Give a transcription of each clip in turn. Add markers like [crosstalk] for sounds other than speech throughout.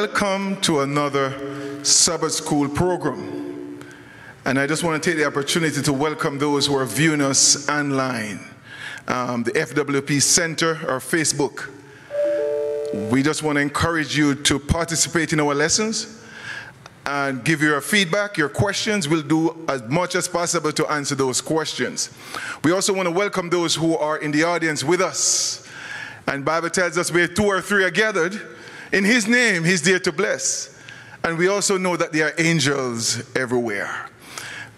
Welcome to another Sabbath School program. And I just want to take the opportunity to welcome those who are viewing us online, um, the FWP Center or Facebook. We just want to encourage you to participate in our lessons and give your feedback, your questions. We'll do as much as possible to answer those questions. We also want to welcome those who are in the audience with us. And Bible tells us where two or three are gathered, in his name, he's there to bless. And we also know that there are angels everywhere.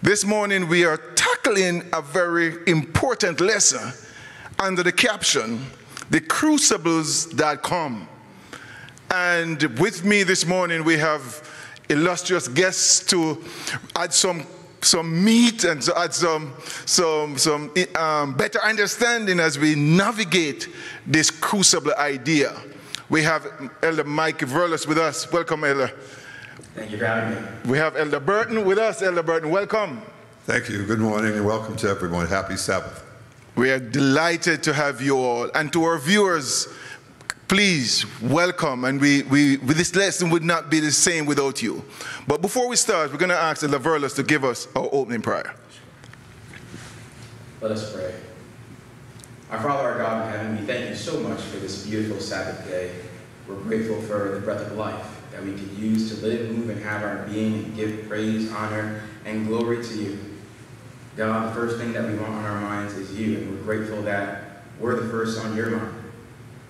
This morning, we are tackling a very important lesson under the caption, The Crucibles That Come. And with me this morning, we have illustrious guests to add some some meat and to add some some some um, better understanding as we navigate this crucible idea. We have Elder Mike Verlis with us. Welcome, Elder. Thank you for having me. We have Elder Burton with us. Elder Burton, welcome. Thank you. Good morning and welcome to everyone. Happy Sabbath. We are delighted to have you all. And to our viewers, please welcome. And we, we, this lesson would not be the same without you. But before we start, we're going to ask Elder Verlis to give us our opening prayer. Let us pray. Our Father, our God in heaven, we thank you so much for this beautiful Sabbath day. We're grateful for the breath of life that we can use to live, move, and have our being and give praise, honor, and glory to you. God, the first thing that we want on our minds is you, and we're grateful that we're the first on your mind.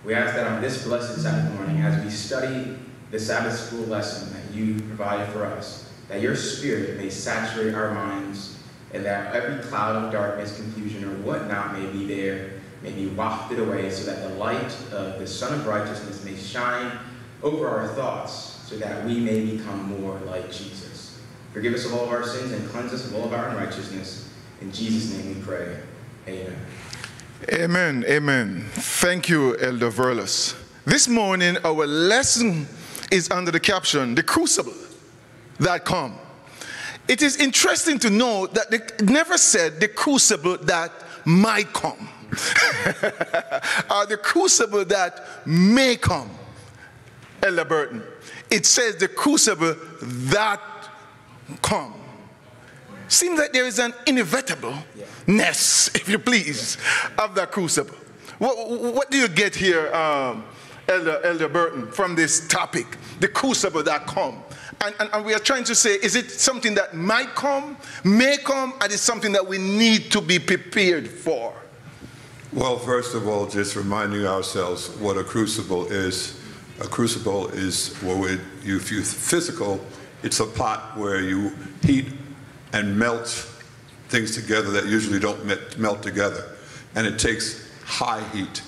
We ask that on this blessed Sabbath morning, as we study the Sabbath school lesson that you provided for us, that your spirit may saturate our minds, and that every cloud of darkness, confusion, or whatnot may be there may be wafted away so that the light of the Sun of Righteousness may shine over our thoughts so that we may become more like Jesus. Forgive us of all of our sins and cleanse us of all of our unrighteousness. In Jesus' name we pray. Amen. Amen. Amen. Thank you, Elder Verlis. This morning, our lesson is under the caption, The Crucible That Come. It is interesting to know that they never said the crucible that might come. Are [laughs] the crucible that may come. Elder Burton. It says the crucible that come. Seems like there is an inevitableness, if you please, of that crucible. What, what do you get here, um, Elder, Elder Burton, from this topic, the crucible that come? And, and, and, we are trying to say, is it something that might come, may come, and is something that we need to be prepared for? Well, first of all, just reminding ourselves what a crucible is. A crucible is where you, if you physical, it's a pot where you heat and melt things together that usually don't melt together. And it takes high heat,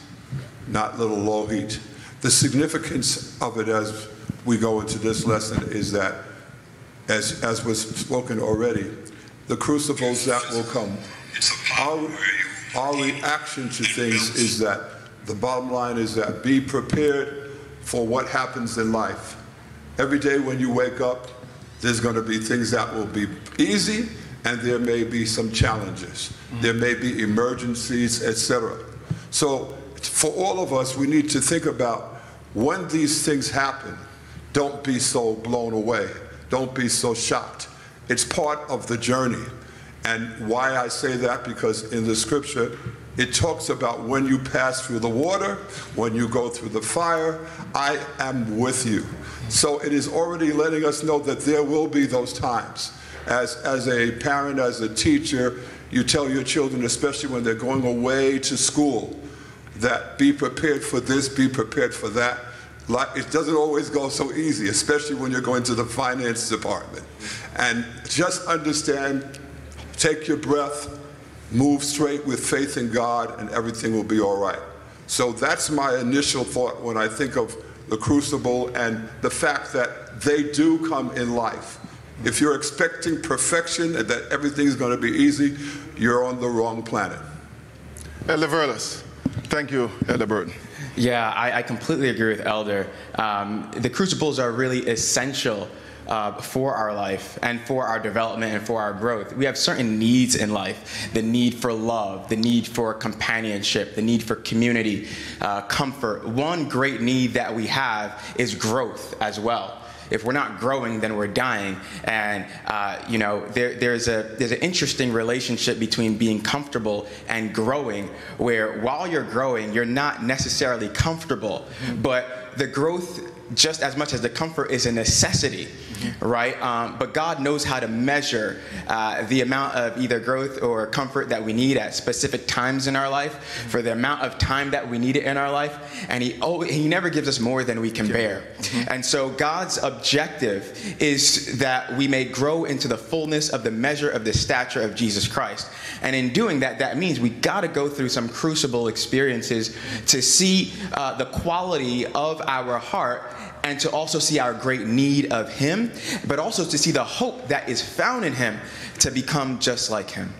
not little low heat. The significance of it as we go into this lesson is that, as, as was spoken already, the crucibles that will come are our reaction to things is that the bottom line is that be prepared for what happens in life. Every day when you wake up, there's going to be things that will be easy and there may be some challenges. Mm-hmm. There may be emergencies, etc. So for all of us, we need to think about when these things happen, don't be so blown away. Don't be so shocked. It's part of the journey. And why I say that, because in the scripture, it talks about when you pass through the water, when you go through the fire, I am with you. So it is already letting us know that there will be those times. As, as a parent, as a teacher, you tell your children, especially when they're going away to school, that be prepared for this, be prepared for that. It doesn't always go so easy, especially when you're going to the finance department. And just understand Take your breath, move straight with faith in God, and everything will be all right. So that's my initial thought when I think of the crucible and the fact that they do come in life. If you're expecting perfection and that everything's going to be easy, you're on the wrong planet. Elder Verlis. Thank you, Elder Burton. Yeah, I, I completely agree with Elder. Um, the crucibles are really essential uh, for our life and for our development and for our growth. We have certain needs in life the need for love, the need for companionship, the need for community, uh, comfort. One great need that we have is growth as well if we're not growing, then we're dying. And uh, you know, there, there's a there's an interesting relationship between being comfortable and growing, where while you're growing, you're not necessarily comfortable, but the growth just as much as the comfort is a necessity, right? Um, but God knows how to measure uh, the amount of either growth or comfort that we need at specific times in our life, for the amount of time that we need it in our life, and He oh, He never gives us more than we can bear. And so God's objective is that we may grow into the fullness of the measure of the stature of Jesus Christ. And in doing that, that means we got to go through some crucible experiences to see uh, the quality of our heart and to also see our great need of Him, but also to see the hope that is found in Him to become just like Him.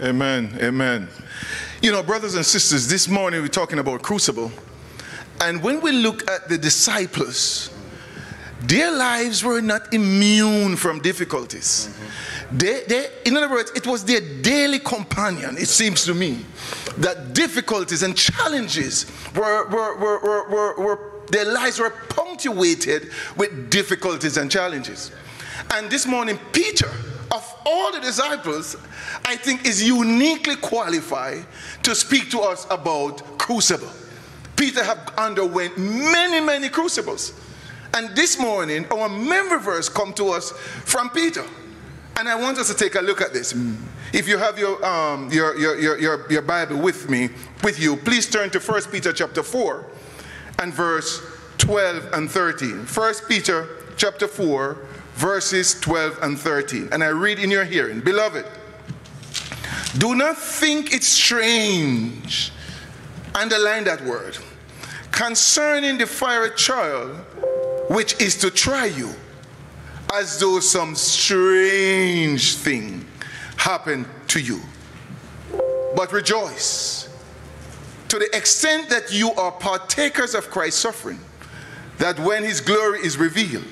Amen. Amen. You know, brothers and sisters, this morning we're talking about crucible. And when we look at the disciples, their lives were not immune from difficulties. They, they, in other words, it was their daily companion, it seems to me, that difficulties and challenges were, were, were, were, were, were their lives were punctuated with difficulties and challenges. And this morning, Peter, of all the disciples, I think is uniquely qualified to speak to us about crucible. Peter have underwent many, many crucibles. And this morning, our memory verse come to us from Peter. And I want us to take a look at this. If you have your, um, your, your, your, your, your Bible with me, with you, please turn to 1 Peter chapter 4 and verse 12 and 13. 1 Peter chapter 4, verses 12 and 13. And I read in your hearing Beloved, do not think it strange, underline that word, concerning the fiery trial which is to try you, as though some strange thing happened to you. But rejoice to the extent that you are partakers of Christ's suffering, that when his glory is revealed,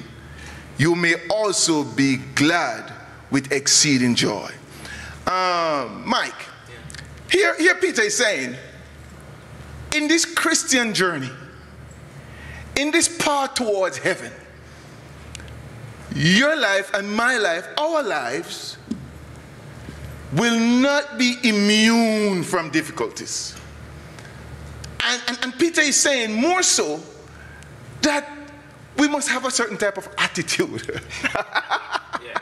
you may also be glad with exceeding joy. Um, Mike, here, here Peter is saying, in this Christian journey, in this path towards heaven, your life and my life, our lives, will not be immune from difficulties. And, and, and Peter is saying more so that we must have a certain type of attitude. [laughs] yeah.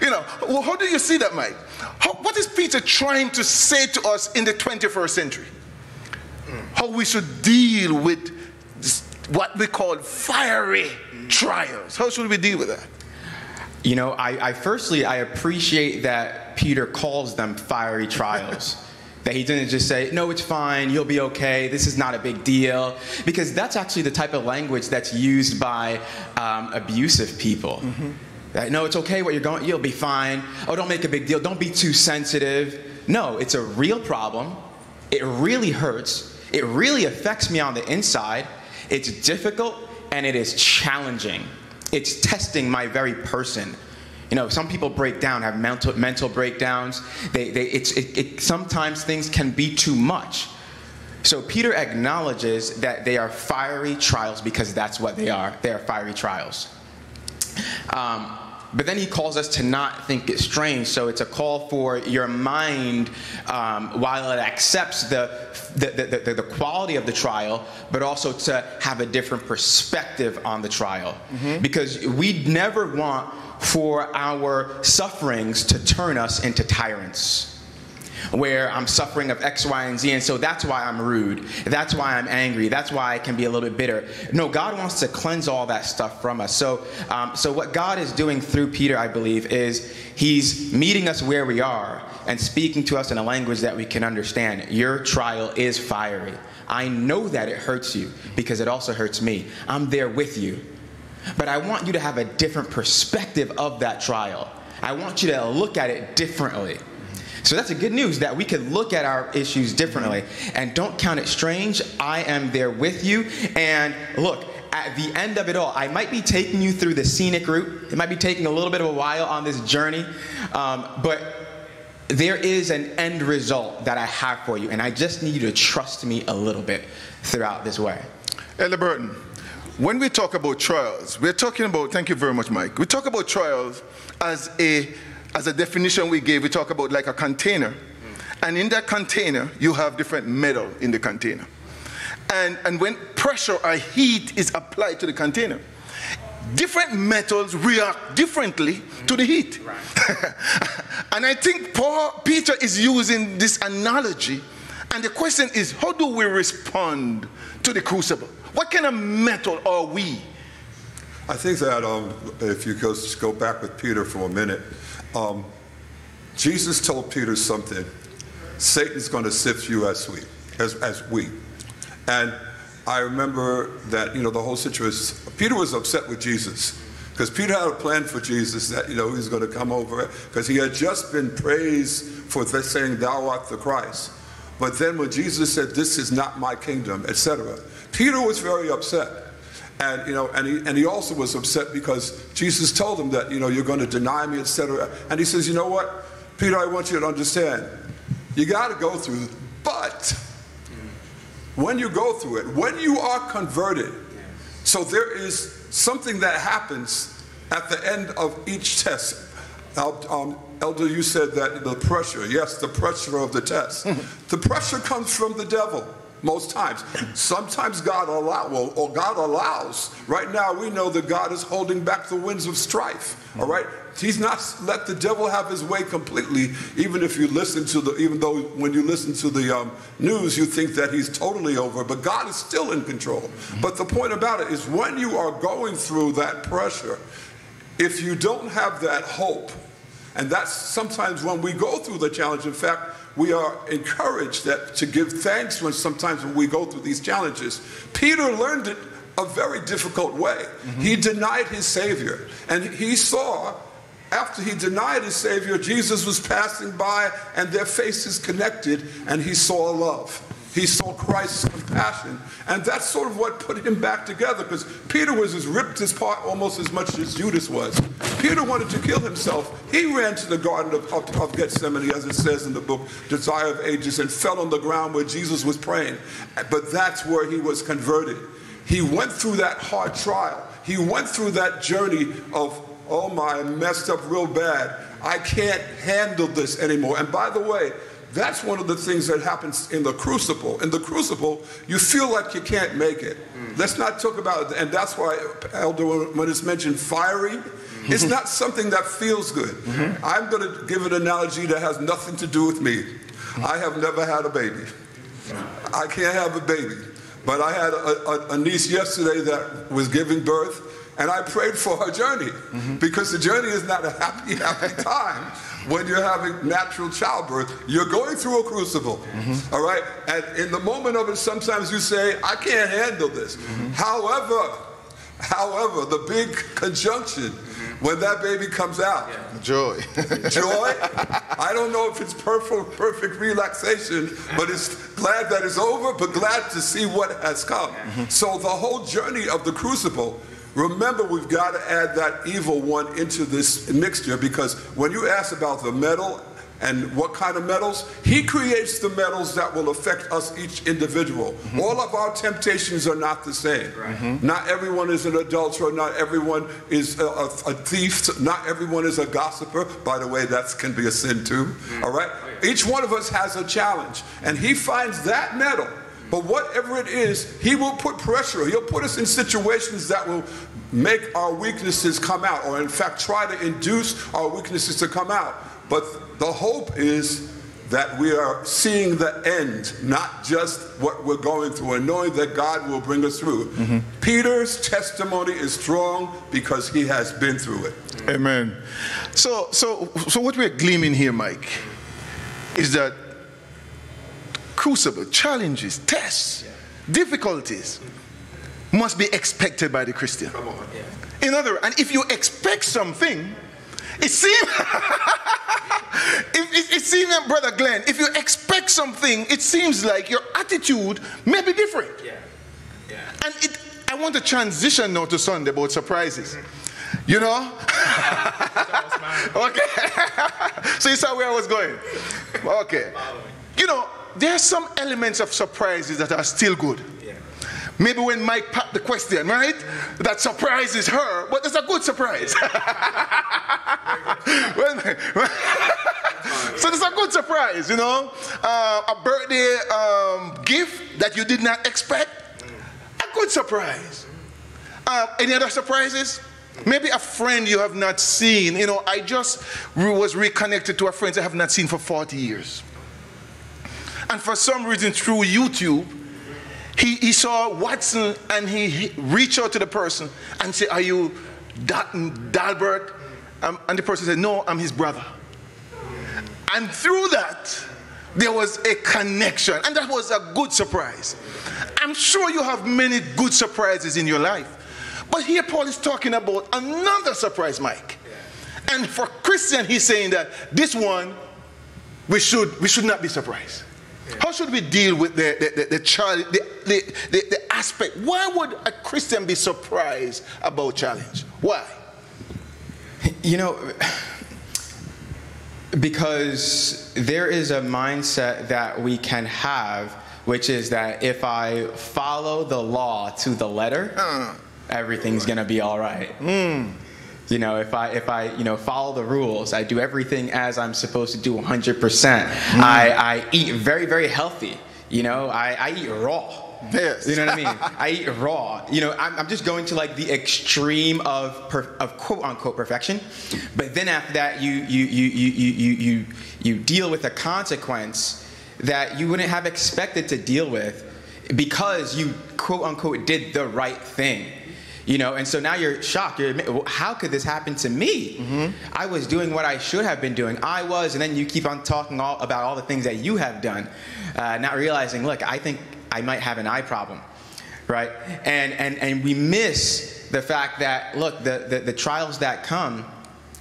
You know, well, how do you see that, Mike? How, what is Peter trying to say to us in the 21st century? Mm. How we should deal with this, what we call fiery mm. trials. How should we deal with that? You know, I, I firstly I appreciate that Peter calls them fiery trials. [laughs] That he didn't just say, no, it's fine, you'll be okay, this is not a big deal. Because that's actually the type of language that's used by um, abusive people. Mm-hmm. That, no, it's okay what you're going, you'll be fine. Oh, don't make a big deal, don't be too sensitive. No, it's a real problem. It really hurts. It really affects me on the inside. It's difficult and it is challenging. It's testing my very person. You know, some people break down, have mental, mental breakdowns. They, they, it's, it, it, sometimes things can be too much. So Peter acknowledges that they are fiery trials because that's what they are. They are fiery trials. Um, but then he calls us to not think it strange. So it's a call for your mind, um, while it accepts the the, the, the, the, quality of the trial, but also to have a different perspective on the trial. Mm-hmm. Because we never want for our sufferings to turn us into tyrants where I'm suffering of X, Y, and Z, and so that's why I'm rude. That's why I'm angry. That's why I can be a little bit bitter. No, God wants to cleanse all that stuff from us. So, um, so what God is doing through Peter, I believe, is He's meeting us where we are and speaking to us in a language that we can understand. Your trial is fiery. I know that it hurts you because it also hurts me. I'm there with you. But I want you to have a different perspective of that trial. I want you to look at it differently. So that's a good news that we can look at our issues differently. And don't count it strange. I am there with you. And look, at the end of it all, I might be taking you through the scenic route. It might be taking a little bit of a while on this journey, um, but there is an end result that I have for you, and I just need you to trust me a little bit throughout this way. Elder Burton, when we talk about trials, we're talking about, thank you very much, Mike. We talk about trials as a, as a definition we gave, we talk about like a container. And in that container, you have different metal in the container. And, and when pressure or heat is applied to the container, different metals react differently to the heat. Right. [laughs] and I think Paul Peter is using this analogy. And the question is, how do we respond to the crucible? What kind of metal are we? I think that um, if you go, go back with Peter for a minute, um, Jesus told Peter something. Satan's going to sift you as wheat, as, as wheat. And I remember that, you know, the whole situation, Peter was upset with Jesus because Peter had a plan for Jesus that, you know, he was going to come over because he had just been praised for saying, Thou art the Christ. But then when Jesus said, This is not my kingdom, etc., Peter was very upset. And you know, and he and he also was upset because Jesus told him that, you know, you're going to deny me, etc. And he says, you know what, Peter, I want you to understand, you got to go through, but when you go through it, when you are converted, so there is something that happens at the end of each test. Um, Elder, you said that the pressure, yes, the pressure of the test. [laughs] the pressure comes from the devil most times. Sometimes God allow, well, or God allows. Right now, we know that God is holding back the winds of strife. All right, He's not let the devil have his way completely. Even if you listen to the, even though when you listen to the um, news, you think that he's totally over, but God is still in control. Mm-hmm. But the point about it is, when you are going through that pressure, if you don't have that hope, and that's sometimes when we go through the challenge. In fact, we are encouraged that to give thanks when sometimes when we go through these challenges. Peter learned it a very difficult way. Mm-hmm. He denied his Savior, and he saw after he denied his Savior, Jesus was passing by and their faces connected, and he saw love. He saw Christ's compassion. And that's sort of what put him back together because Peter was as ripped his part almost as much as Judas was. Peter wanted to kill himself. He ran to the Garden of, of, of Gethsemane, as it says in the book, Desire of Ages, and fell on the ground where Jesus was praying. But that's where he was converted. He went through that hard trial. He went through that journey of, oh my, I messed up real bad. I can't handle this anymore. And by the way, that's one of the things that happens in the crucible. In the crucible, you feel like you can't make it. Mm. Let's not talk about it. And that's why, Elder, when it's mentioned fiery, mm-hmm. it's not something that feels good. Mm-hmm. I'm going to give an analogy that has nothing to do with me. Mm-hmm. I have never had a baby. I can't have a baby. But I had a, a, a niece yesterday that was giving birth, and I prayed for her journey mm-hmm. because the journey is not a happy, happy [laughs] time when you're having natural childbirth. You're going through a crucible, mm-hmm. all right? And in the moment of it, sometimes you say, I can't handle this. Mm-hmm. However, however, the big conjunction when that baby comes out. Yeah. Joy. [laughs] Joy. I don't know if it's perfect, perfect relaxation, but it's glad that it's over, but glad to see what has come. Mm-hmm. So the whole journey of the crucible Remember, we've got to add that evil one into this mixture because when you ask about the metal and what kind of metals, he creates the metals that will affect us each individual. Mm-hmm. All of our temptations are not the same. Right. Mm-hmm. Not everyone is an adulterer, not everyone is a, a, a, thief, not everyone is a gossiper. By the way, that can be a sin too. Mm-hmm. All right? Each one of us has a challenge, and he finds that metal but whatever it is, He will put pressure. He'll put us in situations that will make our weaknesses come out, or in fact, try to induce our weaknesses to come out. But the hope is that we are seeing the end, not just what we're going through, and knowing that God will bring us through. Mm-hmm. Peter's testimony is strong because he has been through it. Amen. So, so, so what we're gleaming here, Mike, is that crucible, challenges, tests, difficulties must be expected by the Christian. In other words, and if you expect something, it seems, [laughs] it, it, it seems, Brother Glenn, if you expect something, it seems like your attitude may be different. Yeah. Yeah. And it, I want to transition now to Sunday about surprises. Mm-hmm. You know? [laughs] [laughs] okay. so you saw where I was going. Okay. You know, there are some elements of surprises that are still good. Maybe when Mike popped the question, right? That surprises her, but it's a good surprise. [laughs] [laughs] so it's a good surprise, you know? Uh, a birthday um, gift that you did not expect, a good surprise. Uh, any other surprises? Maybe a friend you have not seen. You know, I just was reconnected to a friend I have not seen for 40 years. And for some reason, through YouTube, he, he saw Watson and he, he reached out to the person and said, Are you Dalbert? Um, and the person said, No, I'm his brother. And through that, there was a connection. And that was a good surprise. I'm sure you have many good surprises in your life. But here Paul is talking about another surprise, Mike. And for Christian, he's saying that this one, we should, we should not be surprised. How should we deal with the, the, the, the child, the, the, the, aspect? Why would a Christian be surprised about challenge? Why? You know, because there is a mindset that we can have, which is that if I follow the law to the letter, uh, everything's going to be all right. Mm. You know, if I if I you know follow the rules, I do everything as I'm supposed to do 100%. Mm. I I eat very very healthy. You know, I, I eat raw. Yes. You know what I mean? [laughs] I eat raw. You know, I'm, I'm just going to like the extreme of per, of quote unquote perfection, but then after that, you you you you you you you deal with a consequence that you wouldn't have expected to deal with because you quote unquote did the right thing you know and so now you're shocked you're how could this happen to me mm-hmm. i was doing what i should have been doing i was and then you keep on talking all about all the things that you have done uh, not realizing look i think i might have an eye problem right and and and we miss the fact that look the the, the trials that come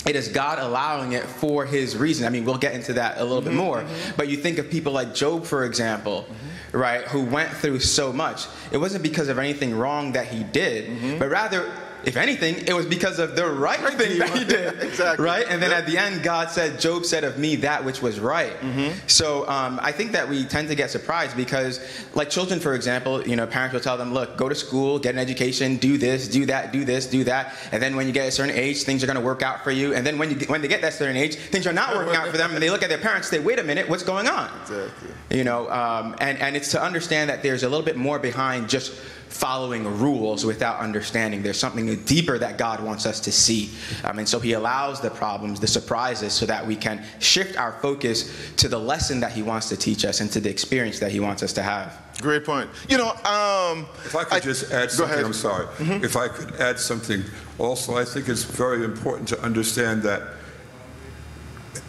it is God allowing it for his reason. I mean, we'll get into that a little mm-hmm, bit more. Mm-hmm. But you think of people like Job, for example, mm-hmm right, who went through so much, it wasn't because of anything wrong that he did, mm-hmm. but rather if anything, it was because of the right thing that he did. exactly. Right? And then yep. at the end, God said, Job said of me that which was right. Mm-hmm. So um, I think that we tend to get surprised because, like children, for example, you know, parents will tell them, look, go to school, get an education, do this, do that, do this, do that. And then when you get a certain age, things are going to work out for you. And then when, you when they get that certain age, things are not working out for them. And they look at their parents and say, wait a minute, what's going on? Exactly. You know, um, and, and it's to understand that there's a little bit more behind just following rules without understanding. There's something deeper that God wants us to see. Um, and so He allows the problems, the surprises, so that we can shift our focus to the lesson that He wants to teach us and to the experience that He wants us to have. Great point. You know, um, if I could I, just add something, I'm sorry. Mm-hmm. If I could add something also, I think it's very important to understand that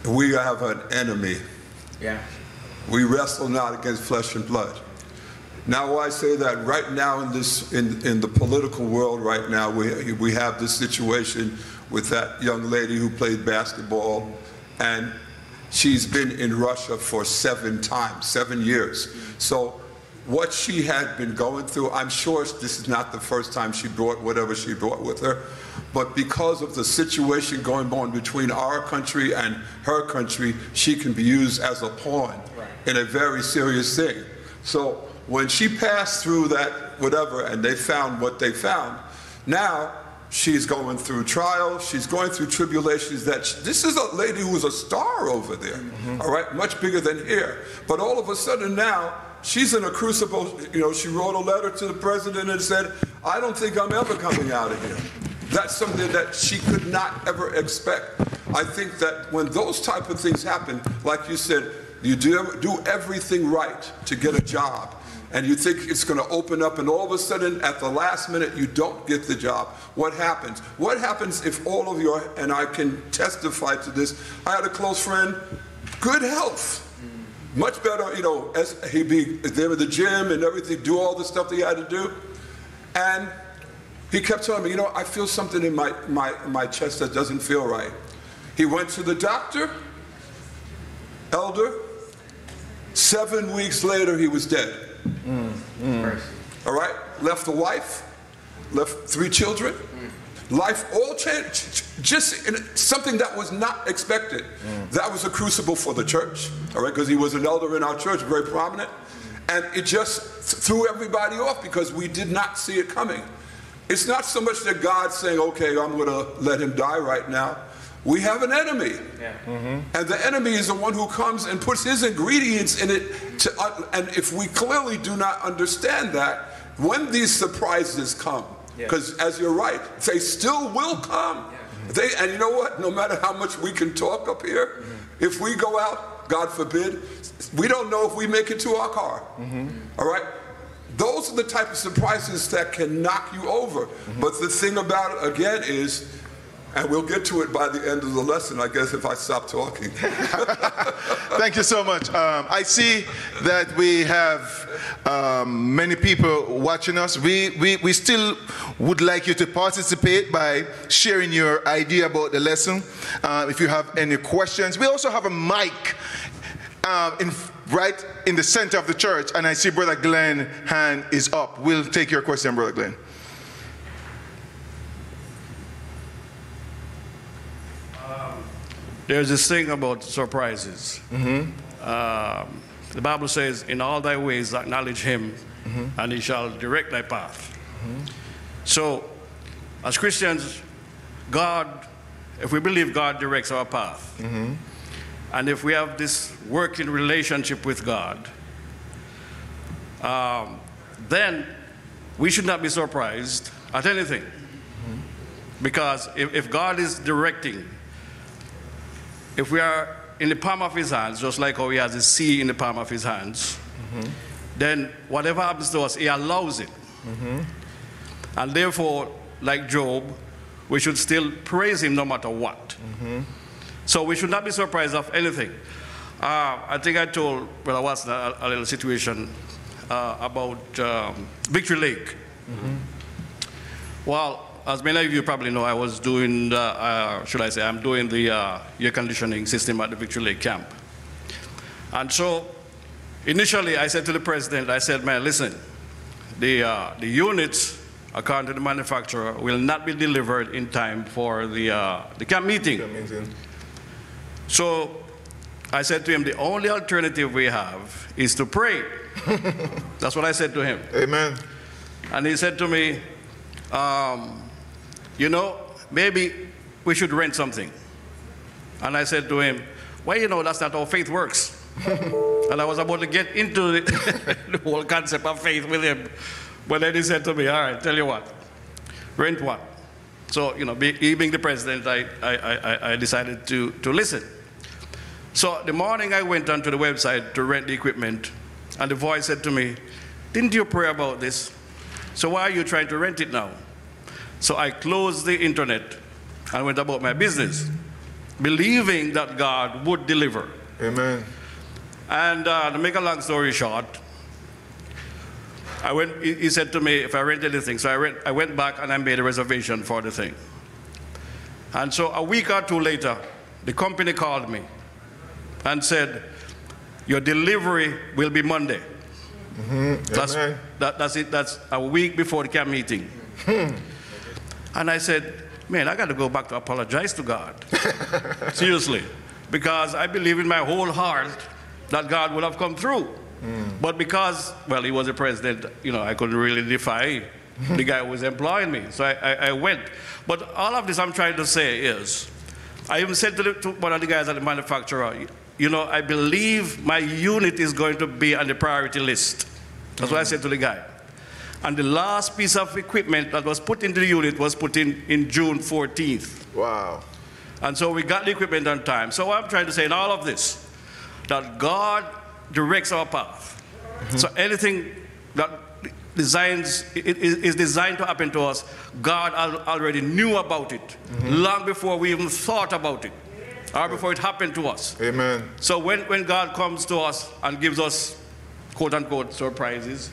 we have an enemy. Yeah. We wrestle not against flesh and blood now, I say that right now in this in, in the political world right now, we, we have this situation with that young lady who played basketball, and she's been in Russia for seven times, seven years. So what she had been going through, I'm sure this is not the first time she brought whatever she brought with her, but because of the situation going on between our country and her country, she can be used as a pawn right. in a very serious thing. So when she passed through that whatever and they found what they found, now she's going through trials, she's going through tribulations that she, this is a lady who was a star over there, mm-hmm. all right, much bigger than here. But all of a sudden now, she's in a crucible, you know, she wrote a letter to the president and said, I don't think I'm ever coming out of here. That's something that she could not ever expect. I think that when those type of things happen, like you said, you do, do everything right to get a job and you think it's going to open up, and all of a sudden, at the last minute, you don't get the job. What happens? What happens if all of your, and I can testify to this, I had a close friend, good health. Much better, you know, as he'd be there at the gym and everything, do all the stuff that he had to do. And he kept telling me, you know, I feel something in my, my, my chest that doesn't feel right. He went to the doctor, elder. Seven weeks later, he was dead. Mm, mm. All right? Left a wife, left three children. Life all changed, just in something that was not expected. That was a crucible for the church, all right, because he was an elder in our church, very prominent. And it just threw everybody off because we did not see it coming. It's not so much that God's saying, okay, I'm going to let him die right now. We have an enemy. Yeah. Mm-hmm. And the enemy is the one who comes and puts his ingredients in it. To, uh, and if we clearly do not understand that, when these surprises come, Yeah. because as you're right, they still will come. Mm-hmm. They, and you know what? No matter how much we can talk up here, mm-hmm. if we go out, God forbid, we don't know if we make it to our car. All right? Those are the type of surprises that can knock you over. But the thing about it, again, is, and we'll get to it by the end of the lesson, I guess, if I stop talking. [laughs] Thank you so much. Um, I see that we have um, many people watching us. We, we, we still would like you to participate by sharing your idea about the lesson. Uh, if you have any questions, we also have a mic um, in, right in the center of the church, and I see Brother Glenn hand is up. We'll take your question, Brother Glenn. There's this thing about surprises. Mm-hmm. Um, the Bible says, In all thy ways acknowledge him, mm-hmm. and he shall direct thy path. Mm-hmm. So, as Christians, God, if we believe God directs our path, and if we have this working relationship with God, um, then we should not be surprised at anything. Because if, if God is directing, if we are in the palm of his hands, just like how he has the sea in the palm of his hands, then whatever happens to us, he allows it. And therefore, like Job, we should still praise him no matter what. So we should not be surprised of anything. Uh, I think I told Brother Watson a, a little situation uh, about um, Victory Lake. Well, as many of you probably know, I was doing, the, uh, should I say, I'm doing the uh, air conditioning system at the Victory Lake camp. And so initially I said to the president, I said, man, listen, the, uh, the units, according to the manufacturer, will not be delivered in time for the, uh, the camp meeting. So I said to him, the only alternative we have is to pray. [laughs] That's what I said to him. Amen. And he said to me, um, you know, maybe we should rent something. And I said to him, well, you know, that's not how faith works. [laughs] and I was about to get into the, [laughs] the whole concept of faith with him. But then he said to me, all right, tell you what, rent what? So, you know, be, he being the president, I, I, I, I decided to, to listen. So the morning I went onto the website to rent the equipment, and the voice said to me, Didn't you pray about this? So why are you trying to rent it now? So I closed the internet and went about my business, believing that God would deliver. Amen. And uh, to make a long story short, I went, he said to me if I rent anything. So I, rent, I went back and I made a reservation for the thing. And so a week or two later, the company called me and said, Your delivery will be Monday. That's, that, that's it. That's a week before the camp meeting. And I said, Man, I got to go back to apologize to God. [laughs] Seriously. Because I believe in my whole heart that God would have come through. Hmm. But because, well, he was a president, you know, I couldn't really defy the guy who was employing me. So I, I, I went. But all of this I'm trying to say is, I even said to, the, to one of the guys at the manufacturer, you know, I believe my unit is going to be on the priority list. That's what I hmm. said to the guy. And the last piece of equipment that was put into the unit was put in in June 14th. Wow. And so we got the equipment on time. So I'm trying to say in all of this, that God directs our path. Mm-hmm. So anything that designs is is designed to happen to us, God already knew about it mm-hmm. long before we even thought about it, or before it happened to us. Amen. So when, when God comes to us and gives us quote unquote surprises,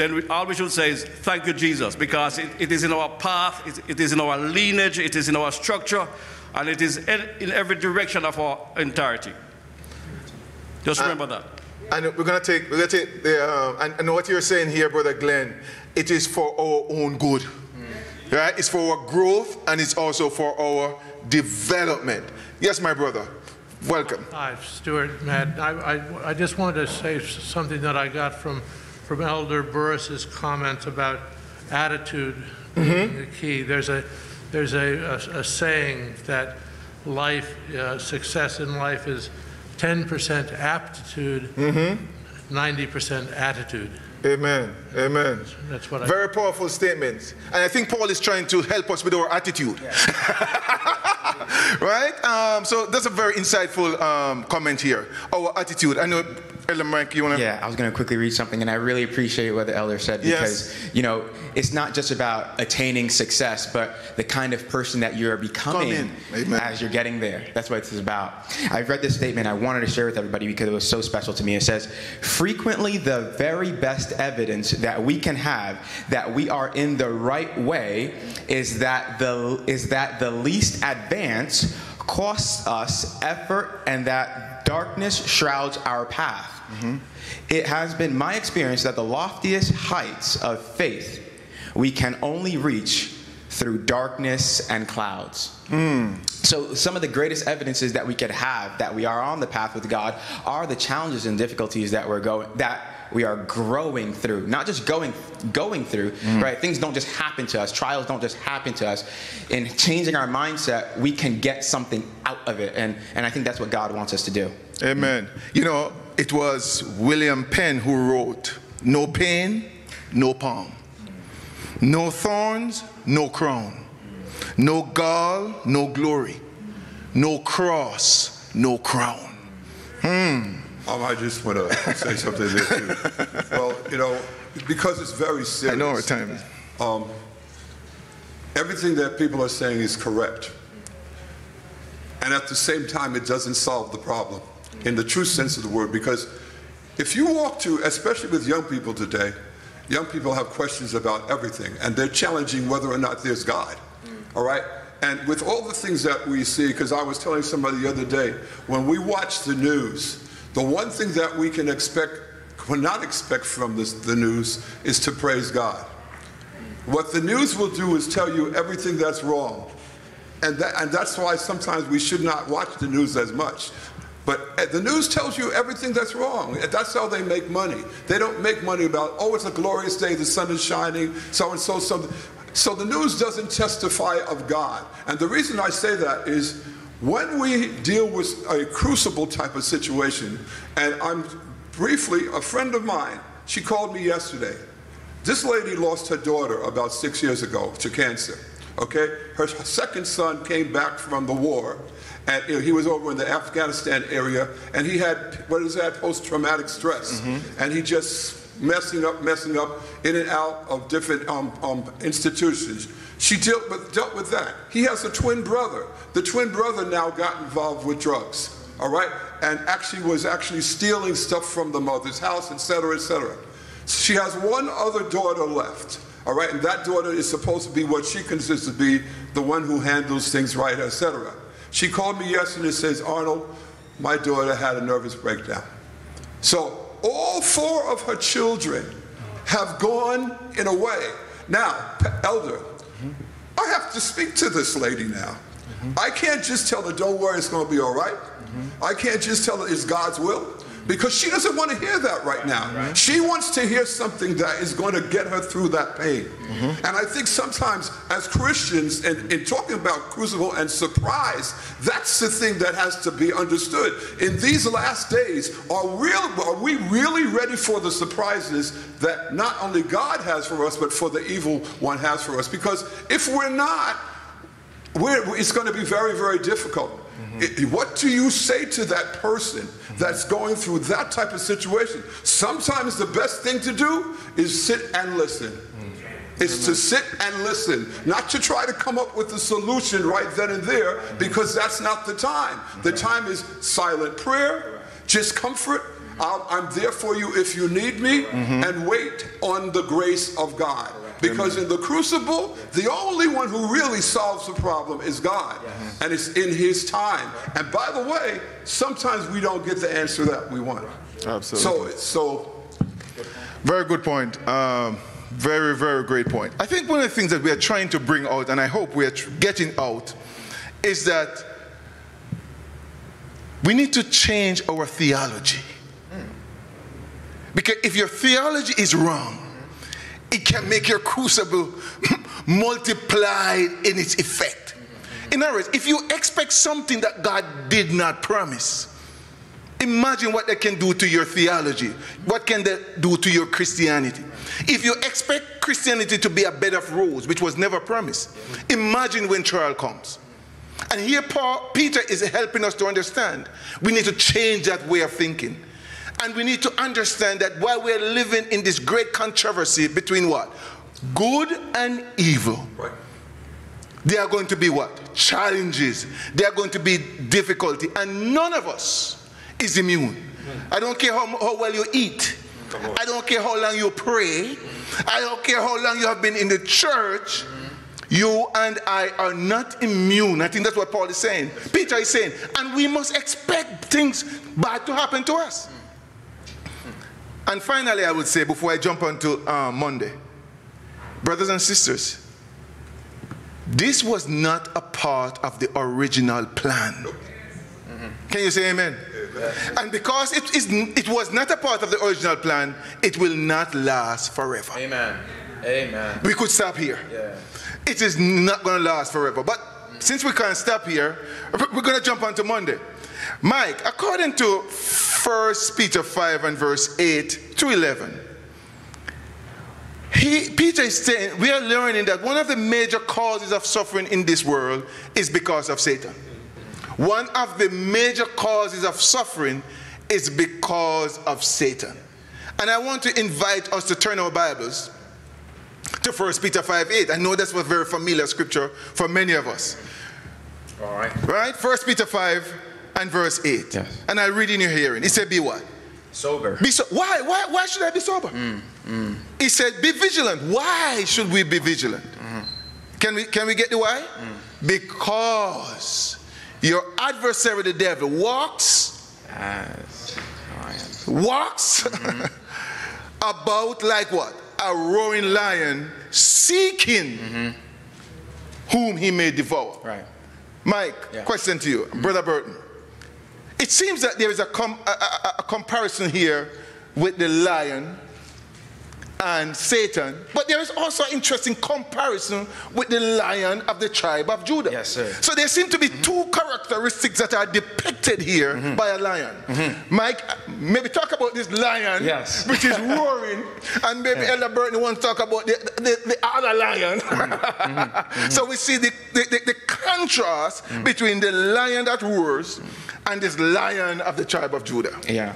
then we, all we should say is thank you, Jesus, because it, it is in our path, it, it is in our lineage, it is in our structure, and it is in, in every direction of our entirety. Just remember that. And we're gonna take, we're gonna take the, uh, and, and what you're saying here, Brother Glenn, it is for our own good. right? It's for our growth and it's also for our development. Yes, my brother. Welcome. Hi, Stuart, Matt. I, I, I just wanted to say something that I got from, from Elder Burris's comments about attitude being the key. There's a, there's a, a, a saying that life, uh, success in life is 10% aptitude, 90% attitude. Amen. Amen. That's what I. Very powerful statements. And I think Paul is trying to help us with our attitude. [laughs] right? Um, so that's a very insightful um, comment here. Our attitude. I know, You want to? Yeah, I was going to quickly read something, and I really appreciate what the elder said because, Yes. you know, it's not just about attaining success, but the kind of person that you're becoming as you're getting there. That's what this is about. I've read this statement. I wanted to share with everybody because it was so special to me. It says, frequently the very best evidence that we can have that we are in the right way is that the, is that the least advance costs us effort and that darkness shrouds our path. Mm-hmm. It has been my experience that the loftiest heights of faith we can only reach through darkness and clouds. Hmm. So, some of the greatest evidences that we could have that we are on the path with God are the challenges and difficulties that we're going that we are growing through, not just going going through. Mm-hmm. Right? Things don't just happen to us. Trials don't just happen to us. In changing our mindset, we can get something out of it, and and I think that's what God wants us to do. Amen. Mm. You know, it was William Penn who wrote, No pain, no palm. No thorns, no crown. No gall, no glory. No cross, no crown. Hmm. Um, I just want to say something there too. [laughs] Well, you know, because it's very serious. I know our time is. Um, everything that people are saying is correct. And at the same time, it doesn't solve the problem in the true sense of the word. Because if you walk to, especially with young people today, young people have questions about everything, and they're challenging whether or not there's God. All right? And with all the things that we see, because I was telling somebody the other day, when we watch the news, the one thing that we can expect, cannot expect from this, the news, is to praise God. What the news will do is tell you everything that's wrong. And, that, and that's why sometimes we should not watch the news as much. But uh, the news tells you everything that's wrong. That's how they make money. They don't make money about, oh, it's a glorious day, the sun is shining, so and so, so. So the news doesn't testify of God. And the reason I say that is when we deal with a crucible type of situation, and I'm briefly, a friend of mine, she called me yesterday. This lady lost her daughter about six years ago to cancer. Okay, her second son came back from the war, and you know, he was over in the Afghanistan area, and he had what is that post-traumatic stress, mm-hmm. and he just messing up, messing up, in and out of different um, um, institutions. She dealt with, dealt with that. He has a twin brother. The twin brother now got involved with drugs. All right, and actually was actually stealing stuff from the mother's house, et cetera, et cetera. She has one other daughter left. All right, and that daughter is supposed to be what she considers to be the one who handles things right, etc. She called me yesterday and says, Arnold, my daughter had a nervous breakdown. So all four of her children have gone in a way. Now, elder, I have to speak to this lady now. Mm-hmm. I can't just tell her, don't worry, it's going to be all right. Mm-hmm. I can't just tell her it's God's will because she doesn't want to hear that right now. She wants to hear something that is going to get her through that pain. Mm-hmm. And I think sometimes as Christians, and in talking about crucible and surprise, that's the thing that has to be understood. In these last days, are, real, are we really ready for the surprises that not only God has for us, but for the evil one has for us? Because if we're not, we're, it's going to be very, very difficult. It- what do you say to that person that's going through that type of situation? Sometimes the best thing to do is sit and listen. It's to sit and listen, not to try to come up with a solution right then and there, because that's not the time. The time is silent prayer, just comfort. I'll, I'm there for you if you need me, and wait on the grace of God. Because in the crucible, the only one who really solves the problem is God. And it's in His time. And by the way, sometimes we don't get the answer that we want. Absolutely. So, so Very good point. Um, Very, very great point. I think one of the things that we are trying to bring out, and I hope we are tr- getting out, is that we need to change our theology. Because if your theology is wrong, it can make your crucible [laughs] multiplied in its effect. In other words, if you expect something that God did not promise, imagine what that can do to your theology. What can that do to your Christianity? If you expect Christianity to be a bed of roses, which was never promised, imagine when trial comes. And here Paul, Peter is helping us to understand we need to change that way of thinking. And we need to understand that while we're living in this great controversy between what? Good and evil. Right. There are going to be what? Challenges. There are going to be difficulty. And none of us is immune. I don't care how, how well you eat. I don't care how long you pray. I don't care how long you have been in the church. You and I are not immune. I think that's what Paul is saying. Peter is saying, and we must expect things bad to happen to us. And finally, I would say, before I jump onto uh, Monday, brothers and sisters, this was not a part of the original plan. Can you say amen? And because it, is, it was not a part of the original plan, it will not last forever. Amen. Amen. We could stop here. Yeah. It is not going to last forever. But since we can't stop here, we're going to jump on to Monday. Mike, according to 1 Peter 5 and verse 8 to 11, he, Peter is saying we are learning that one of the major causes of suffering in this world is because of Satan. One of the major causes of suffering is because of Satan. And I want to invite us to turn our Bibles to 1 Peter 5 8. I know that's a very familiar scripture for many of us. All right. Right? 1 Peter 5 and verse 8. Yes. And I read in your hearing. He said, Be what? Sober. Be so why, why why should I be sober? Mm, mm. He said, Be vigilant. Why should we be vigilant? Mm. Can we can we get the why? Because your adversary the devil walks As lions. walks mm-hmm. [laughs] about like what? A roaring lion seeking mm-hmm. whom he may devour. Right. Mike, Yeah. question to you, Brother Burton. It seems that there is a, com- a, a- a comparison here with the lion and Satan, but there is also an interesting comparison with the lion of the tribe of Judah. Yes, sir. So there seem to be two characteristics that are depicted here mm-hmm. by a lion. Mm-hmm. Mike, maybe talk about this lion, Yes. [laughs] which is roaring, and maybe Elder Burton wants to talk about the, the, the other lion. Mm-hmm. [laughs] so we see the, the, the, the contrast between the lion that roars and this lion of the tribe of Judah. Yeah.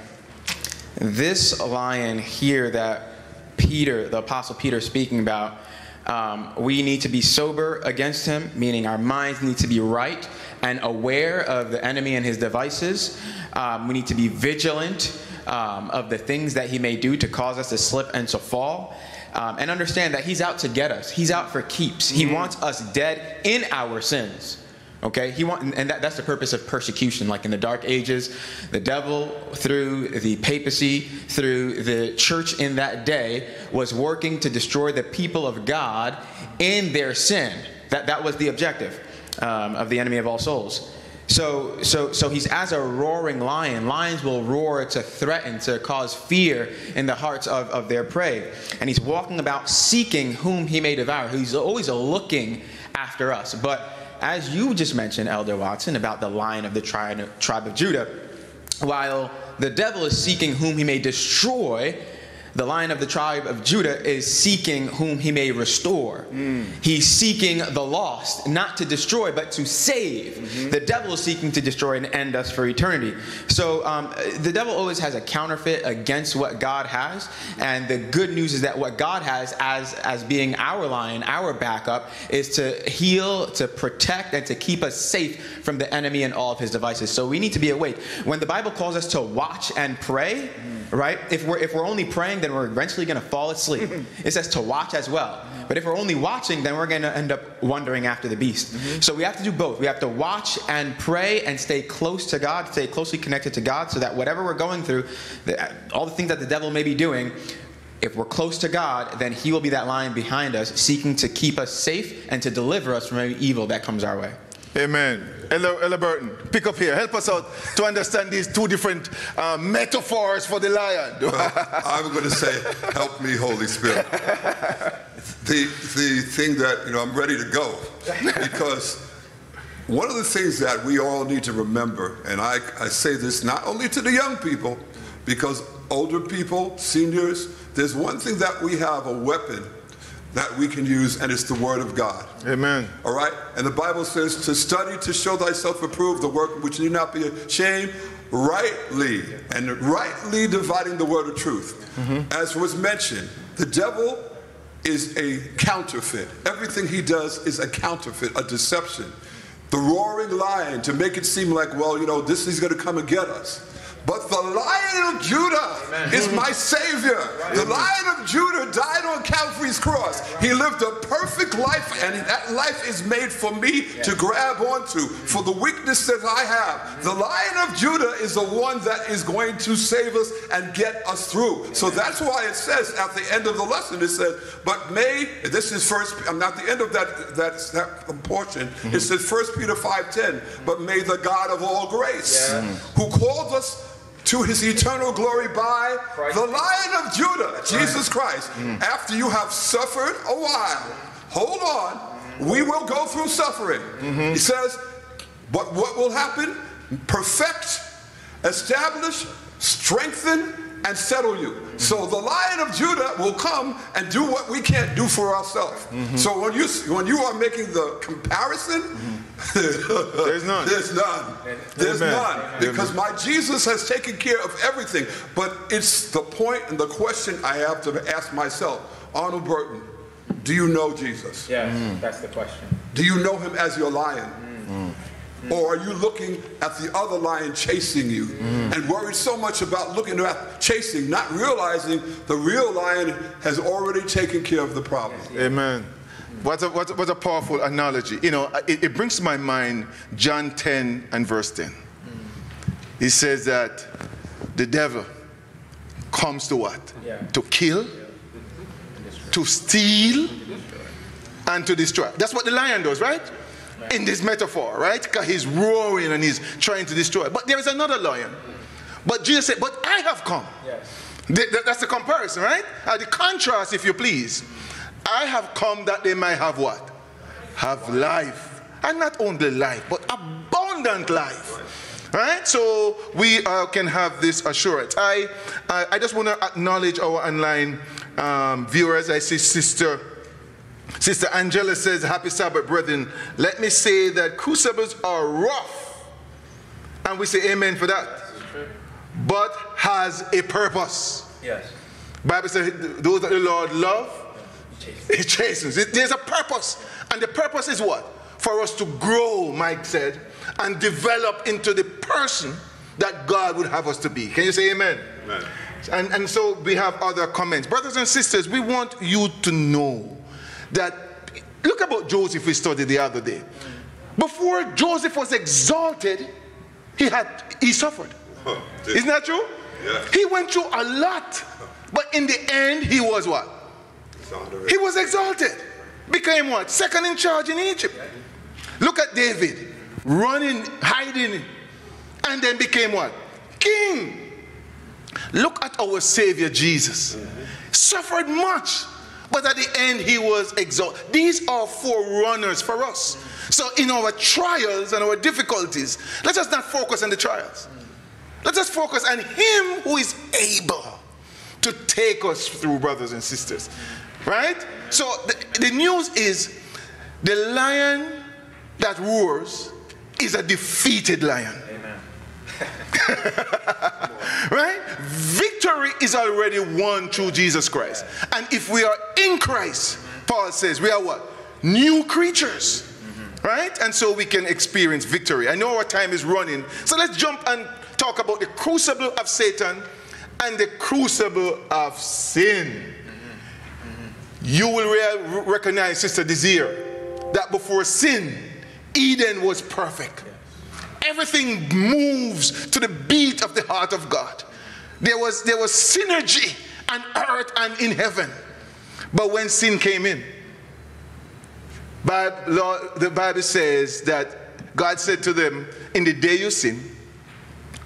This lion here that Peter, the Apostle Peter, is speaking about, um, we need to be sober against him, meaning our minds need to be right and aware of the enemy and his devices. Um, we need to be vigilant um, of the things that he may do to cause us to slip and to fall. Um, and understand that he's out to get us. He's out for keeps. He wants us dead in our sins. Okay, he want, and that, that's the purpose of persecution. Like in the Dark Ages, the devil, through the papacy, through the church in that day, was working to destroy the people of God in their sin. That that was the objective um, of the enemy of all souls. So, so, so he's as a roaring lion. Lions will roar to threaten, to cause fear in the hearts of, of their prey. And he's walking about seeking whom he may devour. He's always looking after us. But as you just mentioned, Elder Watson, about the lion of the tribe, of Judah, while the devil is seeking whom he may destroy, the lion of the tribe of Judah is seeking whom he may restore. Mm. He's seeking the lost, not to destroy, but to save. Mm-hmm. The devil is seeking to destroy and end us for eternity. So um, the devil always has a counterfeit against what God has. And the good news is that what God has as, as being our lion, our backup, is to heal, to protect, and to keep us safe from the enemy and all of his devices. So we need to be awake. When the Bible calls us to watch and pray, mm. Right? If we're if we're only praying, then we're eventually going to fall asleep. [laughs] It says to watch as well. But if we're only watching, then we're going to end up wandering after the beast. Mm-hmm. So we have to do both. We have to watch and pray and stay close to God, stay closely connected to God, so that whatever we're going through, all the things that the devil may be doing, if we're close to God, then He will be that lion behind us, seeking to keep us safe and to deliver us from any evil that comes our way. Amen. Ella, Elder Burton, pick up here. Help us out to understand these two different uh, metaphors for the lion. Well, I'm going to say, help me, Holy Spirit. The, the thing that, you know, I'm ready to go because one of the things that we all need to remember, and I, I say this not only to the young people, because older people, seniors, there's one thing that we have a weapon that we can use, and it's the Word of God. Amen. All right? And the Bible says to study to show thyself approved, the work which need not be ashamed, rightly, and rightly dividing the word of truth. Mm-hmm. As was mentioned, the devil is a counterfeit. Everything he does is a counterfeit, a deception. The roaring lion to make it seem like, well, you know, this is going to come and get us. But the lion of Judah is my savior. The lion of Judah died on Calvary's cross. He lived a perfect life, and that life is made for me to grab onto for the weakness that I have. The lion of Judah is the one that is going to save us and get us through. So that's why it says at the end of the lesson, it says, but may, this is first, I'm not the end of that, that, that portion. It says First Peter 5.10, but may the God of all grace, who called us to his eternal glory by the Lion of Judah, Jesus Christ. Mm. After you have suffered a while, hold on, we will go through suffering. Mm-hmm. He says, but what will happen? Perfect, establish, strengthen, and settle you. Mm-hmm. So the Lion of Judah will come and do what we can't do for ourselves. Mm-hmm. So when you when you are making the comparison, There's none. There's none. There's Amen. none. Because my Jesus has taken care of everything. But it's the point and the question I have to ask myself. Arnold Burton, do you know Jesus? Yes, mm. that's the question. Do you know him as your lion? Mm. Mm. Or are you looking at the other lion chasing you and worried so much about looking at chasing, not realizing the real lion has already taken care of the problem? Amen. What a, what, a, what a powerful analogy. You know, it, it brings to my mind John 10 and verse 10. He says that the devil comes to what? Yeah. To kill, to steal, and to destroy. That's what the lion does, right? In this metaphor, right? Because he's roaring and he's trying to destroy. But there is another lion. But Jesus said, But I have come. Yes. Th- th- That's the comparison, right? Uh, the contrast, if you please. I have come that they might have what? Have life. And not only life, but abundant life. Right? So we uh, can have this assurance. I, I, I just want to acknowledge our online um, viewers. I see Sister. Sister Angela says, Happy Sabbath, brethren. Let me say that crucibles are rough. And we say amen for that. But has a purpose. Yes. Bible says those that the Lord love, he chastens. It- There's a purpose. And the purpose is what? For us to grow, Mike said, and develop into the person that God would have us to be. Can you say amen? Amen. And, and so we have other comments. Brothers and sisters, we want you to know that, look about Joseph we studied the other day. Before Joseph was exalted, he had he suffered. Huh. Isn't that true? Yeah. He went through a lot. But in the end, he was what? He was exalted. Became what? Second in charge in Egypt. Look at David. Running, hiding, and then became what? King. Look at our Savior Jesus. Suffered much, but at the end he was exalted. These are forerunners for us. So in our trials and our difficulties, let us not focus on the trials. Let us focus on him who is able to take us through, brothers and sisters. Right? So the, the news is the lion that roars is a defeated lion. [laughs] right? Victory is already won through Jesus Christ. And if we are in Christ, Paul says, we are what? New creatures. Mm-hmm. Right? And so we can experience victory. I know our time is running. So let's jump and talk about the crucible of Satan and the crucible of sin. You will rea- recognize, Sister Desire, that before sin, Eden was perfect. Everything moves to the beat of the heart of God. There was, there was synergy on earth and in heaven. But when sin came in, the Bible says that God said to them, In the day you sin,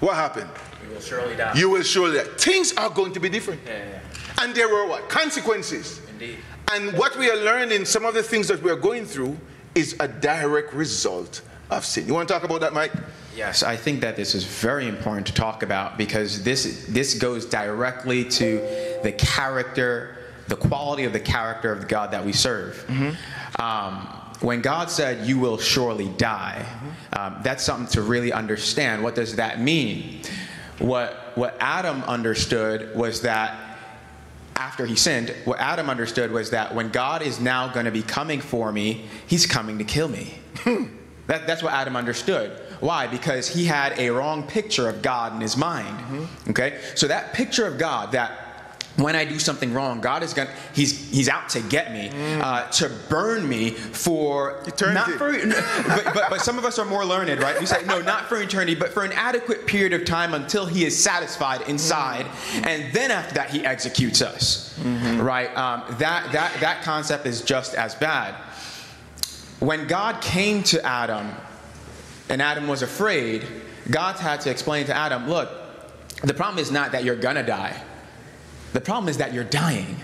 what happened? You will surely die. You will surely die. Things are going to be different. Yeah, yeah. And there were what? Consequences. Indeed. And what we are learning, some of the things that we are going through, is a direct result of sin. You want to talk about that, Mike? Yes, I think that this is very important to talk about because this this goes directly to the character, the quality of the character of the God that we serve. Um, when God said, "You will surely die," um, that's something to really understand. What does that mean? What what Adam understood was that after he sinned, what Adam understood was that when God is now going to be coming for me, he's coming to kill me. Hmm. that, that's what Adam understood. Why? Because he had a wrong picture of God in his mind. Mm-hmm. Okay? So that picture of God, that when I do something wrong, God is going to, he's, he's out to get me, uh, to burn me for, Eternity. not for, [laughs] but, but, but some of us are more learned, right? We say, no, not for eternity, but for an adequate period of time until he is satisfied inside. And then after that, he executes us, right? Um, that, that, that concept is just as bad. When God came to Adam and Adam was afraid, God had to explain to Adam, look, the problem is not that you're gonna die. The problem is that you're dying.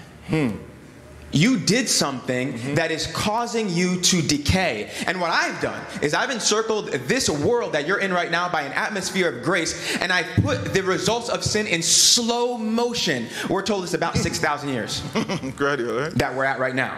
You did something that is causing you to decay. And what I've done is I've encircled this world that you're in right now by an atmosphere of grace, and I put the results of sin in slow motion. We're told it's about 6,000 years [laughs] Gradual, right? that we're at right now.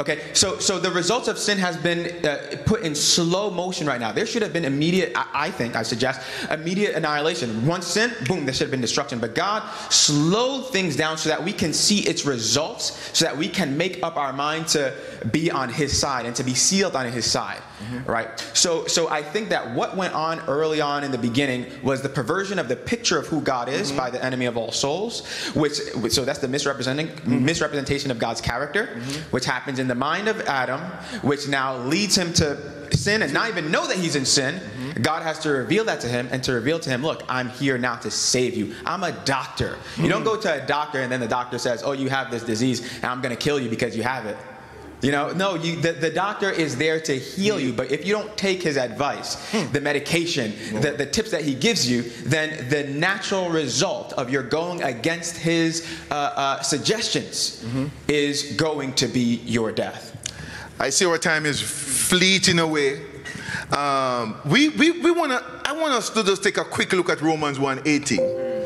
Okay, so so the results of sin has been uh, put in slow motion right now. There should have been immediate, I, I think, I suggest, immediate annihilation. One sin, boom, there should have been destruction. But God slowed things down so that we can see its results, so that we can make up our mind to be on His side and to be sealed on His side, Mm-hmm. right? So so I think that what went on early on in the beginning was the perversion of the picture of who God is mm-hmm. by the enemy of all souls, which so that's the misrepresenting mm-hmm. misrepresentation of God's character, which happens in the mind of Adam, which now leads him to sin and not even know that he's in sin. God has to reveal that to him and to reveal to him, look, I'm here now to save you. I'm a doctor. You don't go to a doctor and then the doctor says, oh, you have this disease and I'm going to kill you because you have it. You know, no, you, the, the doctor is there to heal you, but if you don't take his advice, the medication, the, the tips that he gives you, then the natural result of your going against his uh, uh, suggestions is going to be your death. I see our time is fleeting away. Um, we we, we want to. I want us to just take a quick look at Romans 1:18.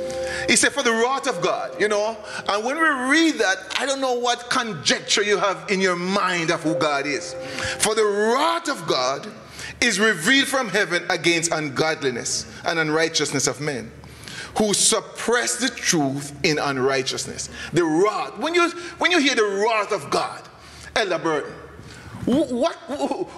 He said, "For the wrath of God," you know. And when we read that, I don't know what conjecture you have in your mind of who God is. For the wrath of God is revealed from heaven against ungodliness and unrighteousness of men who suppress the truth in unrighteousness. The wrath. When you when you hear the wrath of God, Elder Burton, wh- what,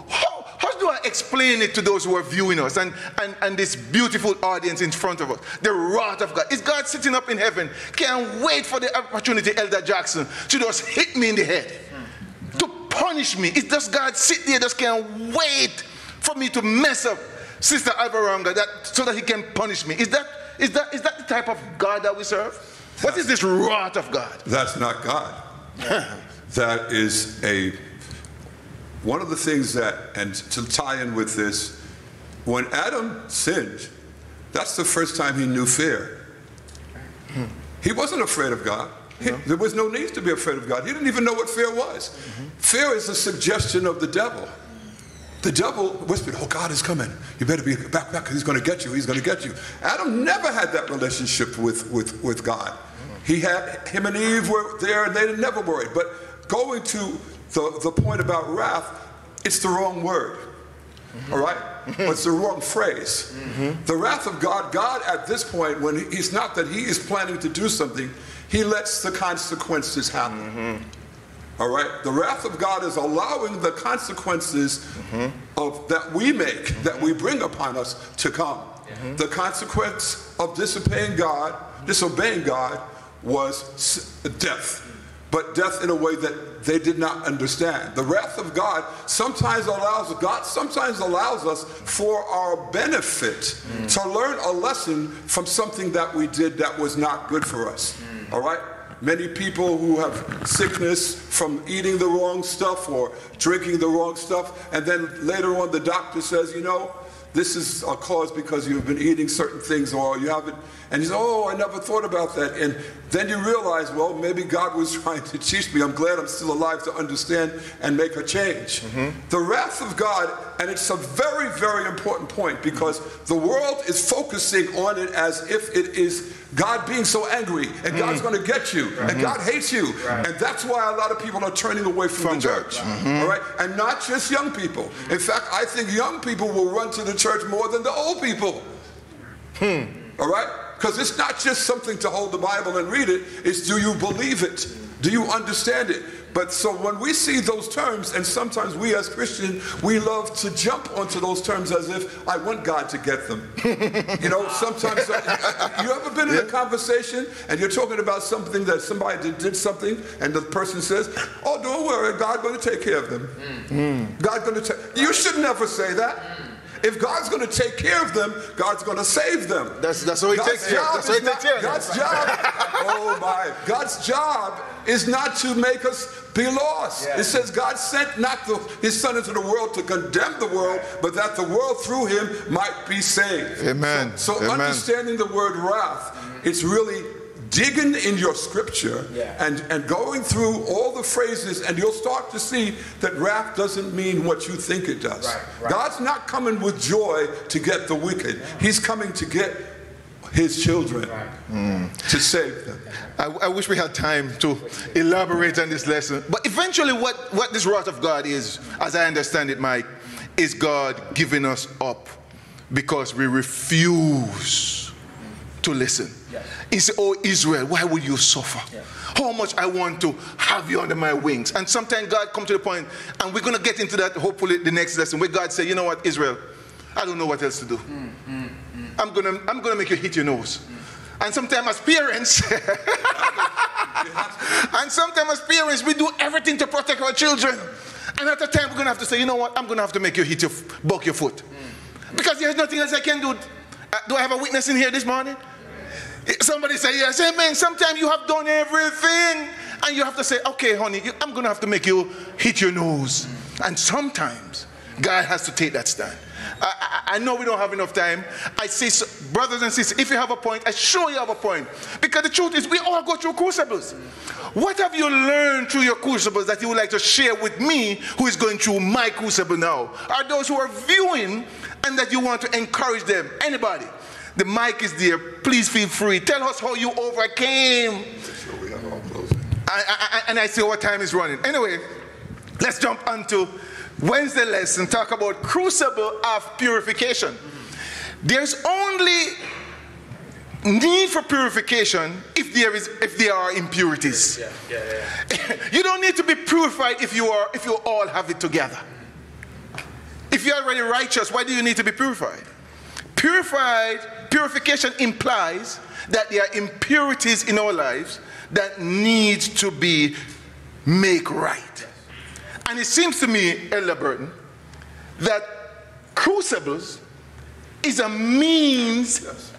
how, how do I explain it to those who are viewing us and, and, and this beautiful audience in front of us? The wrath of God. Is God sitting up in heaven? Can't wait for the opportunity, Elder Jackson, to just hit me in the head, to punish me. It's just God sit there, just can't wait for me to mess up Sister Alvaranga that, so that he can punish me. Is that, is, that, is that the type of God that we serve? What is this wrath of God? That's not God. [laughs] that is a one of the things that, and to tie in with this, when Adam sinned, that's the first time he knew fear. He wasn't afraid of God. He- there was no need to be afraid of God. He didn't even know what fear was. Mm-hmm. Fear is a suggestion of the devil. The devil whispered, Oh, God is coming. You better be back, back, because he's going to get you. He's going to get you. Adam never had that relationship with, with, with God. He had, him and Eve were there and they never worried. But going to the, the point about wrath, it's the wrong word. Mm-hmm. All right? Mm-hmm. It's the wrong phrase. Mm-hmm. The wrath of God, God at this point, when he's not that he is planning to do something, he lets the consequences happen. All right? The wrath of God is allowing the consequences of that we make, that we bring upon us to come. The consequence of disobeying God, disobeying God was death. But death in a way that they did not understand. The wrath of God sometimes allows God sometimes allows us for our benefit mm. to learn a lesson from something that we did that was not good for us. Mm. All right? many people who have sickness from eating the wrong stuff or drinking the wrong stuff, and then later on the doctor says, you know, this is a cause because you've been eating certain things or you haven't. And he's, oh, I never thought about that. And then you realize, well, maybe God was [laughs] trying to teach me. I'm glad I'm still alive to understand and make a change. Mm-hmm. The wrath of God, and it's a very, very important point because the world is focusing on it as if it is God being so angry and mm-hmm. God's going to get you mm-hmm. and God hates you. Right. And that's why a lot of people are turning away from, from the church. Mm-hmm. All right? And not just young people. In fact, I think young people will run to the church more than the old people. Hmm. All right? Because it's not just something to hold the Bible and read it, it's do you believe it? Do you understand it? But so when we see those terms, and sometimes we as Christians, we love to jump onto those terms as if I want God to get them. [laughs] you know, sometimes uh, you ever been in a conversation and you're talking about something that somebody did, did something, and the person says, "Oh, don't worry, God's going to take care of them." Mm. God's going to take. You should never say that. If God's going to take care of them, God's going to save them. That's that's what He God's takes care. That's what He takes care. God's job. [laughs] oh my! God's job is not to make us be lost. Yeah. It says God sent not the, His Son into the world to condemn the world, but that the world through Him might be saved. Amen. So, so Amen. understanding the word wrath, it's really digging in your scripture yeah. and, and going through all the phrases, and you'll start to see that wrath doesn't mean what you think it does. Right, right. God's not coming with joy to get the wicked, He's coming to get His children right. mm. to save them. I, I, wish we had time to elaborate on this lesson. But eventually, what, what this wrath of God is, as I understand it, Mike, is God giving us up because we refuse to listen. Yes. He said, Oh, Israel, why would you suffer? How much I want to have you under my wings. And sometimes God come to the point, and we're going to get into that hopefully the next lesson, where God say, You know what, Israel, I don't know what else to do. Mm, mm, mm. I'm going to I'm gonna make you hit your nose. And sometimes as parents, [laughs] and sometimes as parents, we do everything to protect our children. And at the time, we're going to have to say, you know what, I'm going to have to make you hit your, buck your foot. Because there's nothing else I can do. Uh, do I have a witness in here this morning? Somebody say yes, amen. Sometimes you have done everything, and you have to say, okay, honey, I'm going to have to make you hit your nose. And sometimes God has to take that stand. I, I, know we don't have enough time. I say, brothers and sisters, if you have a point, I sure you have a point. Because the truth is, we all go through crucibles. What have you learned through your crucibles that you would like to share with me who is going through my crucible now? Are those who are viewing and that you want to encourage them? Anybody? The mic is there. Please feel free. Tell us how you overcame. I, I, and I see what time is running. Anyway, let's jump onto Wednesday lesson talk about crucible of purification. There's only need for purification if there is if there are impurities. Yeah, yeah, yeah, [laughs] you don't need to be purified if you are if you all have it together. If you're already righteous, why do you need to be purified? Purified purification implies that there are impurities in our lives that need to be make right. And it seems to me, Elder Burton, that crucibles is a means yes.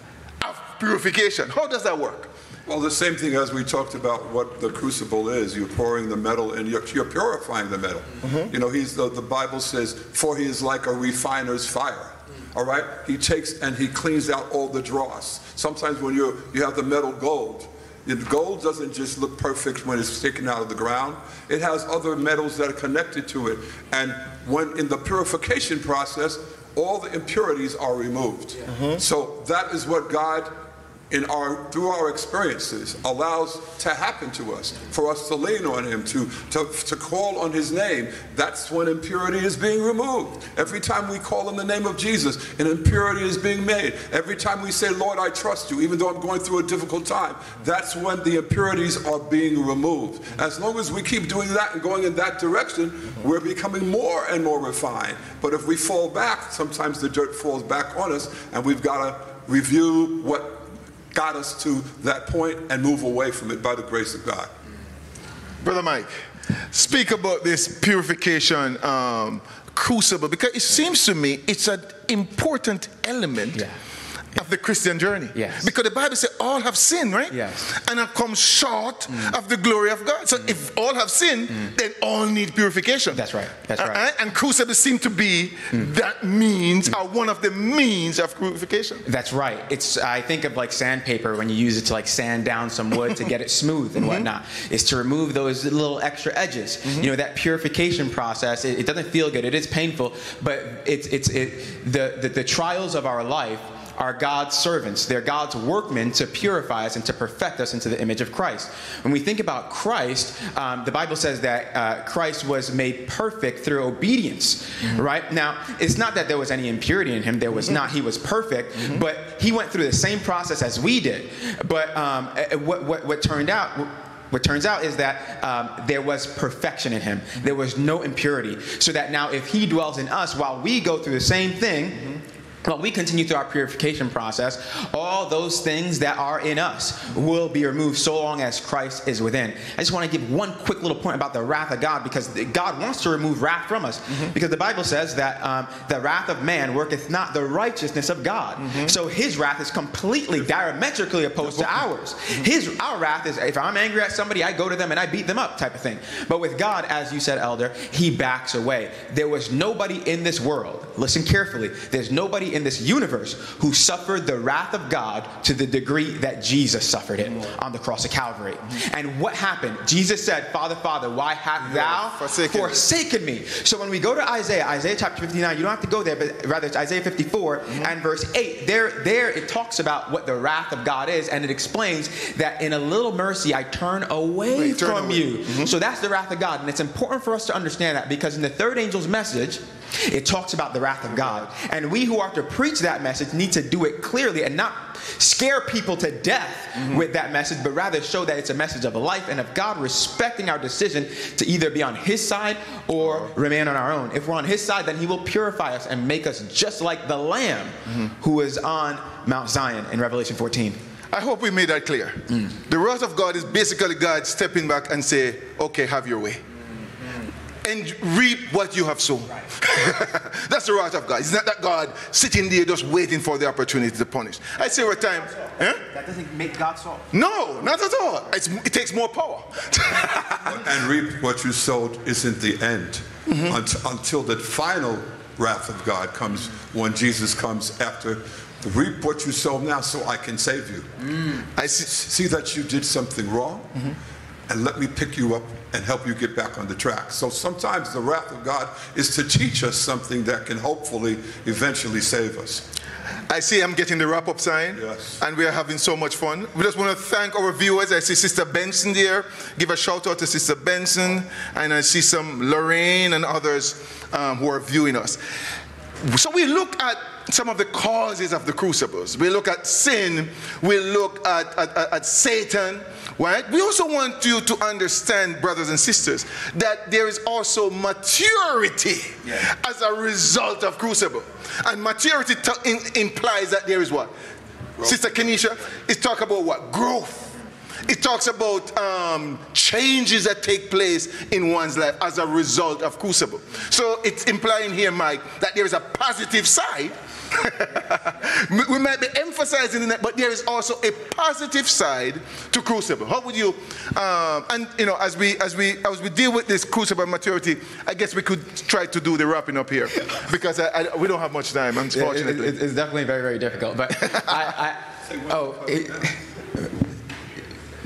of purification. How does that work? Well, the same thing as we talked about what the crucible is. You're pouring the metal and you're, you're purifying the metal. Mm-hmm. You know, he's the, the Bible says, for he is like a refiner's fire. All right? He takes and he cleans out all the dross. Sometimes when you you have the metal gold, the gold doesn't just look perfect when it's sticking out of the ground. It has other metals that are connected to it. And when in the purification process, all the impurities are removed. Mm -hmm. So that is what God in our through our experiences allows to happen to us for us to lean on him to, to to call on his name that's when impurity is being removed. Every time we call on the name of jesus an impurity is being made. Every time we say lord i trust you even though i'm going through a difficult time that's when the impurities are being removed. As long as we keep doing that and going in that direction we're becoming more and more refined. But if we fall back sometimes the dirt falls back on us and we've got to review what got us to that point and move away from it by the grace of God. Brother Mike, speak about this purification um, crucible because it seems to me it's an important element. Yeah. Of the Christian journey. Yes. Because the Bible says all have sinned, right? Yes. And have come short mm. of the glory of God. So mm. if all have sinned, mm. then all need purification. That's right. That's Uh, right. uh, And crucible seem to be that means, or one of the means of purification. That's right. It's I think of like sandpaper when you use it to like sand down some wood to get it [laughs] smooth and mm-hmm. whatnot. Is to remove those little extra edges. Mm-hmm. You know that purification process. It, it doesn't feel good. It is painful, but it's it's it the, the the trials of our life are God's servants. They're God's workmen to purify us and to perfect us into the image of Christ. When we think about Christ, um, the Bible says that uh, Christ was made perfect through obedience, right? Now, it's not that there was any impurity in him. There was not. He was perfect, but he went through the same process as we did. But um, uh, what, what, what turned out, what turns out is that um, there was perfection in him. There was no impurity. So that now, if he dwells in us while we go through the same thing, while we continue through our purification process, all those things that are in us will be removed so long as Christ is within. I just want to give one quick little point about the wrath of God because God wants to remove wrath from us. Mm-hmm. Because the Bible says that um, the wrath of man worketh not the righteousness of God. Mm-hmm. So his wrath is completely diametrically opposed to ours. Mm-hmm. His our wrath is if I'm angry at somebody, I go to them and I beat them up type of thing. But with God, as you said, Elder, he backs away. There was nobody in this world, listen carefully, there's nobody in this universe who suffered the wrath of God to the degree that Jesus suffered it on the cross of Calvary. And what happened? Jesus said, Father, Father, why hast thou forsaken me." forsaken me? So when we go to Isaiah, Isaiah chapter 59, you don't have to go there, but rather it's Isaiah 54 and verse 8. There, there it talks about what the wrath of God is, and it explains that in a little mercy I turn away Wait, turn from away. you. Mm-hmm. So that's the wrath of God. And it's important for us to understand that because in the third angel's message, it talks about the wrath of God. And we who are to preach that message need to do it clearly and not scare people to death mm-hmm. with that message, but rather show that it's a message of a life and of God respecting our decision to either be on His side or uh-huh. remain on our own. If we're on His side, then He will purify us and make us just like the Lamb mm-hmm. who is on Mount Zion in Revelation 14. I hope we made that clear. Mm. The wrath of God is basically God stepping back and say, okay, have your way. And reap what you have sown. [laughs] That's the wrath of God. It's not that God sitting there just waiting for the opportunity to punish. I say over time, eh? That doesn't make God soft. no, not at all. It's, it takes more power. [laughs] And reap what you sowed isn't the end mm-hmm. unt- until the final wrath of God comes when Jesus comes after. Reap what you sow now so I can save you. Mm. I see, See that you did something wrong mm-hmm. And let me pick you up and help you get back on the track. So sometimes the wrath of God is to teach us something that can hopefully eventually save us. I see I'm getting the wrap up sign. Yes. And we are having so much fun. We just want to thank our viewers. I see Sister Benson there. Give a shout out to Sister Benson. And I see some Lorraine and others um, who are viewing us. So we look at some of the causes of the crucibles. We look at sin. We look at, at, at- at Satan. Right? We also want you to understand, brothers and sisters, that there is also maturity as a result of crucible. And maturity in- implies that there is what? Sister Kenisha, it talk about what? Growth. It talks about um, changes that take place in one's life as a result of crucible. So it's implying here, Mike, that there is a positive side. [laughs] we might be emphasizing that, but there is also a positive side to crucible. How would you? Um, and you know, as we as we as we deal with this crucible maturity, I guess we could try to do the wrapping up here [laughs] because I, I, we don't have much time, unfortunately. it's definitely very, very difficult. But [laughs] I, I oh, it,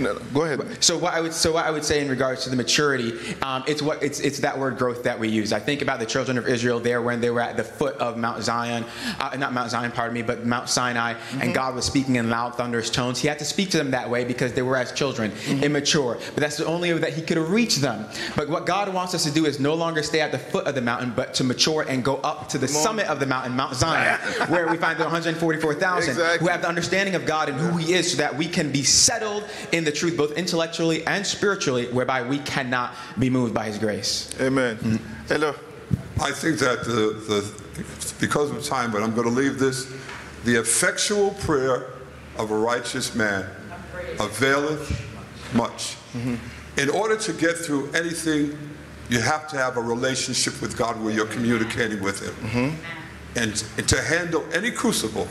no, no, go ahead. So what I would so what I would say in regards to the maturity, um, it's what it's it's that word growth that we use. I think about the children of Israel there when they were at the foot of Mount Zion, uh, not Mount Zion, pardon me, but Mount Sinai, and God was speaking in loud, thunderous tones. He had to speak to them that way because they were as children, immature. But that's the only way that He could reach them. But what God wants us to do is no longer stay at the foot of the mountain, but to mature and go up to the summit of the mountain, Mount Zion, [laughs] where we find the 144,000 Exactly. who have the understanding of God and who He is, so that we can be settled in the truth, both intellectually and spiritually, whereby we cannot be moved by His grace. Amen. Mm-hmm. Hello. I think that the, the because of time, but I'm going to leave this. The effectual prayer of a righteous man availeth much. Mm-hmm. In order to get through anything, you have to have a relationship with God where you're communicating with Him. Mm-hmm. And, and to handle any crucible,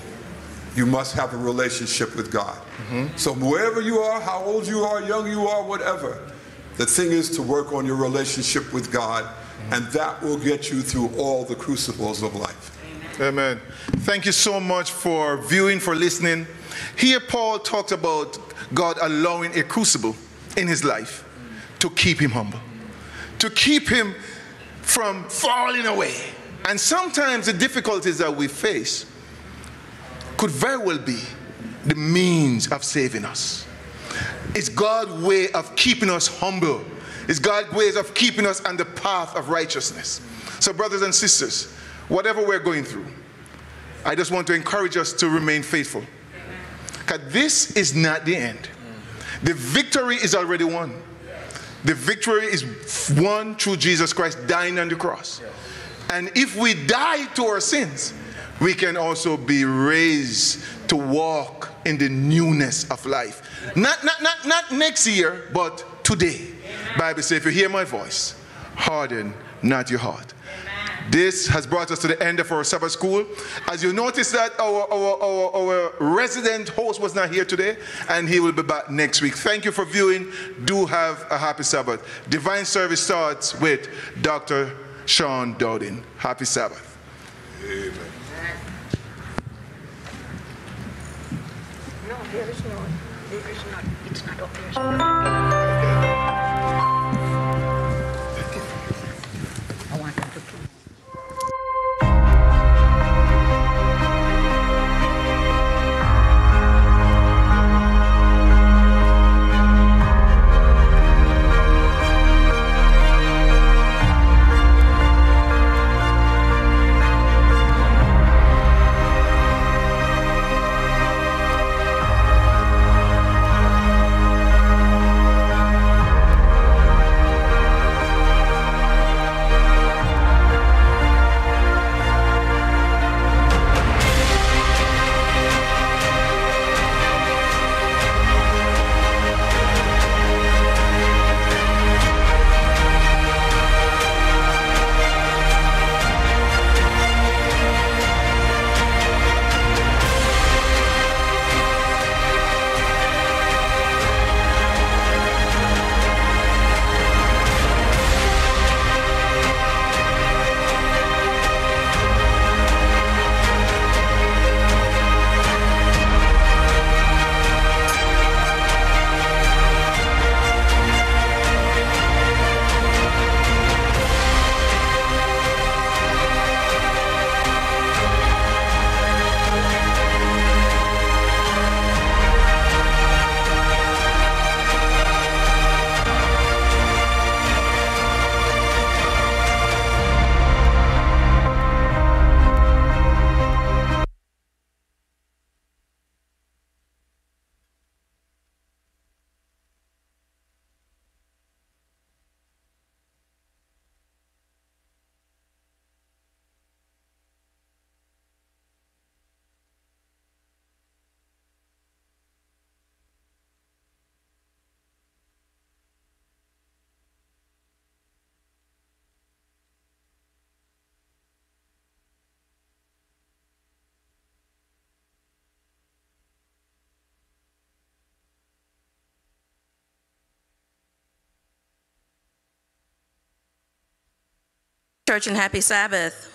you must have a relationship with God. Mm-hmm. So wherever you are, how old you are, young you are, whatever, the thing is to work on your relationship with God, mm-hmm. and that will get you through all the crucibles of life. Amen. Thank you so much for viewing, for listening. Here, Paul talks about God allowing a crucible in his life to keep him humble, to keep him from falling away. And sometimes the difficulties that we face could very well be the means of saving us. It's God's way of keeping us humble. It's God's ways of keeping us on the path of righteousness. So, brothers and sisters, whatever we're going through, I just want to encourage us to remain faithful. Because this is not the end. The victory is already won. The victory is won through Jesus Christ dying on the cross. And if we die to our sins, we can also be raised to walk in the newness of life. Not, not, not, not next year, but today. Bible says, if you hear my voice, harden not your heart. This has brought us to the end of our Sabbath school. As you notice that our, our, our, our resident host was not here today, and he will be back next week. Thank you for viewing. Do have a happy Sabbath. Divine service starts with Dr. Sean Dowding. Happy Sabbath. No, there is no, there is not, it's not operational. Church and happy Sabbath.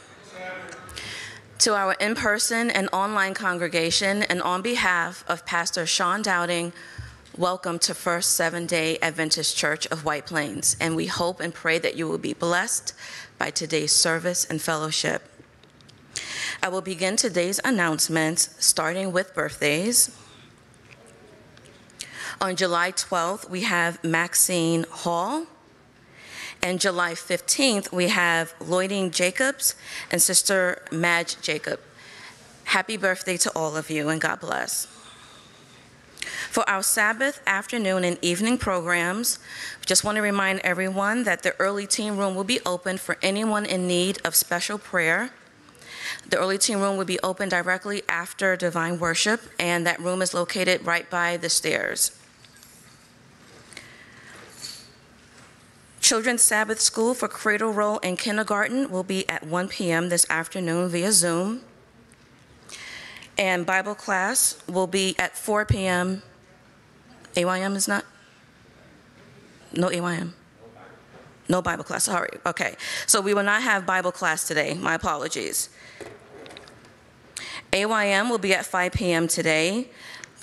To our in person and online congregation, and on behalf of Pastor Sean Dowding, welcome to First Seven Day Adventist Church of White Plains. And we hope and pray that you will be blessed by today's service and fellowship. I will begin today's announcements starting with birthdays. On July 12th, we have Maxine Hall. And July 15th, we have Lloydine Jacobs and Sister Madge Jacob. Happy birthday to all of you, and God bless. For our Sabbath afternoon and evening programs, just want to remind everyone that the early teen room will be open for anyone in need of special prayer. The early teen room will be open directly after divine worship, and that room is located right by the stairs. Children's Sabbath School for Cradle Roll and Kindergarten will be at 1 p.m. this afternoon via Zoom. And Bible class will be at 4 p.m. AYM is not? No AYM? No Bible class, sorry, okay. So we will not have Bible class today, my apologies. AYM will be at 5 p.m. today.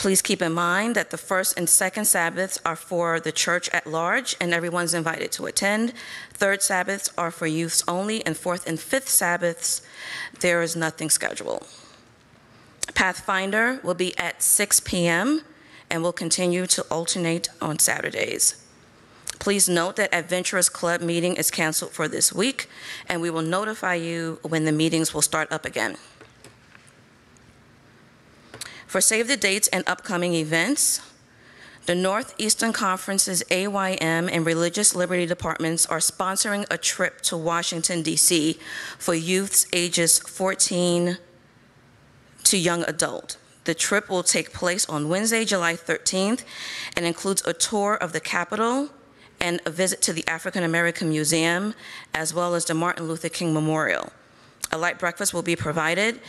Please keep in mind that the first and second Sabbaths are for the church at large, and everyone's invited to attend. Third Sabbaths are for youths only, and fourth and fifth Sabbaths, there is nothing scheduled. Pathfinder will be at 6 p.m. and will continue to alternate on Saturdays. Please note that Adventurers Club meeting is canceled for this week, and we will notify you when the meetings will start up again. For save the dates and upcoming events, the Northeastern Conference's AYM and Religious Liberty Departments are sponsoring a trip to Washington, D.C. for youths ages 14 to young adult. The trip will take place on Wednesday, July 13th, and includes a tour of the Capitol and a visit to the African American Museum, as well as the Martin Luther King Memorial. A light breakfast will be provided,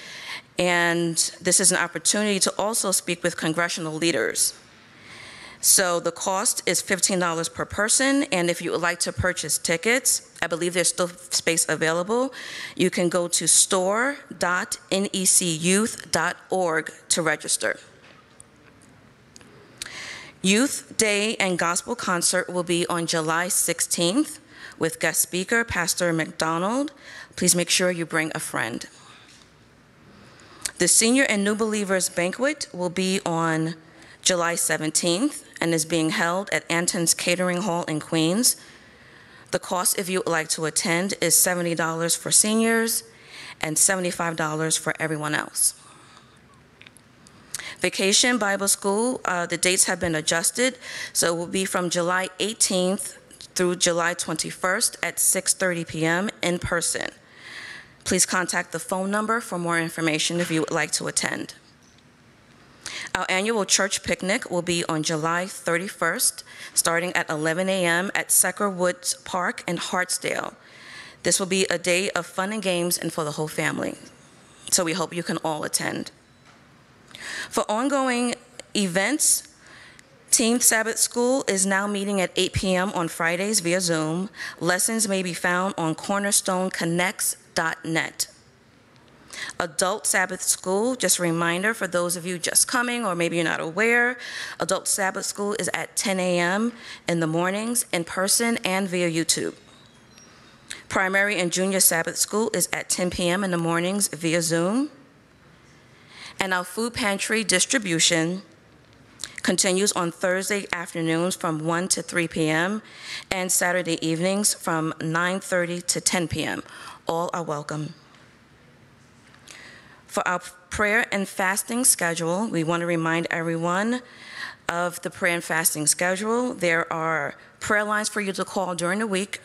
and this is an opportunity to also speak with congressional leaders. So the cost is $15 per person, and if you would like to purchase tickets, I believe there's still space available. You can go to store.necyouth.org to register. Youth Day and Gospel Concert will be on July 16th with guest speaker Pastor McDonald. Please make sure you bring a friend. The Senior and New Believers Banquet will be on July 17th and is being held at Anton's Catering Hall in Queens. The cost, if you would like to attend, is $70 for seniors and $75 for everyone else. Vacation Bible School, uh, the dates have been adjusted, so it will be from July 18th through July 21st at 6:30 p.m. in person. Please contact the phone number for more information if you would like to attend. Our annual church picnic will be on July 31st, starting at 11 a.m. at Secor Woods Park in Hartsdale. This will be a day of fun and games and for the whole family. So we hope you can all attend. For ongoing events, Team Sabbath School is now meeting at 8 p.m. on Fridays via Zoom. Lessons may be found on cornerstoneconnections.net. Adult Sabbath School, just a reminder for those of you just coming or maybe you're not aware, Adult Sabbath School is at 10 a.m. in the mornings in person and via YouTube. Primary and Junior Sabbath School is at 10 p.m. in the mornings via Zoom. And our food pantry distribution continues on Thursday afternoons from 1 to 3 p.m. and Saturday evenings from 9:30 to 10 p.m. All are welcome. For our prayer and fasting schedule, we want to remind everyone of the prayer and fasting schedule. There are prayer lines for you to call during the week.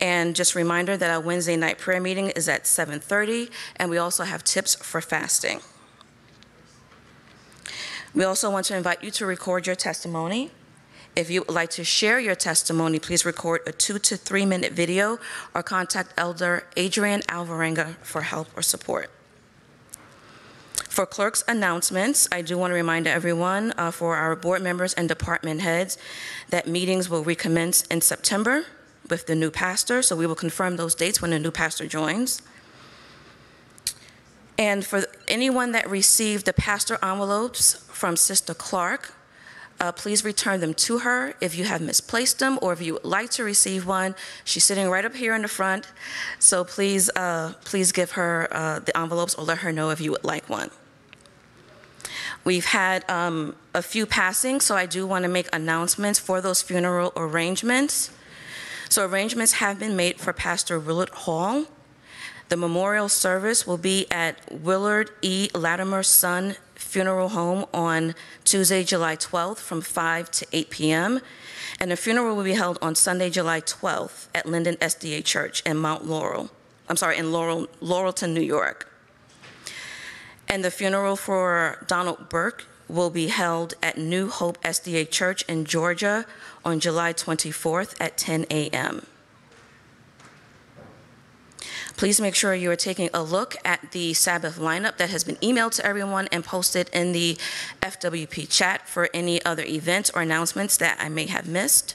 And just a reminder that our Wednesday night prayer meeting is at 7:30 and we also have tips for fasting. We also want to invite you to record your testimony. If you would like to share your testimony, please record a two to three minute video or contact Elder Adrian Alvarenga for help or support. For clerk's announcements, I do want to remind everyone uh, for our board members and department heads that meetings will recommence in September with the new pastor, so we will confirm those dates when the new pastor joins. And for anyone that received the pastor envelopes from Sister Clark, uh, please return them to her if you have misplaced them or if you would like to receive one. She's sitting right up here in the front, so please, uh, please give her uh, the envelopes or let her know if you would like one. We've had um, a few passings, so I do want to make announcements for those funeral arrangements. So arrangements have been made for Pastor Willard Hall. The memorial service will be at Willard E. Latimer's Son Funeral Home on Tuesday, July 12th from 5 to 8 p.m. And the funeral will be held on Sunday, July 12th at Linden SDA Church in Mount Laurel. I'm sorry, in Laurel, Laurelton, New York. And the funeral for Donald Burke will be held at New Hope SDA Church in Georgia on July 24th at 10 a.m. Please make sure you are taking a look at the Sabbath lineup that has been emailed to everyone and posted in the FWP chat for any other events or announcements that I may have missed.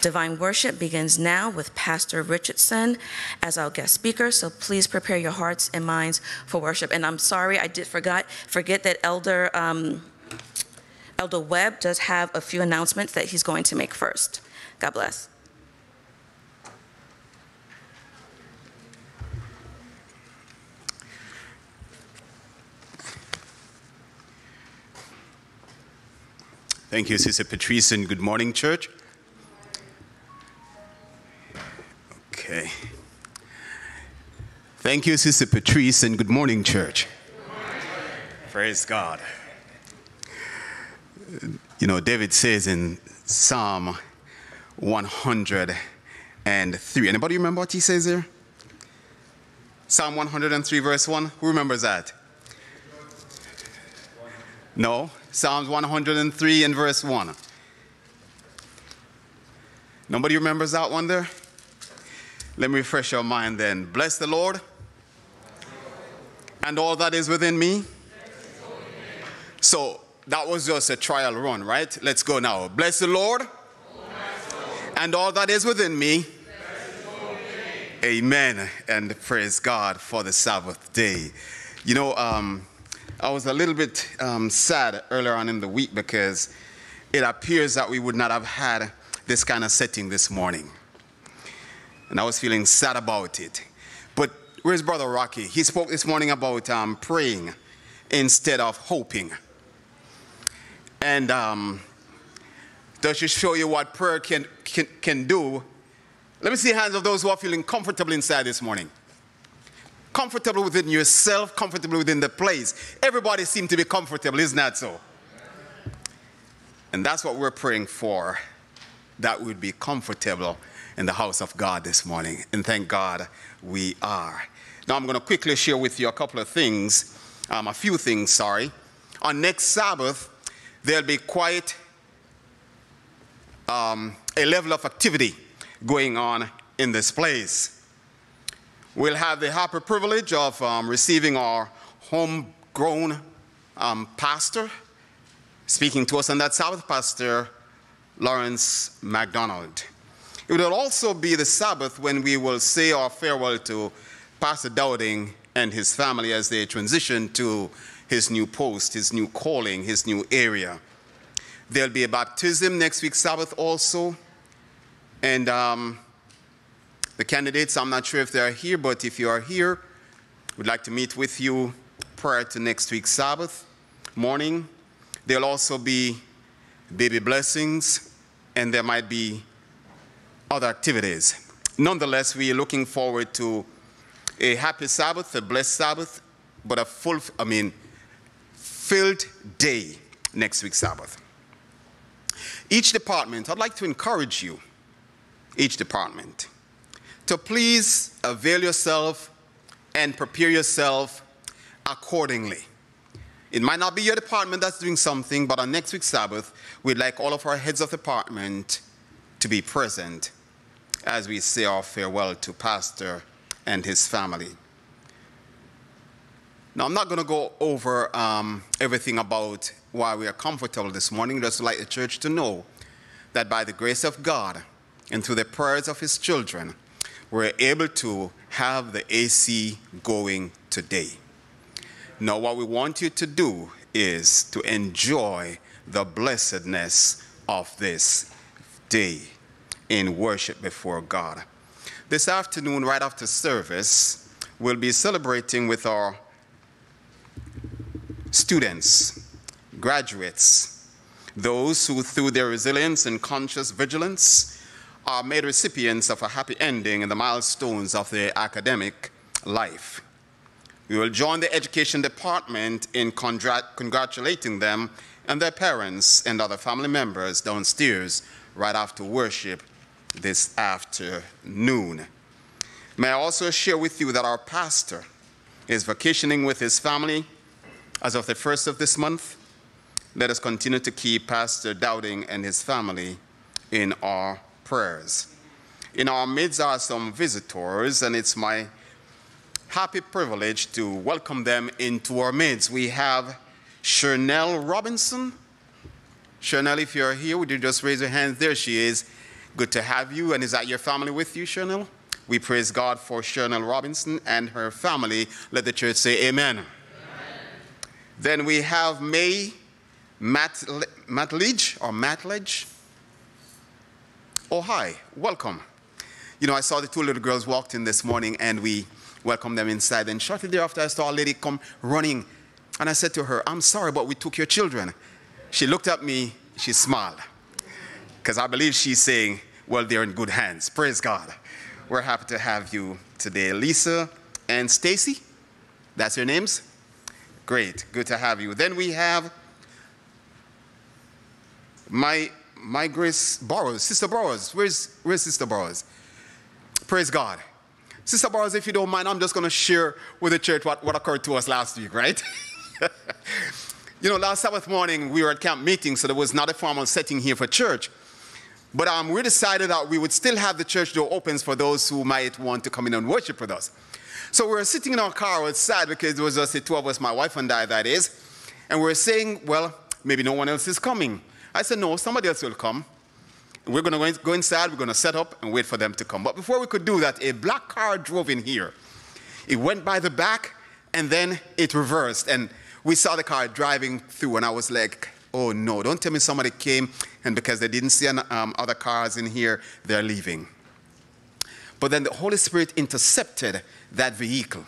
Divine worship begins now with Pastor Richardson as our guest speaker, so please prepare your hearts and minds for worship. And I'm sorry, I did forgot forget that Elder um, Elder Webb does have a few announcements that he's going to make first. God bless. Thank you, Sister Patrice, and good morning, church. Okay. Thank you, Sister Patrice, and good morning, church. Praise God. You know, David says in Psalm 103. Anybody remember what he says there? Psalm 103, verse 1. Who remembers that? No? Psalms 103 and verse 1. Nobody remembers that one there? Let me refresh your mind then. Bless the Lord and all that is within me. So that was just a trial run, right? Let's go now. Bless the Lord and all that is within me. Amen. And praise God for the Sabbath day. You know, um, I was a little bit um, sad earlier on in the week because it appears that we would not have had this kind of setting this morning. And I was feeling sad about it. But where's Brother Rocky? He spoke this morning about um, praying instead of hoping. And um, does just show you what prayer can, can, can do? Let me see hands of those who are feeling comfortable inside this morning comfortable within yourself, comfortable within the place. Everybody seems to be comfortable, isn't that so? And that's what we're praying for, that we'd be comfortable in the house of God this morning. And thank God we are. Now, I'm going to quickly share with you a couple of things, um, a few things, sorry. On next Sabbath, there'll be quite um, a level of activity going on in this place. We'll have the happy privilege of um, receiving our homegrown um, pastor speaking to us on that Sabbath, Pastor Lawrence MacDonald. It will also be the Sabbath when we will say our farewell to Pastor Dowding and his family as they transition to his new post, his new calling, his new area. There'll be a baptism next week, Sabbath also. And um, the candidates, I'm not sure if they are here, but if you are here, we'd like to meet with you prior to next week's Sabbath morning. There'll also be baby blessings, and there might be other activities. Nonetheless, we are looking forward to a happy Sabbath, a blessed Sabbath, but a full, I mean, filled day next week's Sabbath. Each department, I'd like to encourage you, each department, to please avail yourself and prepare yourself accordingly. It might not be your department that's doing something, but on next week's Sabbath, we'd like all of our heads of department to be present as we say our farewell to Pastor and his family. Now, I'm not going to go over um, everything about why we are comfortable this morning, just like the church to know that by the grace of God and through the prayers of his children, we're able to have the AC going today. Now, what we want you to do is to enjoy the blessedness of this day in worship before God. This afternoon, right after service, we'll be celebrating with our students, graduates, those who, through their resilience and conscious vigilance, are made recipients of a happy ending in the milestones of their academic life. We will join the Education Department in congratulating them and their parents and other family members downstairs right after worship this afternoon. May I also share with you that our pastor is vacationing with his family as of the first of this month. Let us continue to keep Pastor Dowding and his family in our prayers. In our midst are some visitors, and it's my happy privilege to welcome them into our midst. We have Chernell Robinson. Chernell, if you're here, would you just raise your hand? There she is. Good to have you. And is that your family with you, Chernell? We praise God for Chernell Robinson and her family. Let the church say amen. amen. Then we have May Matledge or Matledge. Oh, hi. Welcome. You know, I saw the two little girls walked in this morning and we welcomed them inside. And shortly thereafter, I saw a lady come running. And I said to her, I'm sorry, but we took your children. She looked at me, she smiled. Because I believe she's saying, well, they're in good hands. Praise God. We're happy to have you today. Lisa and Stacy, that's your names? Great, good to have you. Then we have my my Grace Burrows, Sister Burrows. Where's where's Sister Burrows? Praise God. Sister Burrows, if you don't mind, I'm just going to share with the church what, what occurred to us last week, right? [laughs] you know, last Sabbath morning we were at camp meeting, so there was not a formal setting here for church. But um, we decided that we would still have the church door open for those who might want to come in and worship with us. So we were sitting in our car, outside because it was just the two of us, my wife and I, that is. And we were saying, well, maybe no one else is coming. I said, no, somebody else will come. We're going to go inside, we're going to set up and wait for them to come. But before we could do that, a black car drove in here. It went by the back and then it reversed. And we saw the car driving through, and I was like, oh no, don't tell me somebody came and because they didn't see an, um, other cars in here, they're leaving. But then the Holy Spirit intercepted that vehicle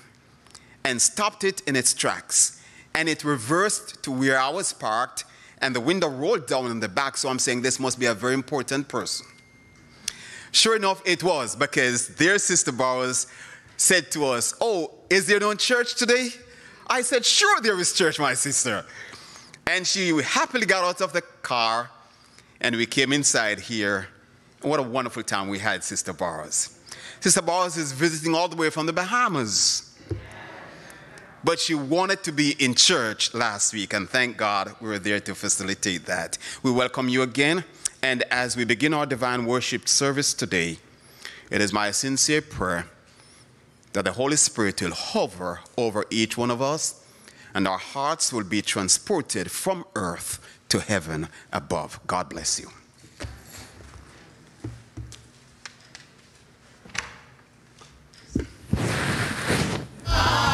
and stopped it in its tracks. And it reversed to where I was parked and the window rolled down in the back. So I'm saying this must be a very important person. Sure enough, it was because their sister Bowers said to us, Oh, is there no church today? I said, Sure, there is church, my sister. And she happily got out of the car and we came inside here. What a wonderful time we had, Sister Bowers. Sister Bowers is visiting all the way from the Bahamas but she wanted to be in church last week, and thank God we were there to facilitate that. We welcome you again, and as we begin our divine worship service today, it is my sincere prayer that the Holy Spirit will hover over each one of us, and our hearts will be transported from earth to heaven above. God bless you. Ah.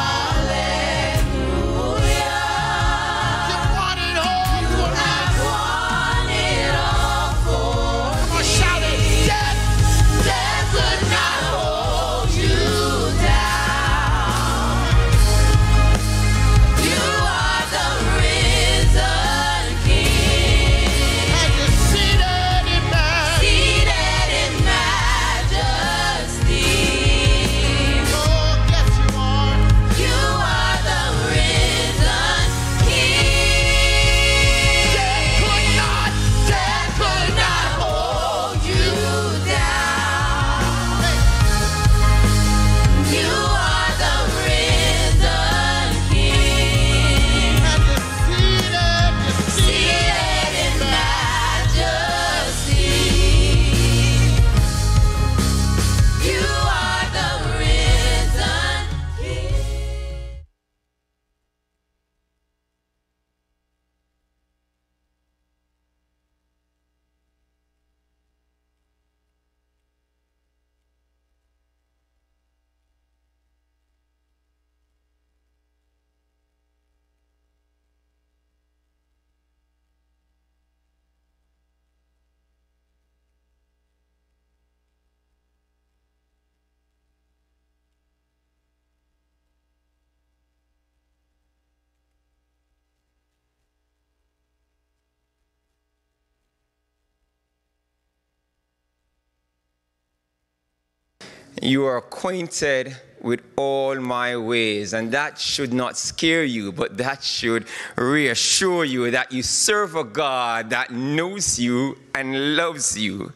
You are acquainted with all my ways, and that should not scare you, but that should reassure you that you serve a God that knows you and loves you.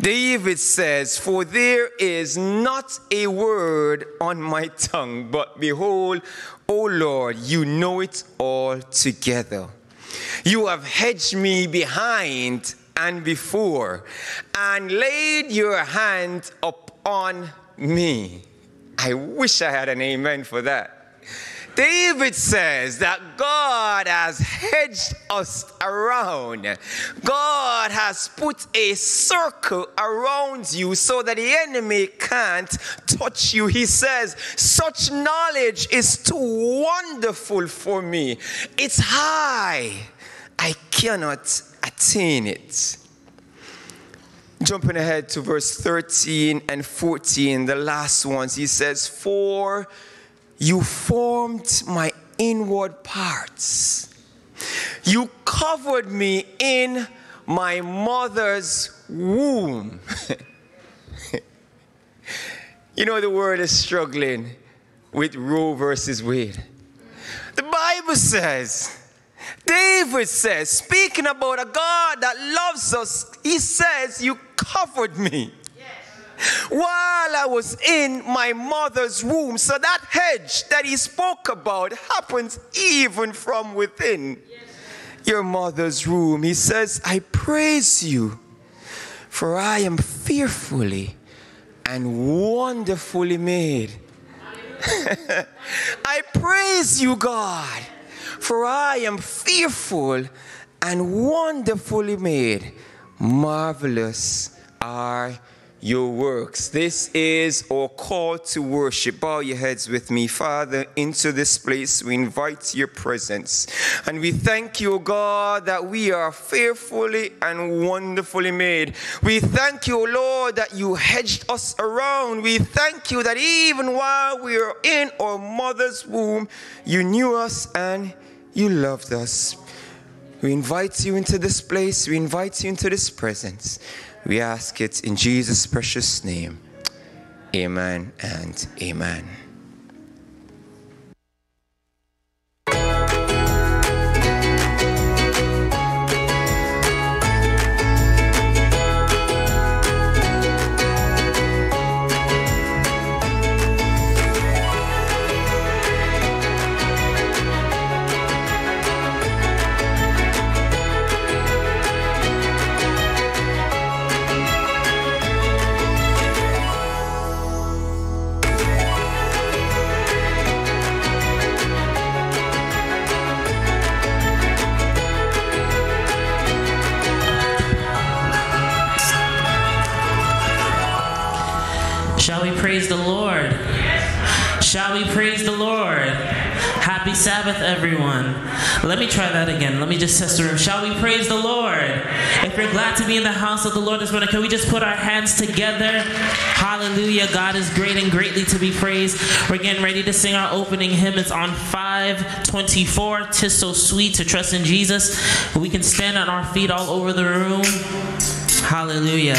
David says, For there is not a word on my tongue, but behold, O Lord, you know it all together. You have hedged me behind and before, and laid your hand upon me. I wish I had an amen for that. David says that God has hedged us around. God has put a circle around you so that the enemy can't touch you. He says, Such knowledge is too wonderful for me. It's high. I cannot attain it. Jumping ahead to verse 13 and 14, the last ones, he says, For you formed my inward parts. You covered me in my mother's womb. [laughs] you know, the word is struggling with Roe versus Wade. The Bible says, David says, speaking about a God that loves us, he says, You covered me while I was in my mother's womb. So that hedge that he spoke about happens even from within your mother's womb. He says, I praise you, for I am fearfully and wonderfully made. [laughs] I praise you, God, for I am fearful and wonderfully made. Marvelous are your works. This is our call to worship. Bow your heads with me, Father, into this place. We invite your presence. And we thank you, God, that we are fearfully and wonderfully made. We thank you, Lord, that you hedged us around. We thank you that even while we are in our mother's womb, you knew us and you loved us. We invite you into this place. We invite you into this presence. We ask it in Jesus' precious name. Amen and amen. Everyone. Let me try that again. Let me just test the room. Shall we praise the Lord? If you're glad to be in the house of the Lord this morning, can we just put our hands together? Hallelujah. God is great and greatly to be praised. We're getting ready to sing our opening hymn. It's on 524. Tis so sweet to trust in Jesus. We can stand on our feet all over the room. Hallelujah.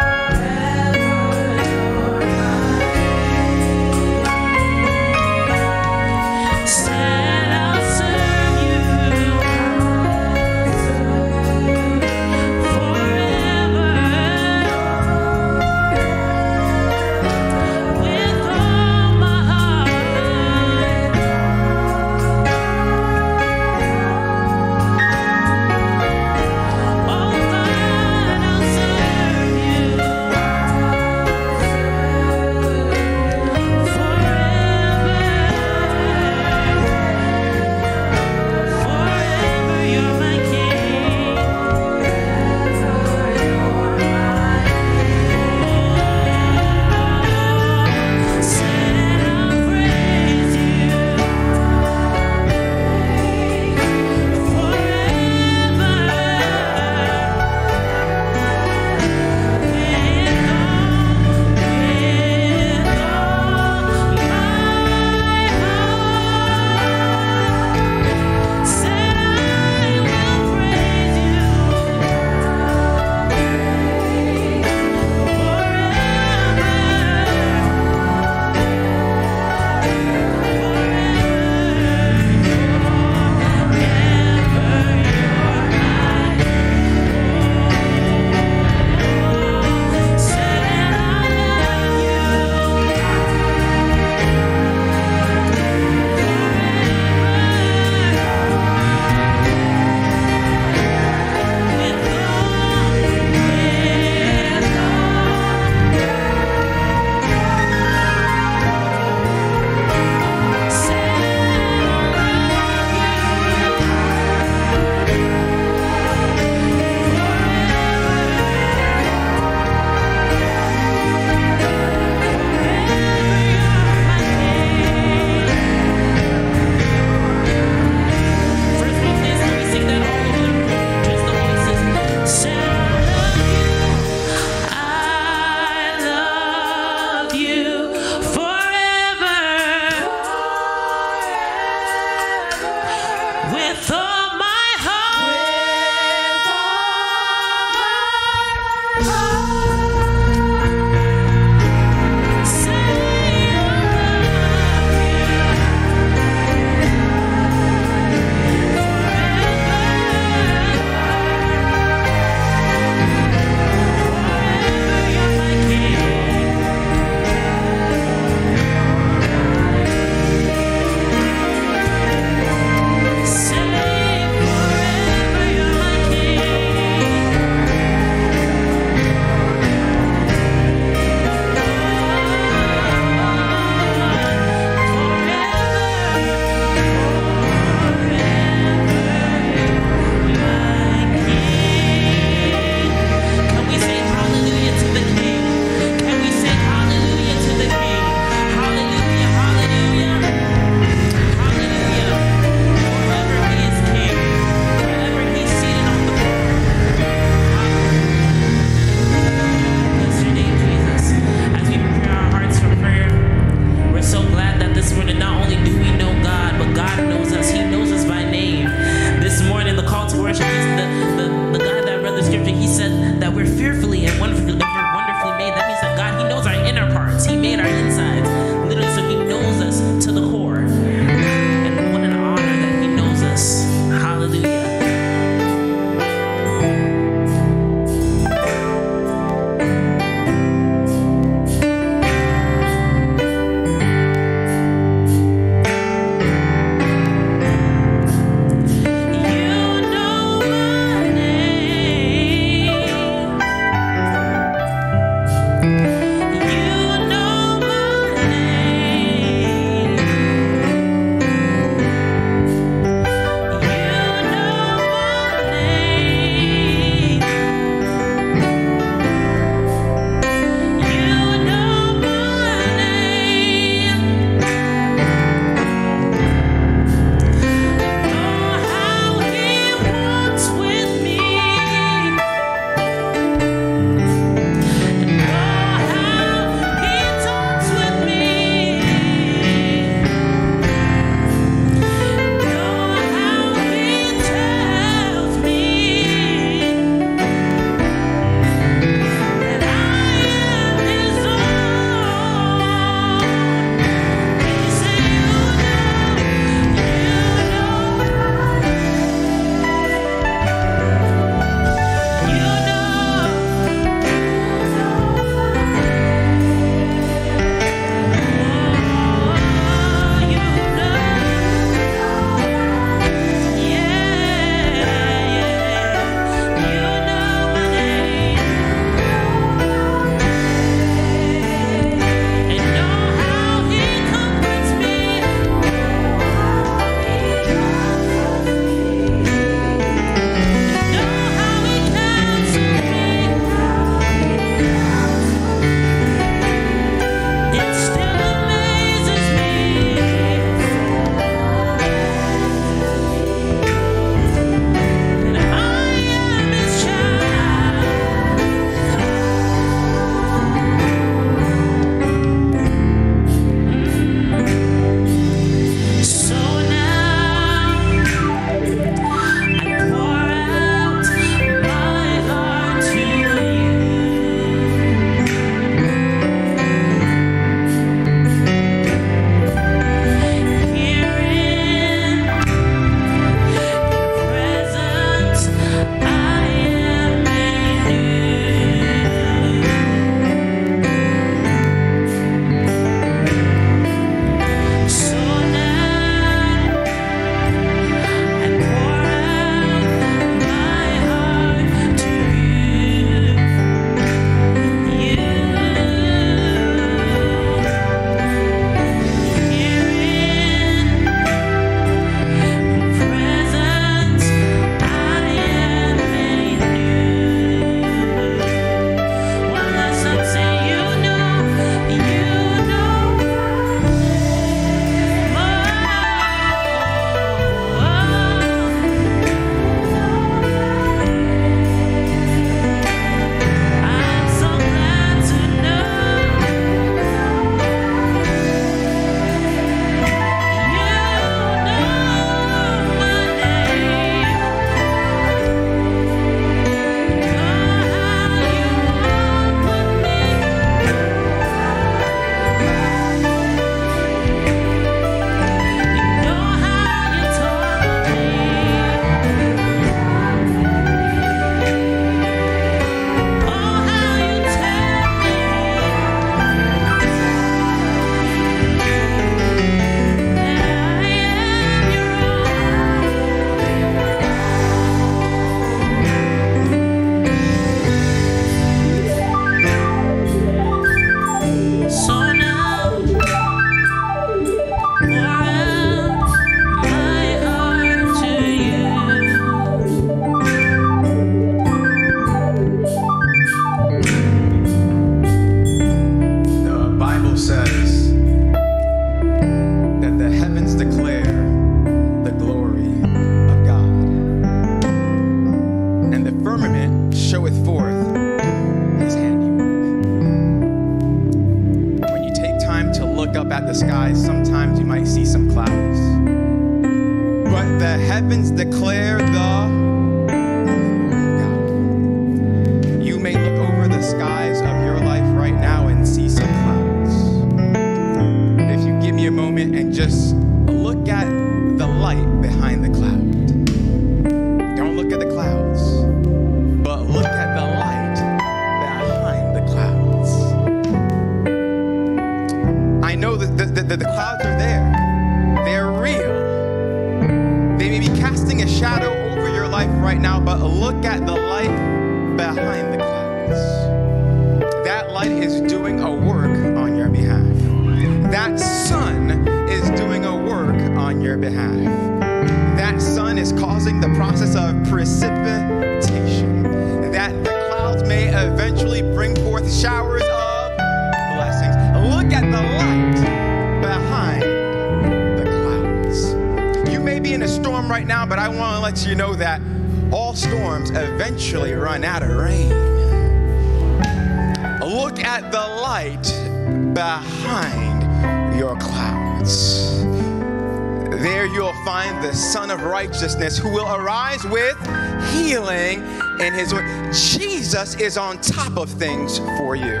Is on top of things for you.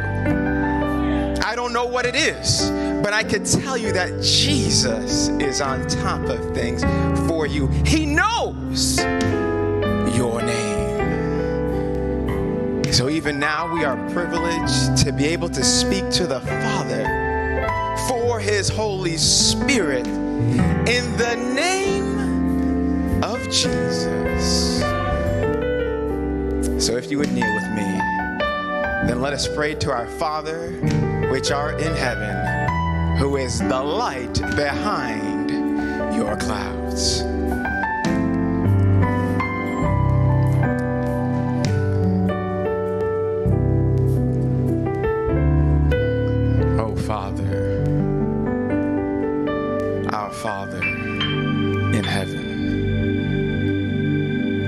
I don't know what it is, but I can tell you that Jesus is on top of things for you. He knows your name. So even now, we are privileged to be able to speak to the Father for his Holy Spirit in the name of Jesus. So if you would kneel with let us pray to our Father, which art in heaven, who is the light behind your clouds. Oh, Father, our Father in heaven,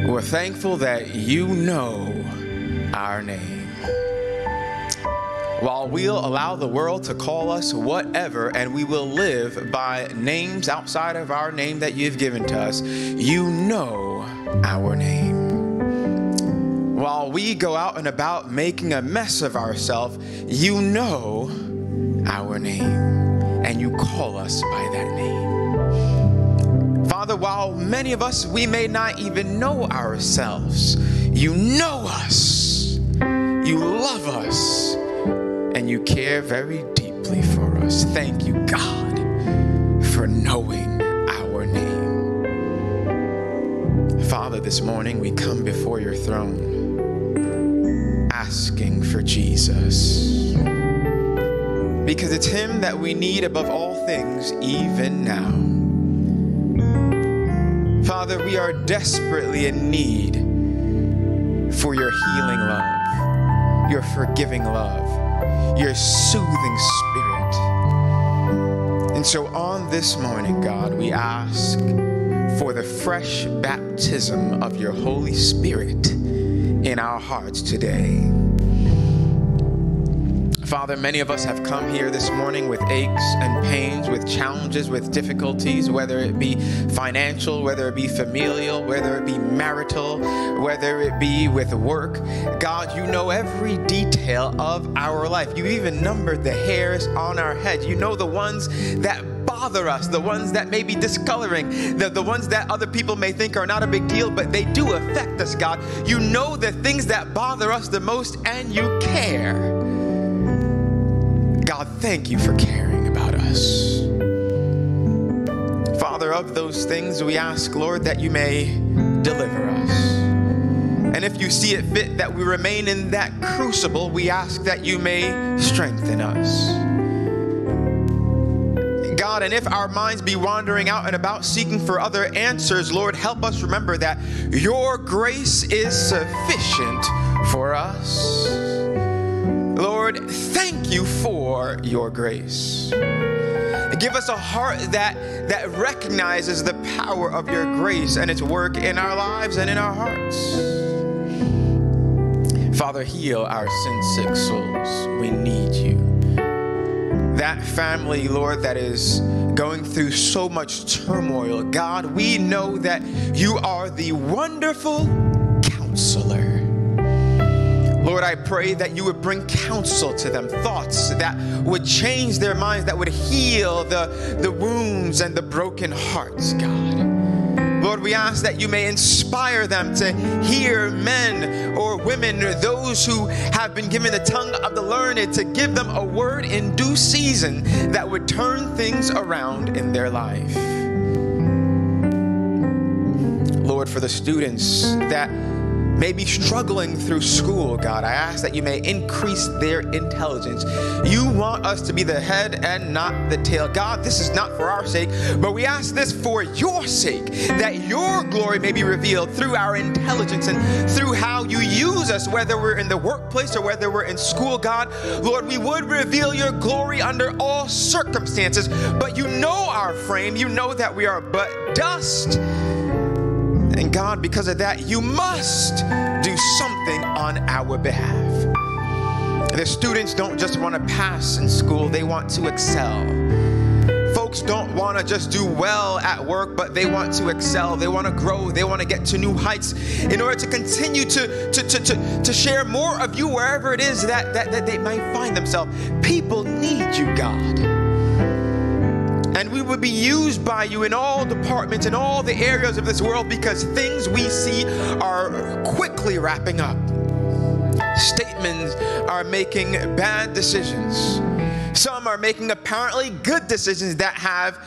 we're thankful that you know our name. We'll allow the world to call us whatever, and we will live by names outside of our name that you've given to us, you know our name. While we go out and about making a mess of ourselves, you know our name, and you call us by that name. Father, while many of us, we may not even know ourselves, you know us, very deeply for us. Thank you, God, for knowing our name. Father, this morning we come before your throne asking for Jesus. Because it's him that we need above all things, even now. Father, we are desperately in need for your healing love, your forgiving love, your soothing spirit. And so on this morning, God, we ask for the fresh baptism of your Holy Spirit in our hearts today. Father, many of us have come here this morning with aches and pains, with challenges, with difficulties, whether it be financial, whether it be familial, whether it be marital, whether it be with work. God, you know every detail of our life. You even numbered the hairs on our head. You know the ones that bother us, the ones that may be discoloring, the, the ones that other people may think are not a big deal, but they do affect us, God. You know the things that bother us the most, and you care. God, thank you for caring about us. Father, of those things we ask, Lord, that you may deliver us. And if you see it fit that we remain in that crucible, we ask that you may strengthen us. God, and if our minds be wandering out and about seeking for other answers, Lord, help us remember that your grace is sufficient for us. Lord, thank you for your grace. Give us a heart that, that recognizes the power of your grace and its work in our lives and in our hearts. Father, heal our sin sick souls. We need you. That family, Lord, that is going through so much turmoil, God, we know that you are the wonderful counselor. Lord, I pray that you would bring counsel to them, thoughts that would change their minds, that would heal the, the wounds and the broken hearts, God. Lord, we ask that you may inspire them to hear men or women, or those who have been given the tongue of the learned, to give them a word in due season that would turn things around in their life. Lord, for the students that may be struggling through school, God. I ask that you may increase their intelligence. You want us to be the head and not the tail. God, this is not for our sake, but we ask this for your sake, that your glory may be revealed through our intelligence and through how you use us, whether we're in the workplace or whether we're in school, God. Lord, we would reveal your glory under all circumstances, but you know our frame. You know that we are but dust. And God, because of that, you must do something on our behalf. The students don't just want to pass in school, they want to excel. Folks don't want to just do well at work, but they want to excel. They want to grow. They want to get to new heights in order to continue to, to, to, to, to share more of you wherever it is that, that, that they might find themselves. People need you, God we would be used by you in all departments, in all the areas of this world, because things we see are quickly wrapping up. Statements are making bad decisions. Some are making apparently good decisions that have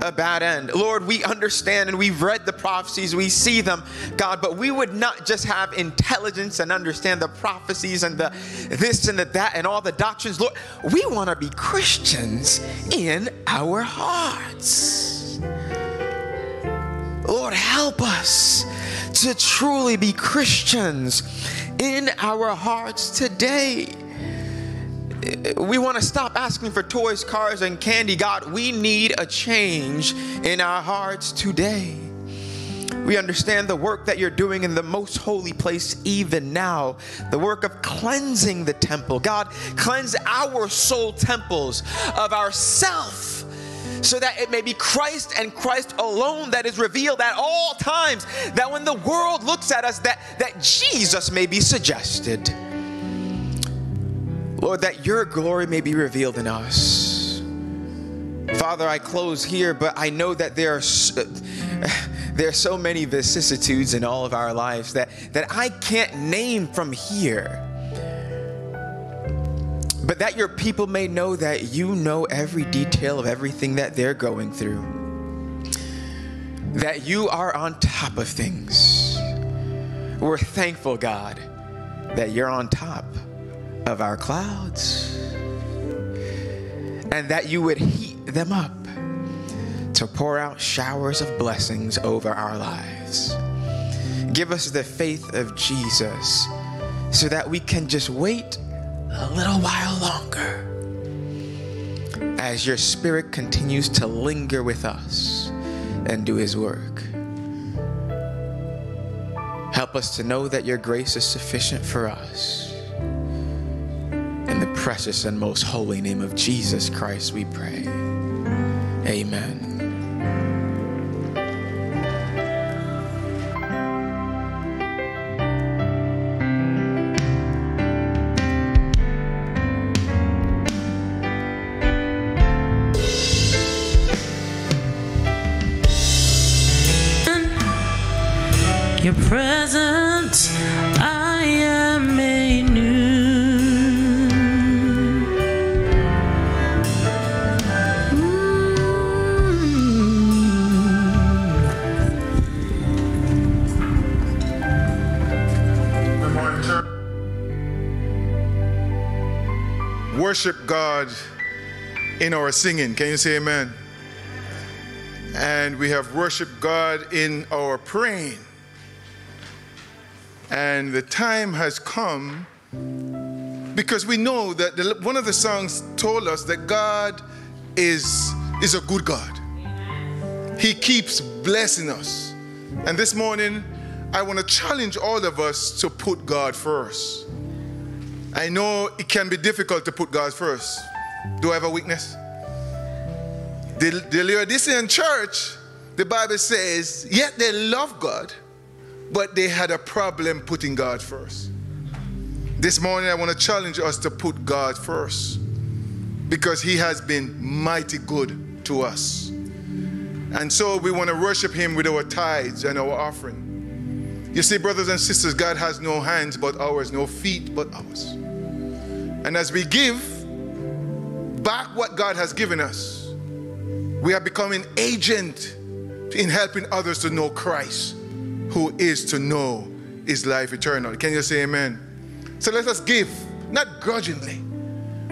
a bad end. Lord, we understand and we've read the prophecies, we see them, God, but we would not just have intelligence and understand the prophecies and the this and the that and all the doctrines. Lord, we want to be Christians in our hearts. Lord, help us to truly be Christians in our hearts today we want to stop asking for toys, cars, and candy. God, we need a change in our hearts today. We understand the work that you're doing in the most holy place even now, the work of cleansing the temple. God, cleanse our soul temples of ourself so that it may be Christ and Christ alone that is revealed at all times, that when the world looks at us, that, that Jesus may be suggested. Lord, that your glory may be revealed in us. Father, I close here, but I know that there are so, uh, [sighs] there are so many vicissitudes in all of our lives that, that I can't name from here. But that your people may know that you know every detail of everything that they're going through. That you are on top of things. We're thankful, God, that you're on top of our clouds, and that you would heat them up to pour out showers of blessings over our lives. Give us the faith of Jesus so that we can just wait a little while longer as your spirit continues to linger with us and do his work. Help us to know that your grace is sufficient for us precious and most holy name of Jesus Christ, we pray. Amen. Your presence, worship God in our singing. Can you say amen? And we have worshiped God in our praying. And the time has come because we know that the, one of the songs told us that God is, is a good God. He keeps blessing us. And this morning, I want to challenge all of us to put God first. I know it can be difficult to put God first. Do I have a weakness? The, the Laodicean church, the Bible says, yet they love God, but they had a problem putting God first. This morning, I want to challenge us to put God first because He has been mighty good to us. And so we want to worship Him with our tithes and our offering. You see, brothers and sisters, God has no hands but ours, no feet but ours. And as we give back what God has given us, we are becoming agent in helping others to know Christ, who is to know is life eternal. Can you say amen? So let us give, not grudgingly,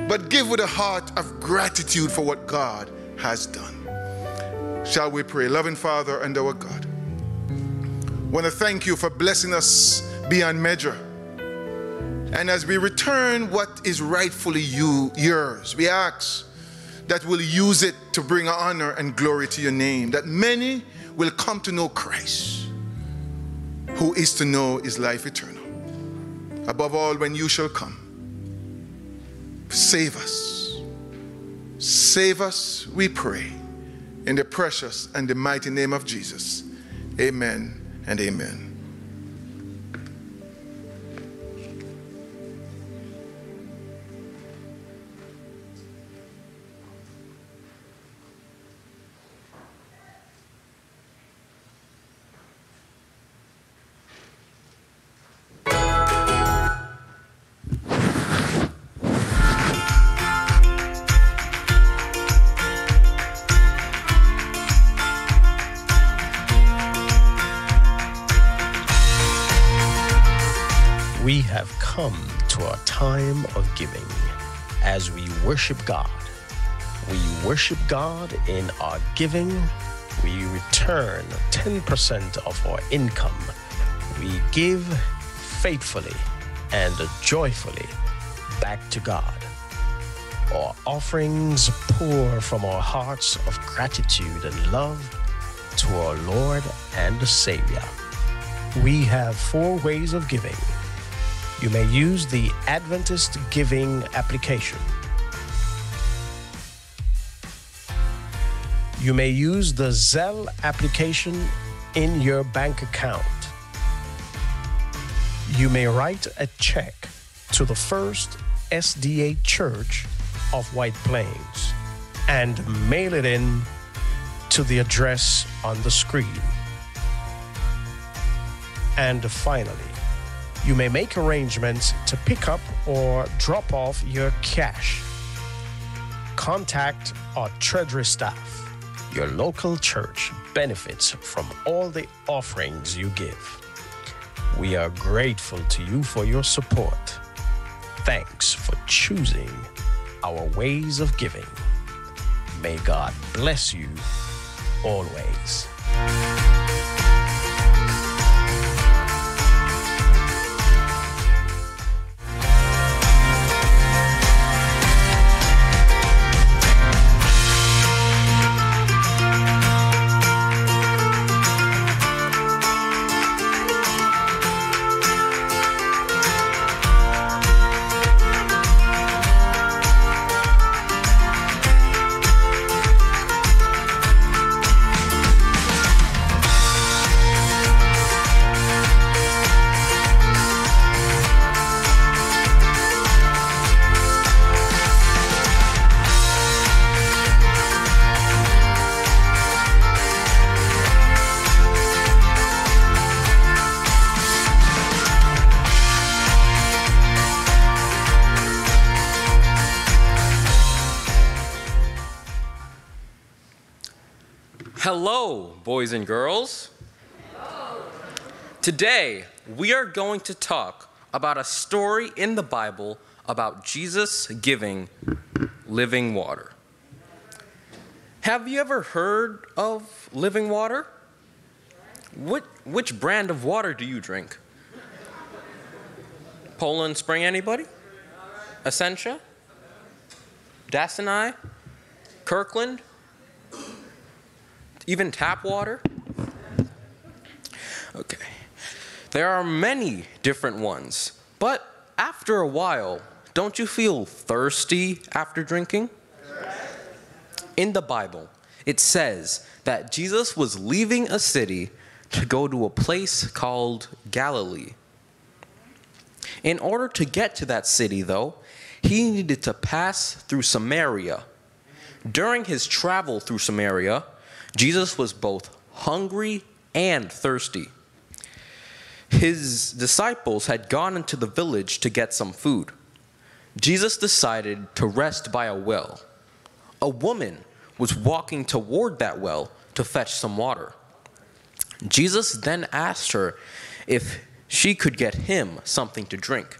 but give with a heart of gratitude for what God has done. Shall we pray? Loving Father and our God, want to thank you for blessing us beyond measure. And as we return what is rightfully you, yours, we ask that we'll use it to bring honor and glory to your name, that many will come to know Christ, who is to know is life eternal. Above all, when you shall come, save us. Save us, we pray, in the precious and the mighty name of Jesus. Amen and amen. Time of giving as we worship God. We worship God in our giving. We return 10% of our income. We give faithfully and joyfully back to God. Our offerings pour from our hearts of gratitude and love to our Lord and Savior. We have four ways of giving. You may use the Adventist Giving application. You may use the Zelle application in your bank account. You may write a check to the First SDA Church of White Plains and mail it in to the address on the screen. And finally, you may make arrangements to pick up or drop off your cash. Contact our treasury staff. Your local church benefits from all the offerings you give. We are grateful to you for your support. Thanks for choosing our ways of giving. May God bless you always. Boys and girls. Today, we are going to talk about a story in the Bible about Jesus giving living water. Have you ever heard of living water? What, which brand of water do you drink? Poland Spring, anybody? Essentia? Dasani? Kirkland? Even tap water? Okay. There are many different ones, but after a while, don't you feel thirsty after drinking? In the Bible, it says that Jesus was leaving a city to go to a place called Galilee. In order to get to that city, though, he needed to pass through Samaria. During his travel through Samaria, Jesus was both hungry and thirsty. His disciples had gone into the village to get some food. Jesus decided to rest by a well. A woman was walking toward that well to fetch some water. Jesus then asked her if she could get him something to drink.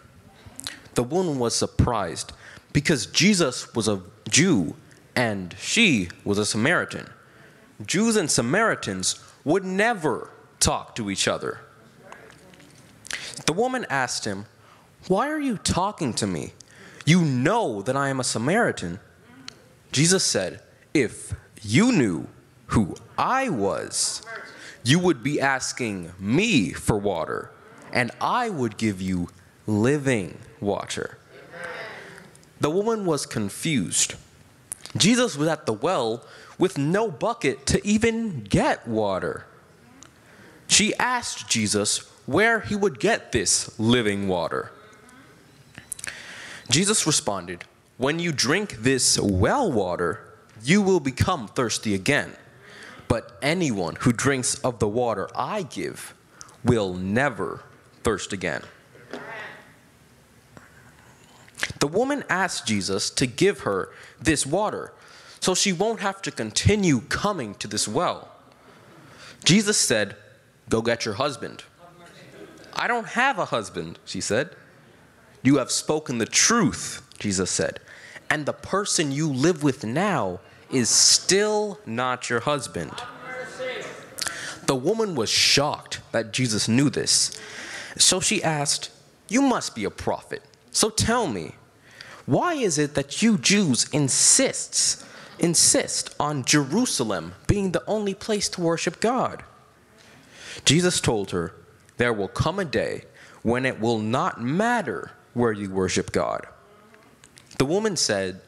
The woman was surprised because Jesus was a Jew and she was a Samaritan. Jews and Samaritans would never talk to each other. The woman asked him, Why are you talking to me? You know that I am a Samaritan. Jesus said, If you knew who I was, you would be asking me for water, and I would give you living water. The woman was confused. Jesus was at the well with no bucket to even get water. She asked Jesus where he would get this living water. Jesus responded, When you drink this well water, you will become thirsty again. But anyone who drinks of the water I give will never thirst again. The woman asked Jesus to give her this water so she won't have to continue coming to this well. Jesus said, Go get your husband. I don't have a husband, she said. You have spoken the truth, Jesus said, and the person you live with now is still not your husband. The woman was shocked that Jesus knew this. So she asked, You must be a prophet. So tell me, why is it that you Jews insists insist on Jerusalem being the only place to worship God? Jesus told her, There will come a day when it will not matter where you worship God. The woman said,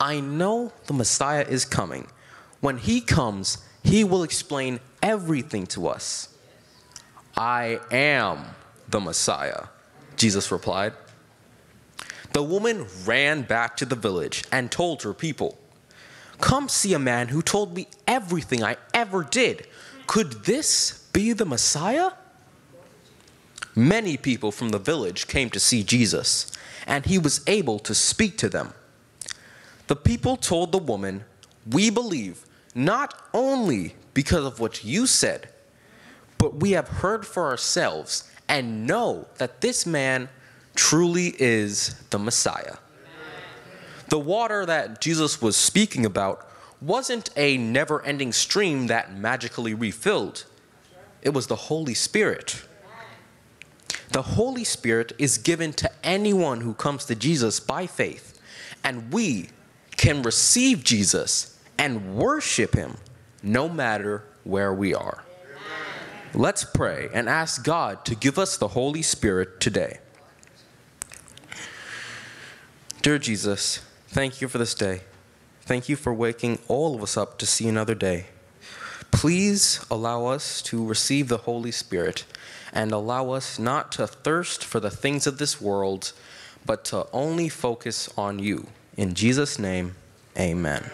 I know the Messiah is coming. When he comes, he will explain everything to us. I am the Messiah, Jesus replied. The woman ran back to the village and told her people, Come see a man who told me everything I ever did. Could this be the Messiah? Many people from the village came to see Jesus, and he was able to speak to them. The people told the woman, We believe not only because of what you said, but we have heard for ourselves and know that this man truly is the Messiah. The water that Jesus was speaking about wasn't a never ending stream that magically refilled, it was the Holy Spirit. The Holy Spirit is given to anyone who comes to Jesus by faith, and we can receive Jesus and worship him no matter where we are. Let's pray and ask God to give us the Holy Spirit today. Dear Jesus, thank you for this day. Thank you for waking all of us up to see another day. Please allow us to receive the Holy Spirit and allow us not to thirst for the things of this world, but to only focus on you. In Jesus' name, amen.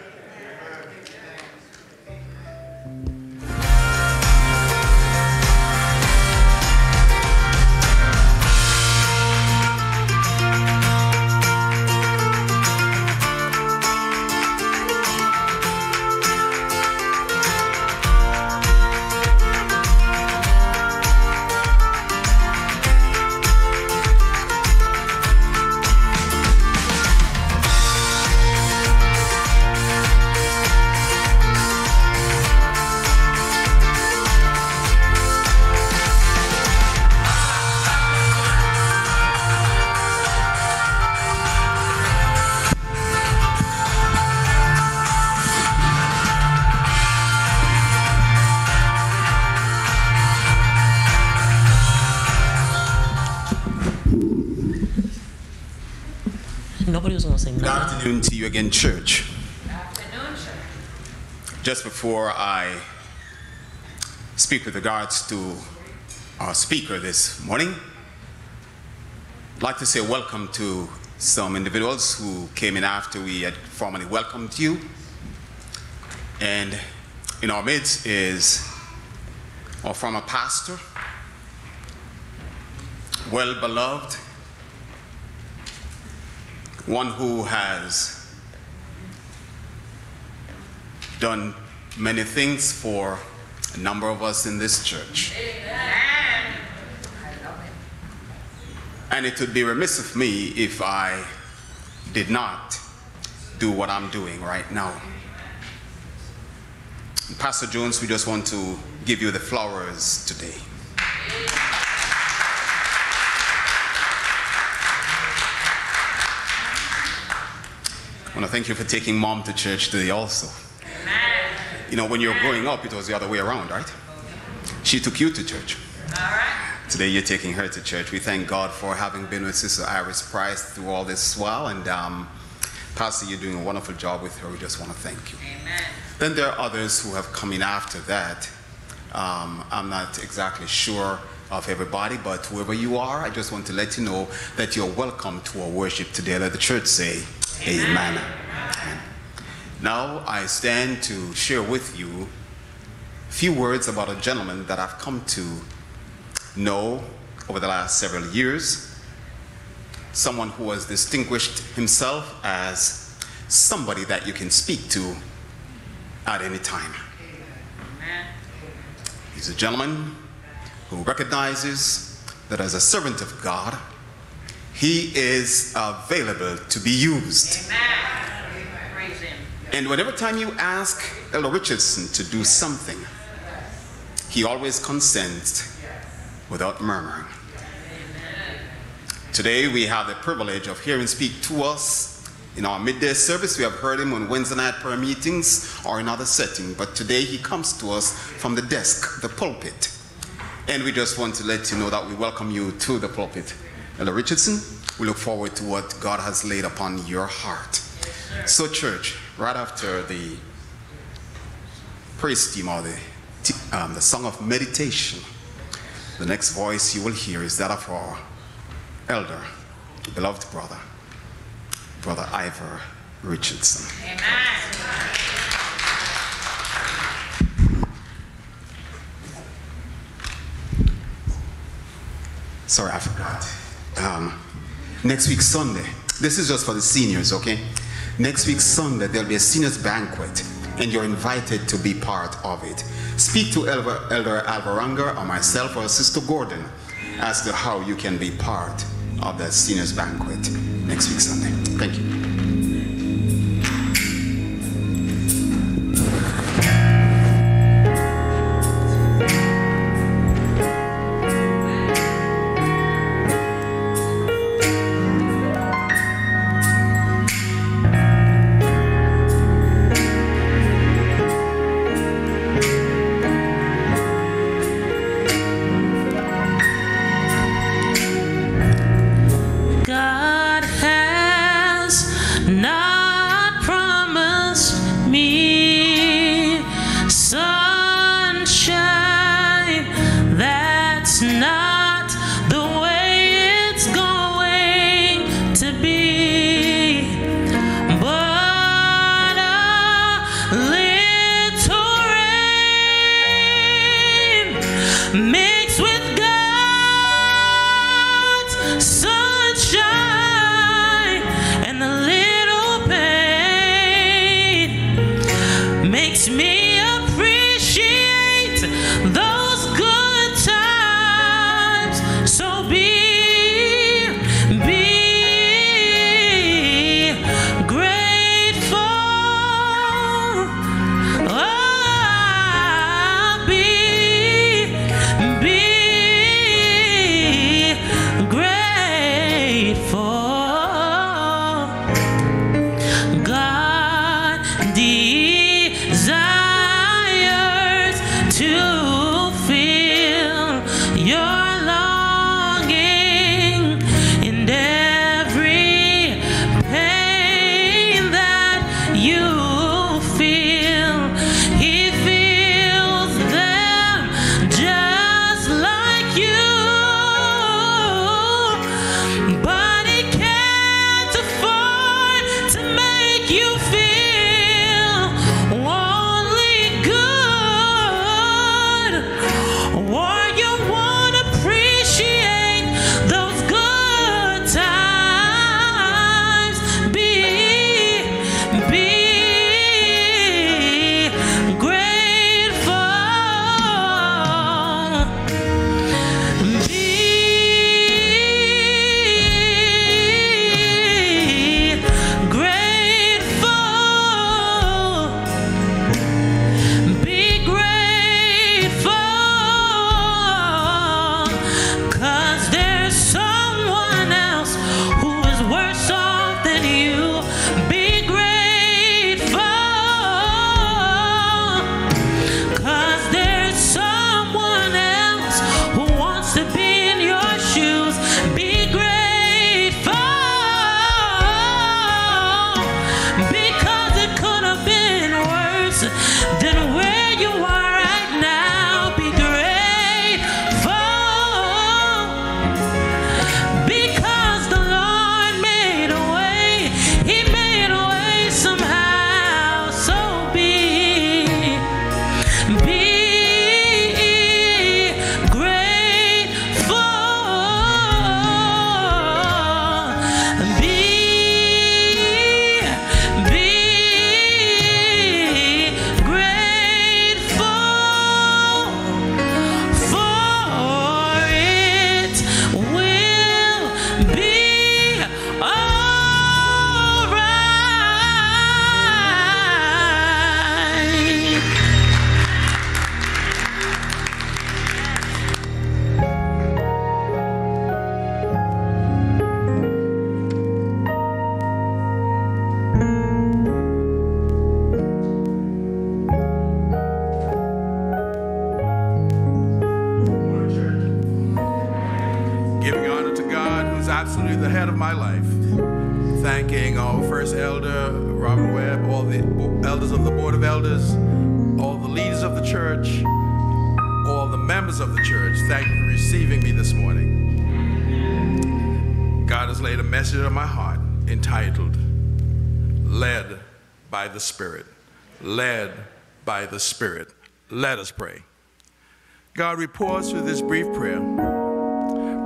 Before I speak with regards to our speaker this morning, I'd like to say welcome to some individuals who came in after we had formally welcomed you. And in our midst is our former pastor, well beloved, one who has done many things for a number of us in this church. And it would be remiss of me if I did not do what I'm doing right now. Pastor Jones, we just want to give you the flowers today. I want to thank you for taking mom to church today also. You know, when you were growing up, it was the other way around, right? She took you to church. Today you're taking her to church. We thank God for having been with Sister Iris Price through all this while. And um, Pastor, you're doing a wonderful job with her. We just want to thank you. Amen. Then there are others who have come in after that. Um, I'm not exactly sure of everybody, but whoever you are, I just want to let you know that you're welcome to our worship today. Let the church say, Amen. Amen. Now I stand to share with you a few words about a gentleman that I've come to know over the last several years. Someone who has distinguished himself as somebody that you can speak to at any time. He's a gentleman who recognizes that as a servant of God, he is available to be used. And whenever time you ask Elder Richardson to do something, he always consents without murmuring. Today we have the privilege of hearing speak to us in our midday service. We have heard him on Wednesday night prayer meetings or in other setting, but today he comes to us from the desk, the pulpit. And we just want to let you know that we welcome you to the pulpit. Elder Richardson, we look forward to what God has laid upon your heart. So, church, right after the praise team or the, um, the song of meditation, the next voice you will hear is that of our elder, beloved brother, Brother Ivor Richardson. Amen. sorry, I forgot. Um, next week, Sunday, this is just for the seniors, okay? Next week, Sunday, there'll be a seniors banquet, and you're invited to be part of it. Speak to Elder, Elder Alvaranga or myself or Sister Gordon as to how you can be part of the seniors banquet next week, Sunday. Thank you.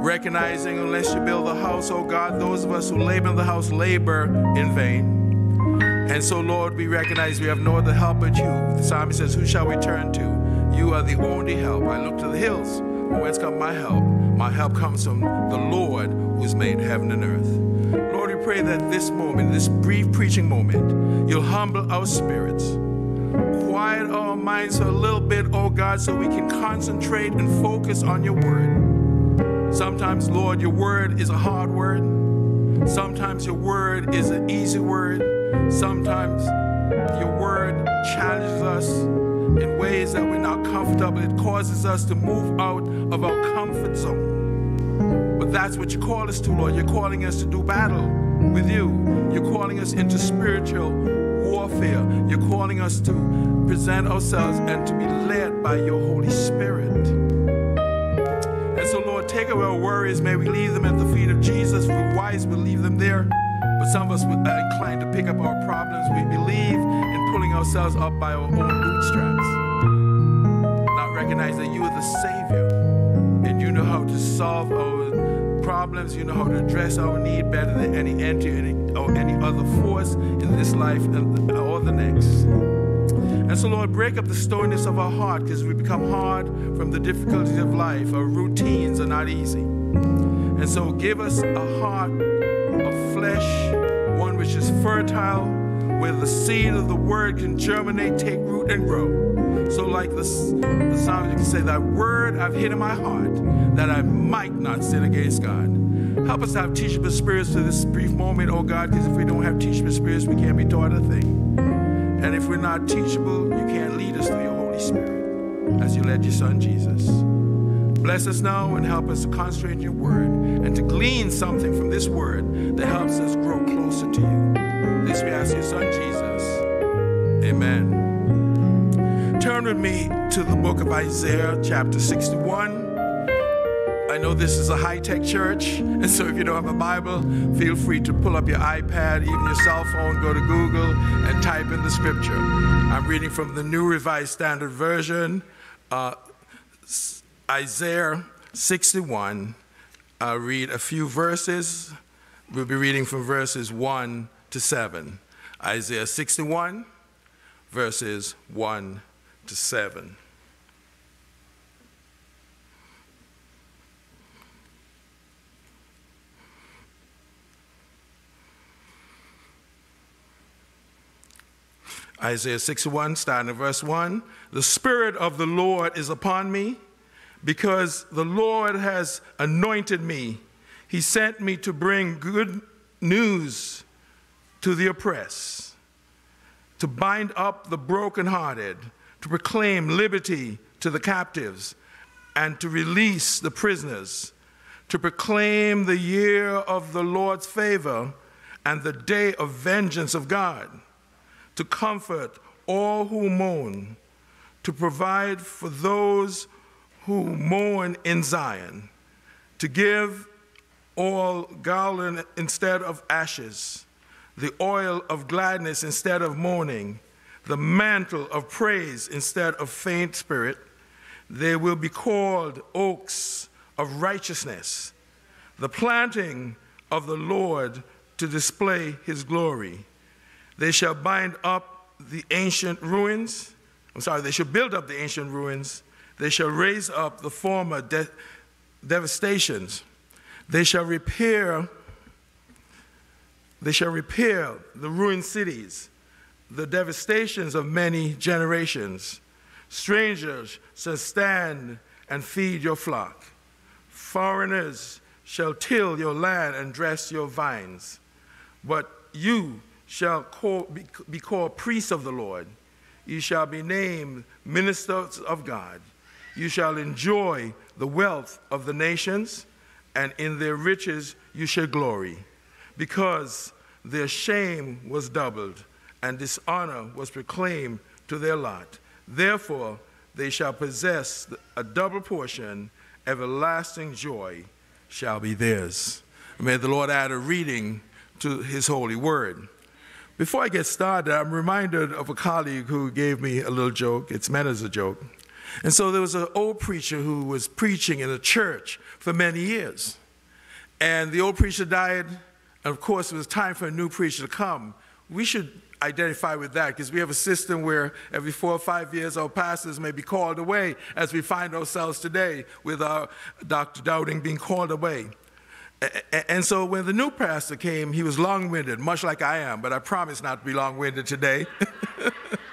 Recognizing unless you build a house, oh God, those of us who labor in the house labor in vain. And so, Lord, we recognize we have no other help but you. The psalmist says, Who shall we turn to? You are the only help. I look to the hills. Whence comes my help? My help comes from the Lord who's made heaven and earth. Lord, we pray that this moment, this brief preaching moment, you'll humble our spirits quiet our minds a little bit, oh God, so we can concentrate and focus on your word. Sometimes, Lord, your word is a hard word. Sometimes your word is an easy word. Sometimes your word challenges us in ways that we're not comfortable. It causes us to move out of our comfort zone. But that's what you call us to, Lord. You're calling us to do battle with you. You're calling us into spiritual warfare. You're calling us to present ourselves and to be led by your Holy Spirit. Worries. May we leave them at the feet of Jesus. If we're wise, we'll leave them there. But some of us are inclined to pick up our problems. We believe in pulling ourselves up by our own bootstraps, not recognize that you are the Savior and you know how to solve our problems. You know how to address our need better than any entity or any other force in this life or the next. And so, Lord, break up the stoniness of our heart because we become hard from the difficulties of life. Our routines are not easy. And so, give us a heart of flesh, one which is fertile, where the seed of the word can germinate, take root, and grow. So, like the, the psalmist, you can say, That word I've hid in my heart, that I might not sin against God. Help us have teachable spirits to this brief moment, oh God, because if we don't have teachable spirits, we can't be taught a thing. And if we're not teachable, you can't lead us through your Holy Spirit as you led your Son Jesus. Bless us now and help us to concentrate on your word and to glean something from this word that helps us grow closer to you. This we ask your Son Jesus. Amen. Turn with me to the book of Isaiah, chapter 61. I know this is a high tech church, and so if you don't have a Bible, feel free to pull up your iPad, even your cell phone, go to Google, and type in the scripture. I'm reading from the New Revised Standard Version, uh, Isaiah 61. I'll read a few verses. We'll be reading from verses 1 to 7. Isaiah 61, verses 1 to 7. Isaiah 61, starting at verse 1. The Spirit of the Lord is upon me because the Lord has anointed me. He sent me to bring good news to the oppressed, to bind up the brokenhearted, to proclaim liberty to the captives, and to release the prisoners, to proclaim the year of the Lord's favor and the day of vengeance of God to comfort all who mourn, to provide for those who mourn in Zion, to give all garland instead of ashes, the oil of gladness instead of mourning, the mantle of praise instead of faint spirit. They will be called oaks of righteousness, the planting of the Lord to display his glory. They shall bind up the ancient ruins. I'm sorry, they shall build up the ancient ruins. They shall raise up the former de devastations. They shall repair they shall repair the ruined cities, the devastations of many generations. Strangers shall stand and feed your flock. Foreigners shall till your land and dress your vines. But you shall be called priests of the Lord. You shall be named ministers of God. You shall enjoy the wealth of the nations, and in their riches you shall glory, because their shame was doubled, and dishonor was proclaimed to their lot. Therefore, they shall possess a double portion, everlasting joy shall be theirs. May the Lord add a reading to his holy word. Before I get started, I'm reminded of a colleague who gave me a little joke. It's meant as a joke. And so there was an old preacher who was preaching in a church for many years. And the old preacher died, and of course, it was time for a new preacher to come. We should identify with that because we have a system where every four or five years our pastors may be called away, as we find ourselves today with uh, our Dr. Dowding being called away. And so when the new pastor came, he was long winded, much like I am, but I promise not to be long winded today.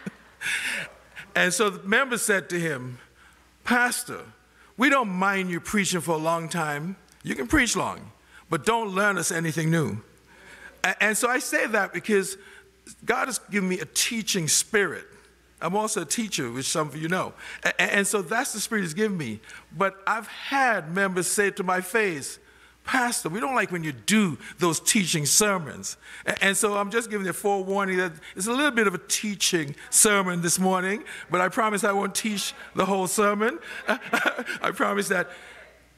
[laughs] and so the members said to him, Pastor, we don't mind you preaching for a long time. You can preach long, but don't learn us anything new. And so I say that because God has given me a teaching spirit. I'm also a teacher, which some of you know. And so that's the spirit He's given me. But I've had members say to my face, Pastor, we don't like when you do those teaching sermons. And so I'm just giving you a forewarning that it's a little bit of a teaching sermon this morning, but I promise I won't teach the whole sermon. [laughs] I promise that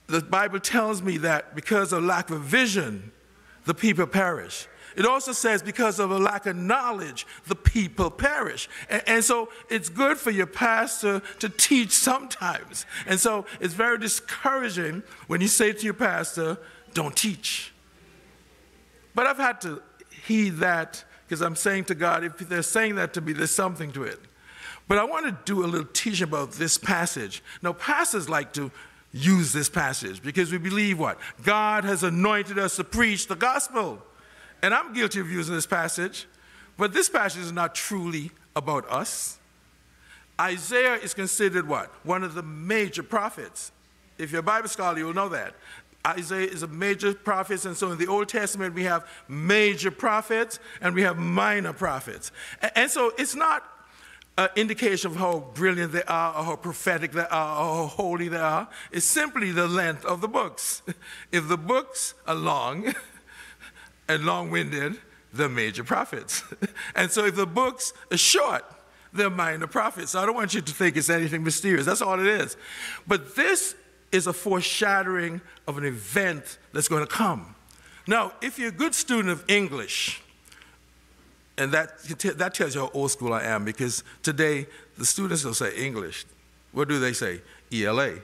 the Bible tells me that because of lack of vision, the people perish. It also says because of a lack of knowledge, the people perish. And, and, so it's good for your pastor to teach sometimes. And so it's very discouraging when you say to your pastor, don't teach. But I've had to heed that because I'm saying to God, if they're saying that to me, there's something to it. But I want to do a little teaching about this passage. Now, pastors like to use this passage because we believe what? God has anointed us to preach the gospel. And I'm guilty of using this passage, but this passage is not truly about us. Isaiah is considered what? One of the major prophets. If you're a Bible scholar, you'll know that. Isaiah is a major prophet, and so in the Old Testament we have major prophets and we have minor prophets. And so it's not an indication of how brilliant they are or how prophetic they are or how holy they are. It's simply the length of the books. [laughs] If the books are long [laughs] and long winded, they're major prophets. [laughs] and so if the books are short, they're minor prophets. So I don't want you to think it's anything mysterious. That's all it is. But this is a foreshadowing of an event that's going to come. Now, if you're a good student of English, and that, that tells you how old school I am because today the students will say English. What do they say? ELA.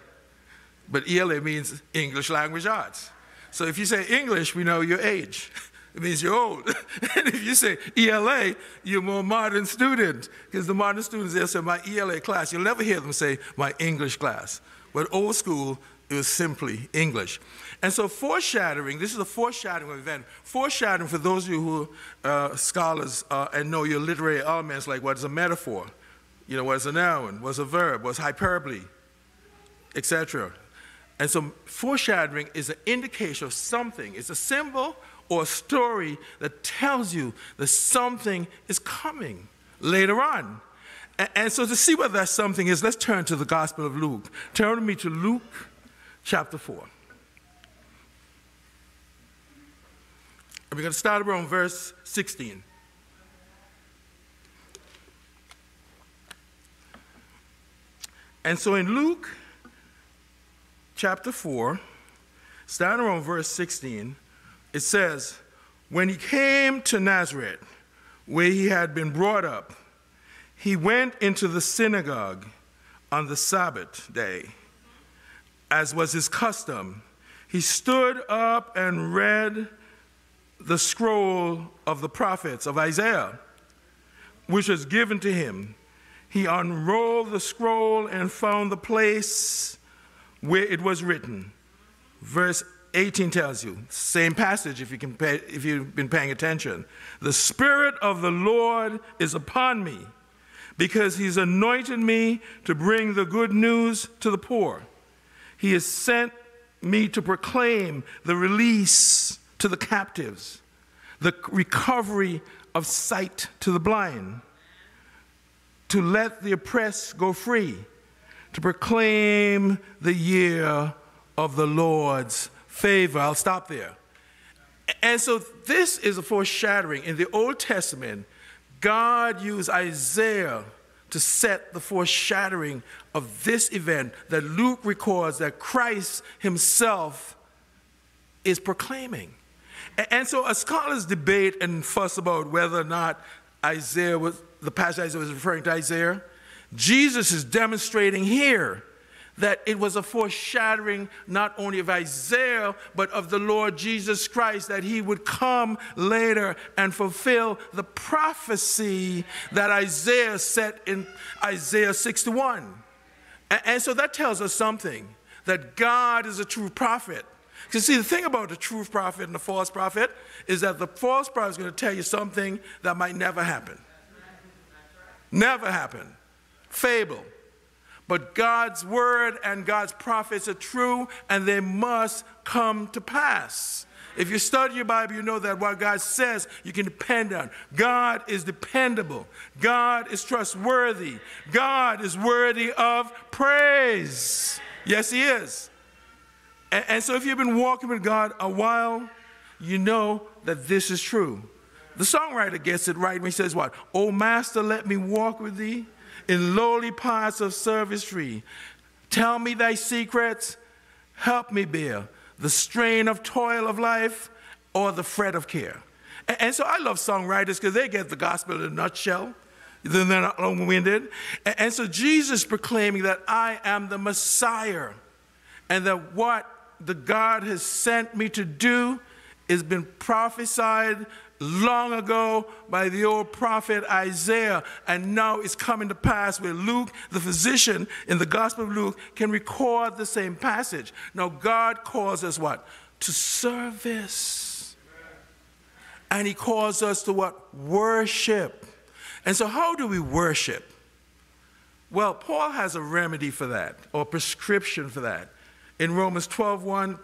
But ELA means English Language Arts. So if you say English, we know your age. It means you're old. [laughs] and if you say ELA, you're more modern student. Because the modern students, they'll say my ELA class. You'll never hear them say my English class. But old school, it was simply English. And so foreshadowing, this is a foreshadowing event. Foreshadowing, for those of you who are uh, scholars uh, and know your literary elements, like what is a metaphor, you know, what is a noun, what's a verb, what's hyperbole, etc. And so foreshadowing is an indication of something. It's a symbol or a story that tells you that something is coming later on. And, so to see what that something is, let's turn to the Gospel of Luke. Turn with me to Luke chapter 4. And we're going to start around verse 16. And so in Luke chapter 4, starting around verse 16, it says, When he came to Nazareth, where he had been brought up, he went into the synagogue on the Sabbath day, as was his custom. He stood up and read the scroll of the prophets of Isaiah, which was given to him. He unrolled the scroll and found the place where it was written. Verse 18 tells you, same passage if, you can pay, if you've been paying attention. The Spirit of the Lord is upon me because he's anointed me to bring the good news to the poor. He has sent me to proclaim the release to the captives, the recovery of sight to the blind, to let the oppressed go free, to proclaim the year of the Lord's favor. I'll stop there. And so this is a foreshadowing. In the Old Testament, God used Isaiah to set the foreshadowing of this event that Luke records that Christ himself is proclaiming. And so a scholars debate and fuss about whether or not Isaiah was, the passage Isaiah was referring to Isaiah. Jesus is demonstrating here that it was a foreshadowing not only of Isaiah, but of the Lord Jesus Christ, that he would come later and fulfill the prophecy that Isaiah set in Isaiah 61. And, so that tells us something that God is a true prophet. Because see, the thing about the true prophet and the false prophet is that the false prophet is going to tell you something that might never happen. Never happen. Fable. But God's word and God's prophets are true and they must come to pass. If you study your Bible, you know that what God says you can depend on. God is dependable. God is trustworthy. God is worthy of praise. Yes, He is. And, and, so if you've been walking with God a while, you know that this is true. The songwriter gets it right when he says, What? Oh, Master, let me walk with thee in lowly parts of service free. Tell me thy secrets, help me bear the strain of toil of life or the fret of care. And, and so I love songwriters because they get the gospel in a nutshell. Then they're not long winded. And, and so Jesus proclaiming that I am the Messiah and that what the God has sent me to do has been prophesied long ago by the old prophet Isaiah, and now it's coming to pass where Luke, the physician in the Gospel of Luke, can record the same passage. Now, God calls us what? To service. And He calls us to what? Worship. And so, how do we worship? Well, Paul has a remedy for that, or prescription for that. In Romans 12 1,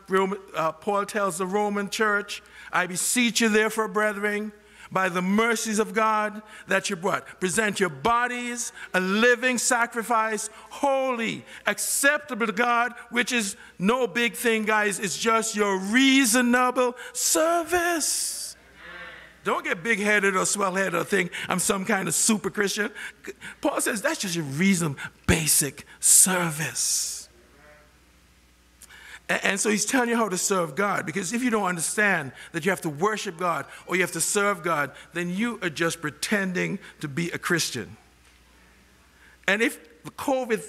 uh, Paul tells the Roman church, I beseech you, therefore, brethren, by the mercies of God, that you what? Present your bodies a living sacrifice, holy, acceptable to God, which is no big thing, guys. It's just your reasonable service. Don't get big headed or swell headed or think I'm some kind of super Christian. Paul says that's just your reasonable, basic service. And so he's telling you how to serve God. Because if you don't understand that you have to worship God or you have to serve God, then you are just pretending to be a Christian. And if the COVID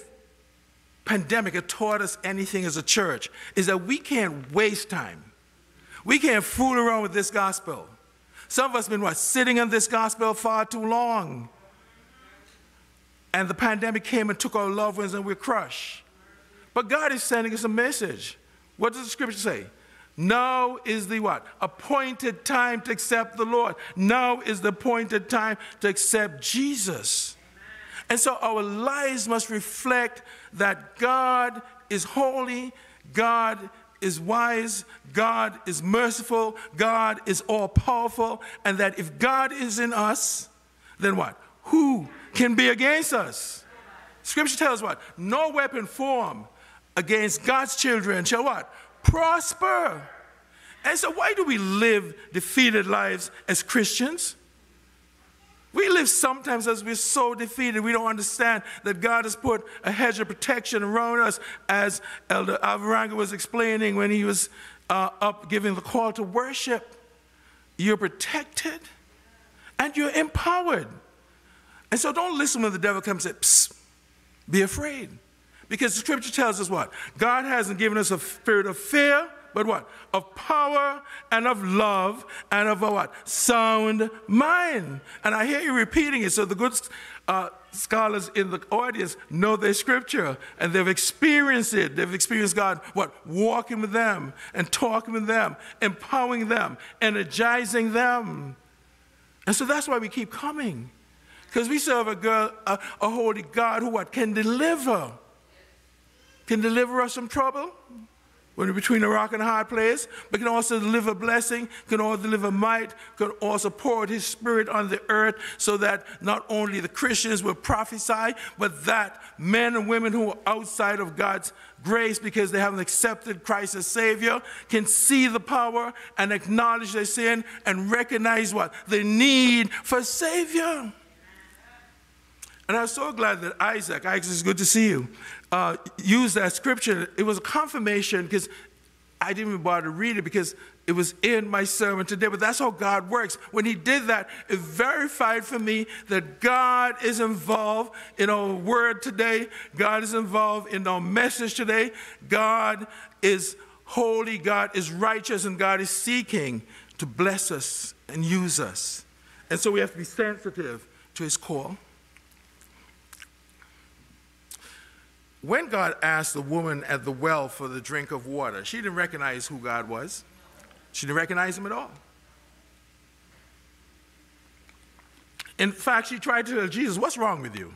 pandemic had taught us anything as a church, is that we can't waste time. We can't fool around with this gospel. Some of us have been what, sitting on this gospel far too long. And the pandemic came and took our loved ones and we're crushed. But God is sending us a message. What does the scripture say? Now is the what? Appointed time to accept the Lord. Now is the appointed time to accept Jesus. And so our lives must reflect that God is holy, God is wise, God is merciful, God is all powerful, and that if God is in us, then what? Who can be against us? Scripture tells what? No weapon formed against God's children shall what? Prosper. And so, why do we live defeated lives as Christians? We live sometimes as we're so defeated, we don't understand that God has put a hedge of protection around us, as Elder Alvaranga was explaining when he was uh, up giving the call to worship. You're protected and you're empowered. And so don't listen when the devil comes and says, be afraid. Because the scripture tells us what? God hasn't given us a spirit of fear, but what? Of power and of love and of a what? Sound mind. And I hear you repeating it. So the good uh, scholars in the audience know their scripture and they've experienced it. They've experienced God, what? Walking with them and talking with them, empowering them, energizing them. And so that's why we keep coming. Because we serve a, girl, a, a holy God who what? Can deliver can deliver us from trouble? when we're between a rock and a hard place, but can also deliver blessing, can also deliver might, can also pour out his spirit on the earth so that not only the Christians will prophesy, but that men and women who are outside of God's grace because they haven't accepted Christ as Savior can see the power and acknowledge their sin and recognize what? The need for Savior. And I was so glad that Isaac, Isaac, it's good to see you, uh, used that scripture. It was a confirmation because I didn't even bother to read it because it was in my sermon today. But that's how God works. When He did that, it verified for me that God is involved in our word today, God is involved in our message today. God is holy, God is righteous, and God is seeking to bless us and use us. And so we have to be sensitive to His call. When God asked the woman at the well for the drink of water, she didn't recognize who God was. She didn't recognize him at all. In fact, she tried to tell Jesus, What's wrong with you?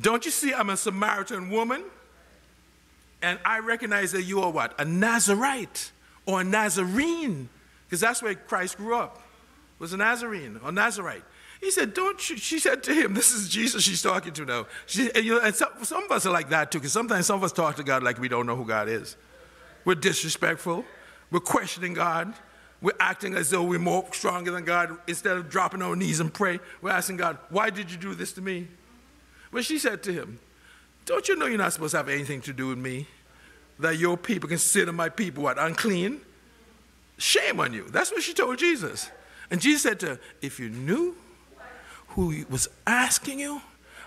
Don't you see I'm a Samaritan woman? And I recognize that you are what? A Nazarite or a Nazarene. Because that's where Christ grew up, was a Nazarene or Nazarite. He said, Don't you? She said to him, This is Jesus she's talking to now. She, and, you know, and some, some of us are like that too, because sometimes some of us talk to God like we don't know who God is. We're disrespectful, we're questioning God, we're acting as though we're more stronger than God. Instead of dropping on our knees and pray, we're asking God, Why did you do this to me? But she said to him, Don't you know you're not supposed to have anything to do with me? That your people consider my people what? Unclean? Shame on you. That's what she told Jesus. And Jesus said to her, If you knew who was asking you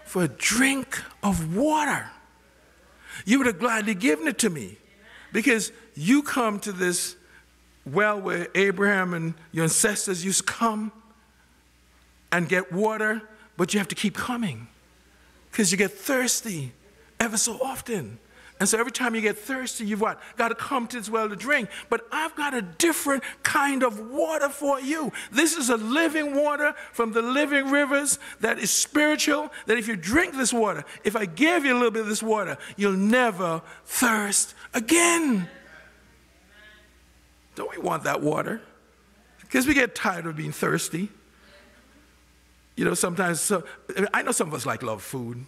for a drink of water, you would have gladly given it to me. Because you come to this well where Abraham and your ancestors used to come and get water, but you have to keep coming because you get thirsty ever so often. And so every time you get thirsty, you've what? Got to come to this well to drink. But I've got a different kind of water for you. This is a living water from the living rivers that is spiritual. That if you drink this water, if I give you a little bit of this water, you'll never thirst again. Don't we want that water? Because we get tired of being thirsty. You know, sometimes, so, I know some of us like love food.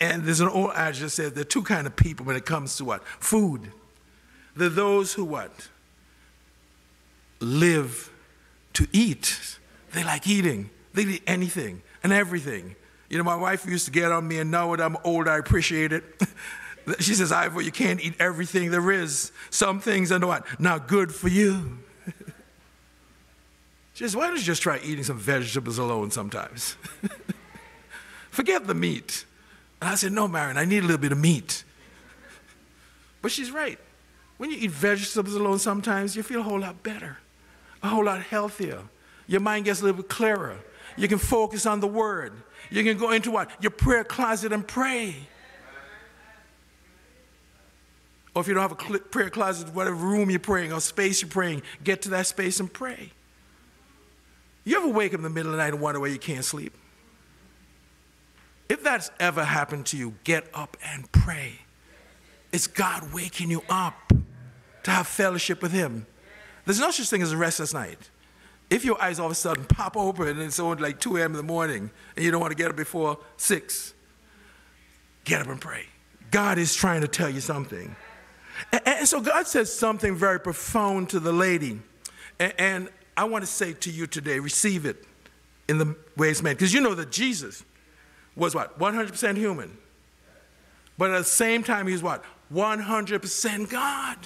And there's an old adage that says there are two kind of people when it comes to what? Food. There are those who what? Live to eat. They like eating. They eat anything and everything. You know, my wife used to get on me, and now that I'm old, I appreciate it. [laughs] she says, Ivor, you can't eat everything there is. Some things are what? Not good for you. [laughs] she says, why don't you just try eating some vegetables alone sometimes? [laughs] Forget the meat. And I said, No, Marion, I need a little bit of meat. But she's right. When you eat vegetables alone, sometimes you feel a whole lot better, a whole lot healthier. Your mind gets a little bit clearer. You can focus on the word. You can go into what? Your prayer closet and pray. Or if you don't have a prayer closet, whatever room you're praying or space you're praying, get to that space and pray. You ever wake up in the middle of the night and wonder why you can't sleep? If that's ever happened to you, get up and pray. It's God waking you up to have fellowship with Him. There's no such thing as a restless night. If your eyes all of a sudden pop open and it's only like 2 a.m. in the morning and you don't want to get up before 6, get up and pray. God is trying to tell you something. And, and so God says something very profound to the lady. And, and I want to say to you today, receive it in the way it's meant. Because you know that Jesus, was what? 100% human. But at the same time, he was what? 100% God.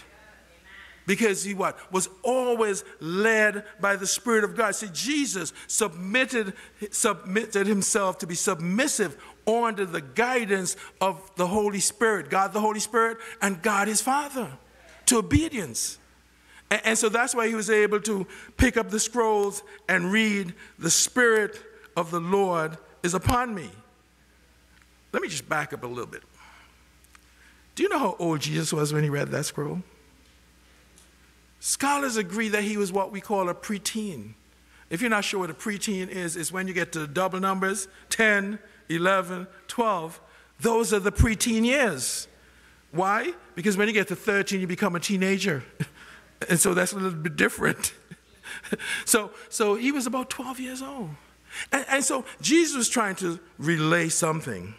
Because he what? Was always led by the Spirit of God. See, Jesus submitted, submitted himself to be submissive under the guidance of the Holy Spirit, God the Holy Spirit, and God his Father, to obedience. And, and so that's why he was able to pick up the scrolls and read, The Spirit of the Lord is upon me let me just back up a little bit. Do you know how old Jesus was when he read that scroll? Scholars agree that he was what we call a preteen. If you're not sure what a preteen is, it's when you get to double numbers 10, 11, 12. Those are the preteen years Why? Because when you get to 13, you become a teenager. [laughs] and so that's a little bit different. [laughs] so, so he was about 12 years old. And, and so Jesus was trying to relay something.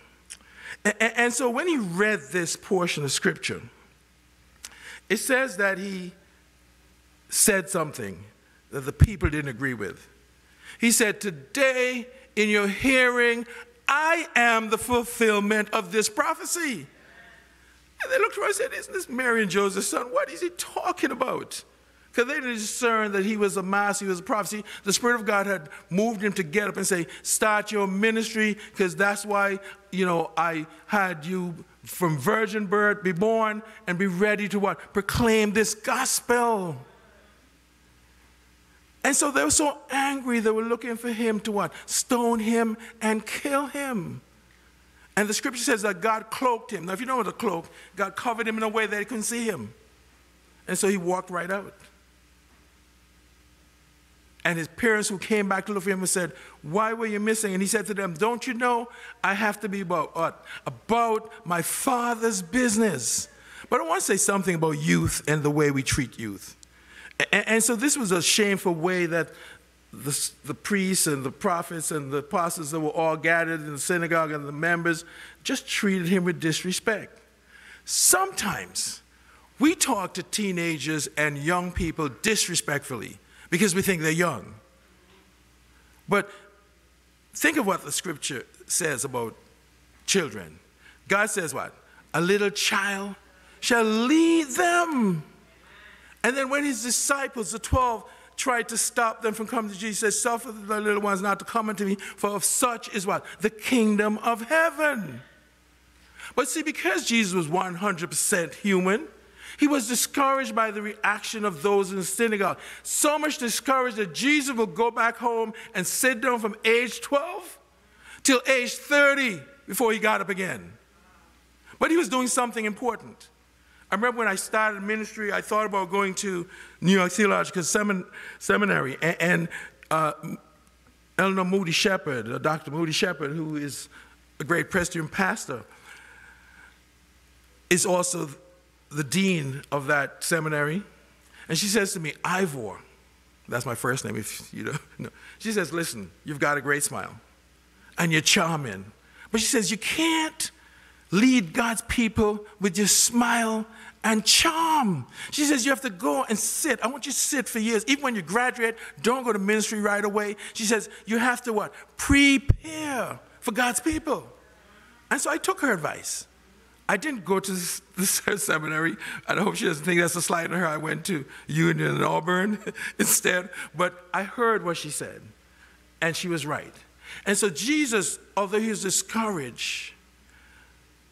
And, so when he read this portion of scripture, it says that he said something that the people didn't agree with. He said, Today, in your hearing, I am the fulfillment of this prophecy. And they looked around and said, Isn't this Mary and Joseph's son? What is he talking about? Because they didn't discern that he was a master, he was a prophet. The Spirit of God had moved him to get up and say, Start your ministry, because that's why, you know, I had you from virgin birth be born and be ready to what? Proclaim this gospel. And so they were so angry, they were looking for him to what? Stone him and kill him. And the scripture says that God cloaked him. Now, if you know what a cloak, God covered him in a way that he couldn't see him. And so he walked right out. And his parents who came back to look for him and said, Why were you missing? And he said to them, Don't you know I have to be about what? About my father's business. But I want to say something about youth and the way we treat youth. And, and so this was a shameful way that the, the, priests and the prophets and the apostles that were all gathered in the synagogue and the members just treated him with disrespect. Sometimes we talk to teenagers and young people disrespectfully because we think they're young. But think of what the scripture says about children. God says what? A little child shall lead them. And then when his disciples, the 12, tried to stop them from coming to Jesus, says, Suffer the little ones not to come unto me, for of such is what? The kingdom of heaven. But see, because Jesus was 100% human, he was discouraged by the reaction of those in the synagogue. So much discouraged that Jesus would go back home and sit down from age 12 till age 30 before he got up again. But he was doing something important. I remember when I started ministry, I thought about going to New York Theological Semin- Seminary, and, and uh, Eleanor Moody Shepherd, uh, Dr. Moody Shepherd, who is a great Presbyterian pastor, is also the dean of that seminary. And she says to me, Ivor, that's my first name, if you don't [laughs] know. She says, Listen, you've got a great smile, and you're charming. But she says, You can't lead God's people with your smile and charm. She says you have to go and sit. I want you to sit for years. Even when you graduate, don't go to ministry right away. She says you have to what? Prepare for God's people. And so I took her advice. I didn't go to the [laughs] seminary. I hope she doesn't think that's a slight on her. I went to Union and Auburn [laughs] instead. But I heard what she said, and she was right. And so Jesus, although he was discouraged,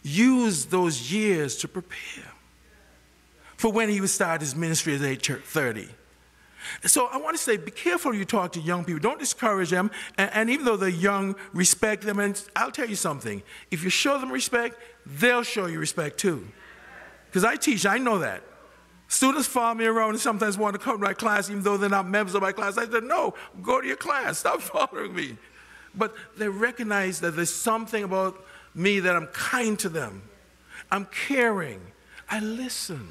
used those years to prepare for when he would start his ministry at age 30. So I want to say, be careful you talk to young people. Don't discourage them. And, and, even though they're young, respect them. And I'll tell you something. If you show them respect, they'll show you respect too. Because I teach, I know that. Students follow me around and sometimes want to come to my class even though they're not members of my class. I said, no, go to your class. Stop [laughs] following me. But they recognize that there's something about me that I'm kind to them. I'm caring. I listen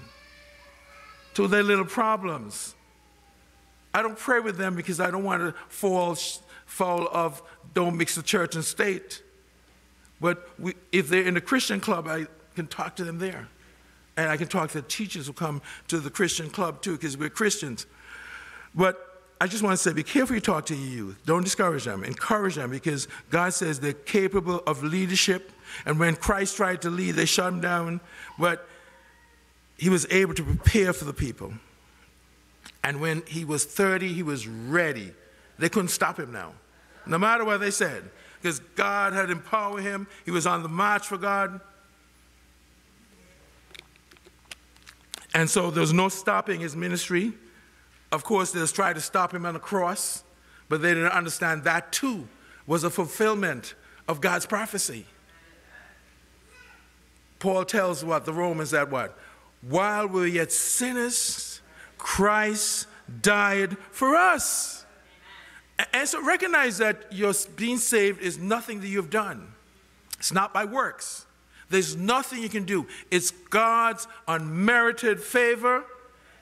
to their little problems. I don't pray with them because I don't want to fall foul of don't mix the church and state. But we, if they're in a Christian club, I can talk to them there. And I can talk to the teachers who come to the Christian club too, because we're Christians. But I just want to say be careful you talk to your youth. Don't discourage them, encourage them, because God says they're capable of leadership. And when Christ tried to lead, they shut him down. But he was able to prepare for the people. And when he was 30, he was ready. They couldn't stop him now, no matter what they said, because God had empowered him. He was on the march for God. And so there was no stopping his ministry. Of course, they tried to stop him on the cross, but they didn't understand that too was a fulfillment of God's prophecy. Paul tells what the Romans that what while we were yet sinners, Christ died for us. And so recognize that your being saved is nothing that you've done. It's not by works. There's nothing you can do. It's God's unmerited favor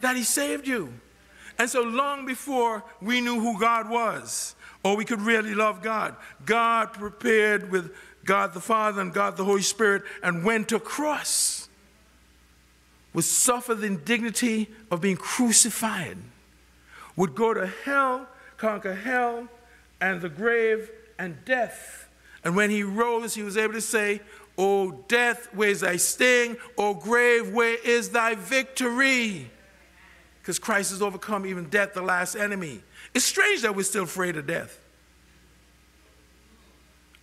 that He saved you. And so, long before we knew who God was, or we could really love God, God prepared with God the Father and God the Holy Spirit and went to cross, would suffer the indignity of being crucified, would go to hell, conquer hell and the grave and death. And when he rose, he was able to say, O death, where is thy sting? O grave, where is thy victory? Because Christ has overcome even death, the last enemy. It's strange that we're still afraid of death.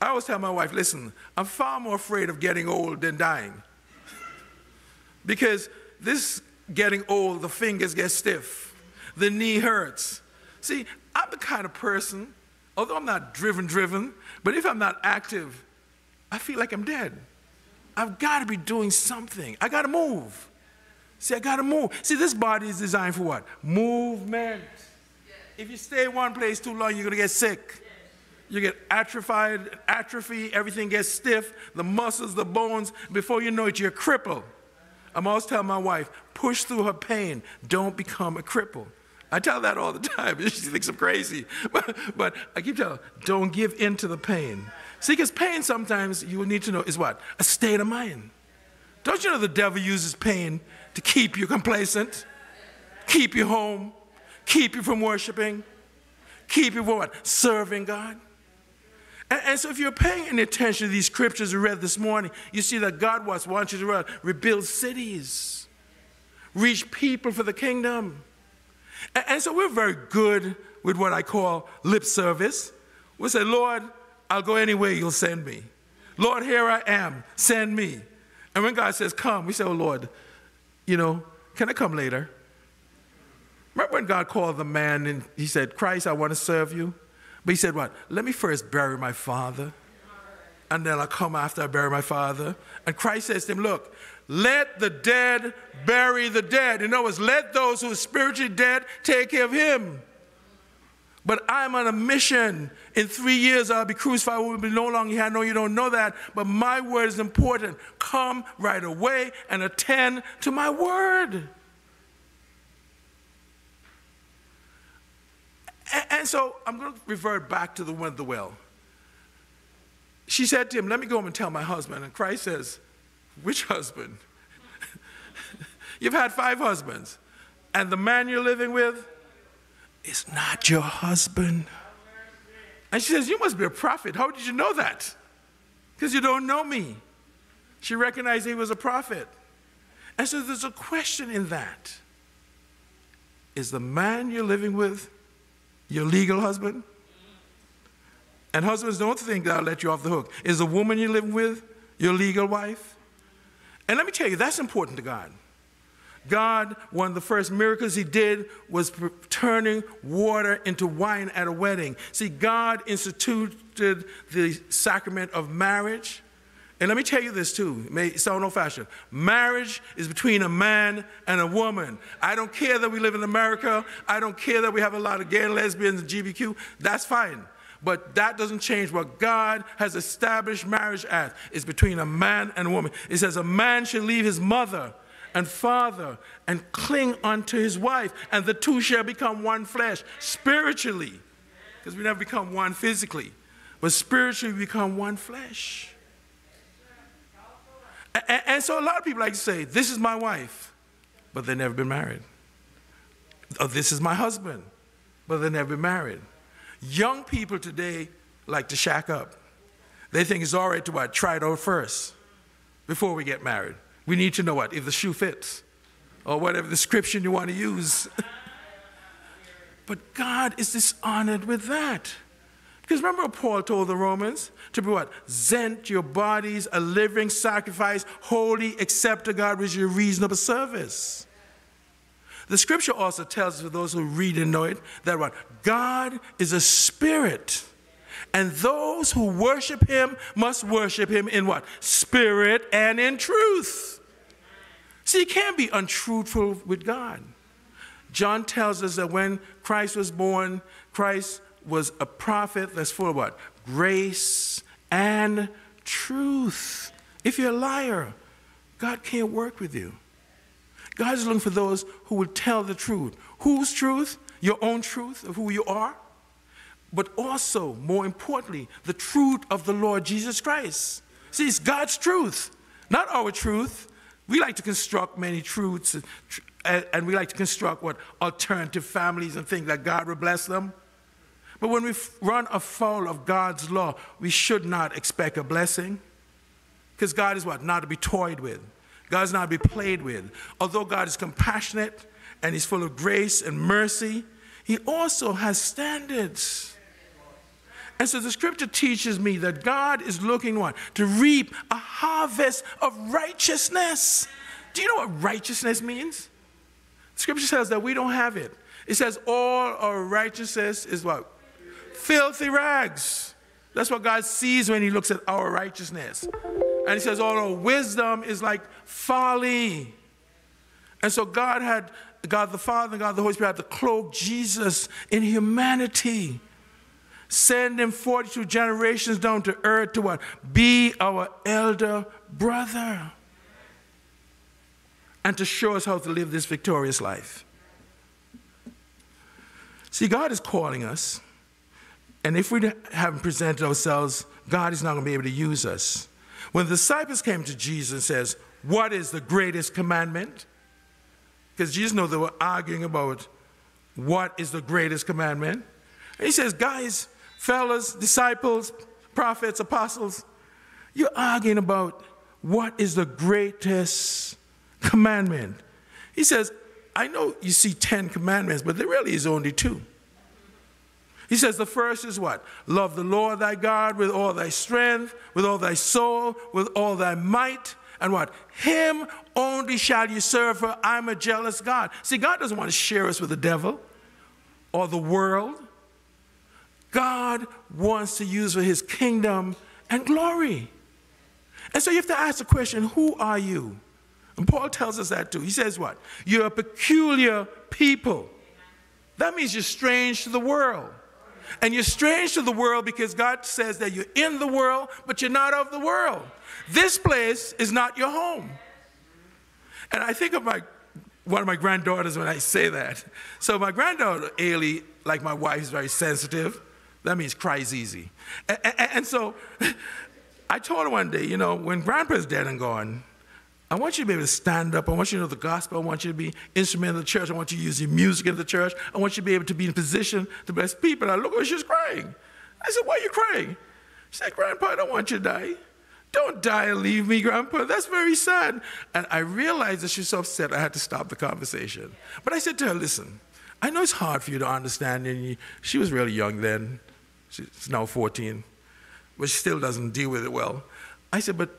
I always tell my wife, listen, I'm far more afraid of getting old than dying. because this getting old, the fingers get stiff, the knee hurts. See, I'm the kind of person, although I'm not driven, driven, but if I'm not active, I feel like I'm dead. I've got to be doing something. I got to move. See, I got to move. See, this body is designed for what? Movement. If you stay one place too long, you're going to get sick. You get atrophied, atrophy, everything gets stiff, the muscles, the bones. Before you know it, you're crippled. I'm always telling my wife, push through her pain. Don't become a cripple. I tell that all the time. [laughs] She thinks I'm crazy. [laughs] But, but I keep telling her, don't give in to the pain. See, because pain sometimes you will need to know is what? A state of mind. Don't you know the devil uses pain to keep you complacent, keep you home, keep you from worshiping, keep you from what? Serving God. And, and, so if you're paying any attention to these scriptures we read this morning, you see that God wants, wants you to rebuild cities, reach people for the kingdom. And, and so we're very good with what I call lip service. We say, Lord, I'll go anywhere you'll send me. Lord, here I am, send me. And when God says, come, we say, oh Lord, you know, can I come later? Remember when God called the man and he said, Christ, I want to serve you? But he said, What? Let me first bury my father, and then I'll come after I bury my father. And Christ says to him, Look, let the dead bury the dead. In other words, let those who are spiritually dead take care of him. But I'm on a mission. In three years, I'll be crucified. We'll be no longer here. I know you don't know that, but my word is important. Come right away and attend to my word. And, so I'm going to revert back to the one at the well. She said to him, Let me go home and tell my husband. And Christ says, Which husband? [laughs] You've had five husbands, and the man you're living with is not your husband. And she says, You must be a prophet. How did you know that? Because you don't know me. She recognized he was a prophet. And so there's a question in that. Is the man you're living with your legal husband? And husbands, don't think that I'll let you off the hook. Is the woman you're living with your legal wife? And let me tell you, that's important to God. God, one of the first miracles he did was turning water into wine at a wedding. See, God instituted the sacrament of marriage. And let me tell you this too, it may sound old fashioned. Marriage is between a man and a woman. I don't care that we live in America. I don't care that we have a lot of gay and lesbians and GBQ. That's fine. But that doesn't change what God has established marriage as. It's between a man and a woman. It says a man should leave his mother and father and cling unto his wife, and the two shall become one flesh spiritually, because we never become one physically, but spiritually we become one flesh. And, and, so a lot of people like to say, This is my wife, but they've never been married. Or this is my husband, but they've never been married. Young people today like to shack up. They think it's all right to what? Try it out first before we get married. We need to know what? If the shoe fits, or whatever description you want to use. [laughs] but God is dishonored with that. Because remember Paul told the Romans? To be what? Present your bodies a living sacrifice, holy, accept to God, which is your reasonable service. The scripture also tells us, for those who read and know it, that what? God is a spirit. And those who worship him must worship him in what? Spirit and in truth. See, you can't be untruthful with God. John tells us that when Christ was born, Christ was a prophet that's full of what? Grace and truth. If you're a liar, God can't work with you. God is looking for those who will tell the truth. Whose truth? Your own truth of who you are, but also, more importantly, the truth of the Lord Jesus Christ. See, it's God's truth, not our truth. We like to construct many truths, and, we like to construct what alternative families and things that God will bless them. But when we run afoul of God's law, we should not expect a blessing. Because God is what? Not to be toyed with. God is not to be played with. Although God is compassionate and He's full of grace and mercy, He also has standards. And so the scripture teaches me that God is looking what? To reap a harvest of righteousness. Do you know what righteousness means? Scripture says that we don't have it. It says all our righteousness is what? Filthy rags. That's what God sees when He looks at our righteousness. And He says oh, all our wisdom is like folly. And so God had, God the Father and God the Holy Spirit had to clothe Jesus in humanity. Send him 42 generations down to earth to what? Be our elder brother. And to show us how to live this victorious life. See, God is calling us. And if we haven't presented ourselves, God is not going to be able to use us. When the disciples came to Jesus and says, What is the greatest commandment? Because Jesus knows they were arguing about what is the greatest commandment. And he says, Guys, fellas, disciples, prophets, apostles, you're arguing about what is the greatest commandment. He says, I know you see 10 commandments, but there really is only two. He says the first is what? Love the Lord thy God with all thy strength, with all thy soul, with all thy might, and what? Him only shall you serve, for I'm a jealous God. See, God doesn't want to share us with the devil or the world. God wants to use for his kingdom and glory. And so you have to ask the question who are you? And Paul tells us that too. He says what? You're a peculiar people. That means you're strange to the world. And you're strange to the world because God says that you're in the world, but you're not of the world. This place is not your home. And I think of my one of my granddaughters when I say that. So my granddaughter, Ailey, like my wife, is very sensitive. That means cries easy. And, and, and so [laughs] I told her one day, you know, when grandpa's dead and gone, I want you to be able to stand up. I want you to know the gospel. I want you to be instrumental in the church. I want you to use your music in the church. I want you to be able to be in position to bless people. And I look at her, she's crying. I said, Why are you crying? She said, Grandpa, I don't want you to die. Don't die and leave me, Grandpa. That's very sad. And I realized that she's so upset I had to stop the conversation. But I said to her, Listen, I know it's hard for you to understand. And she was really young then. She's now 14, but she still doesn't deal with it well. I said, But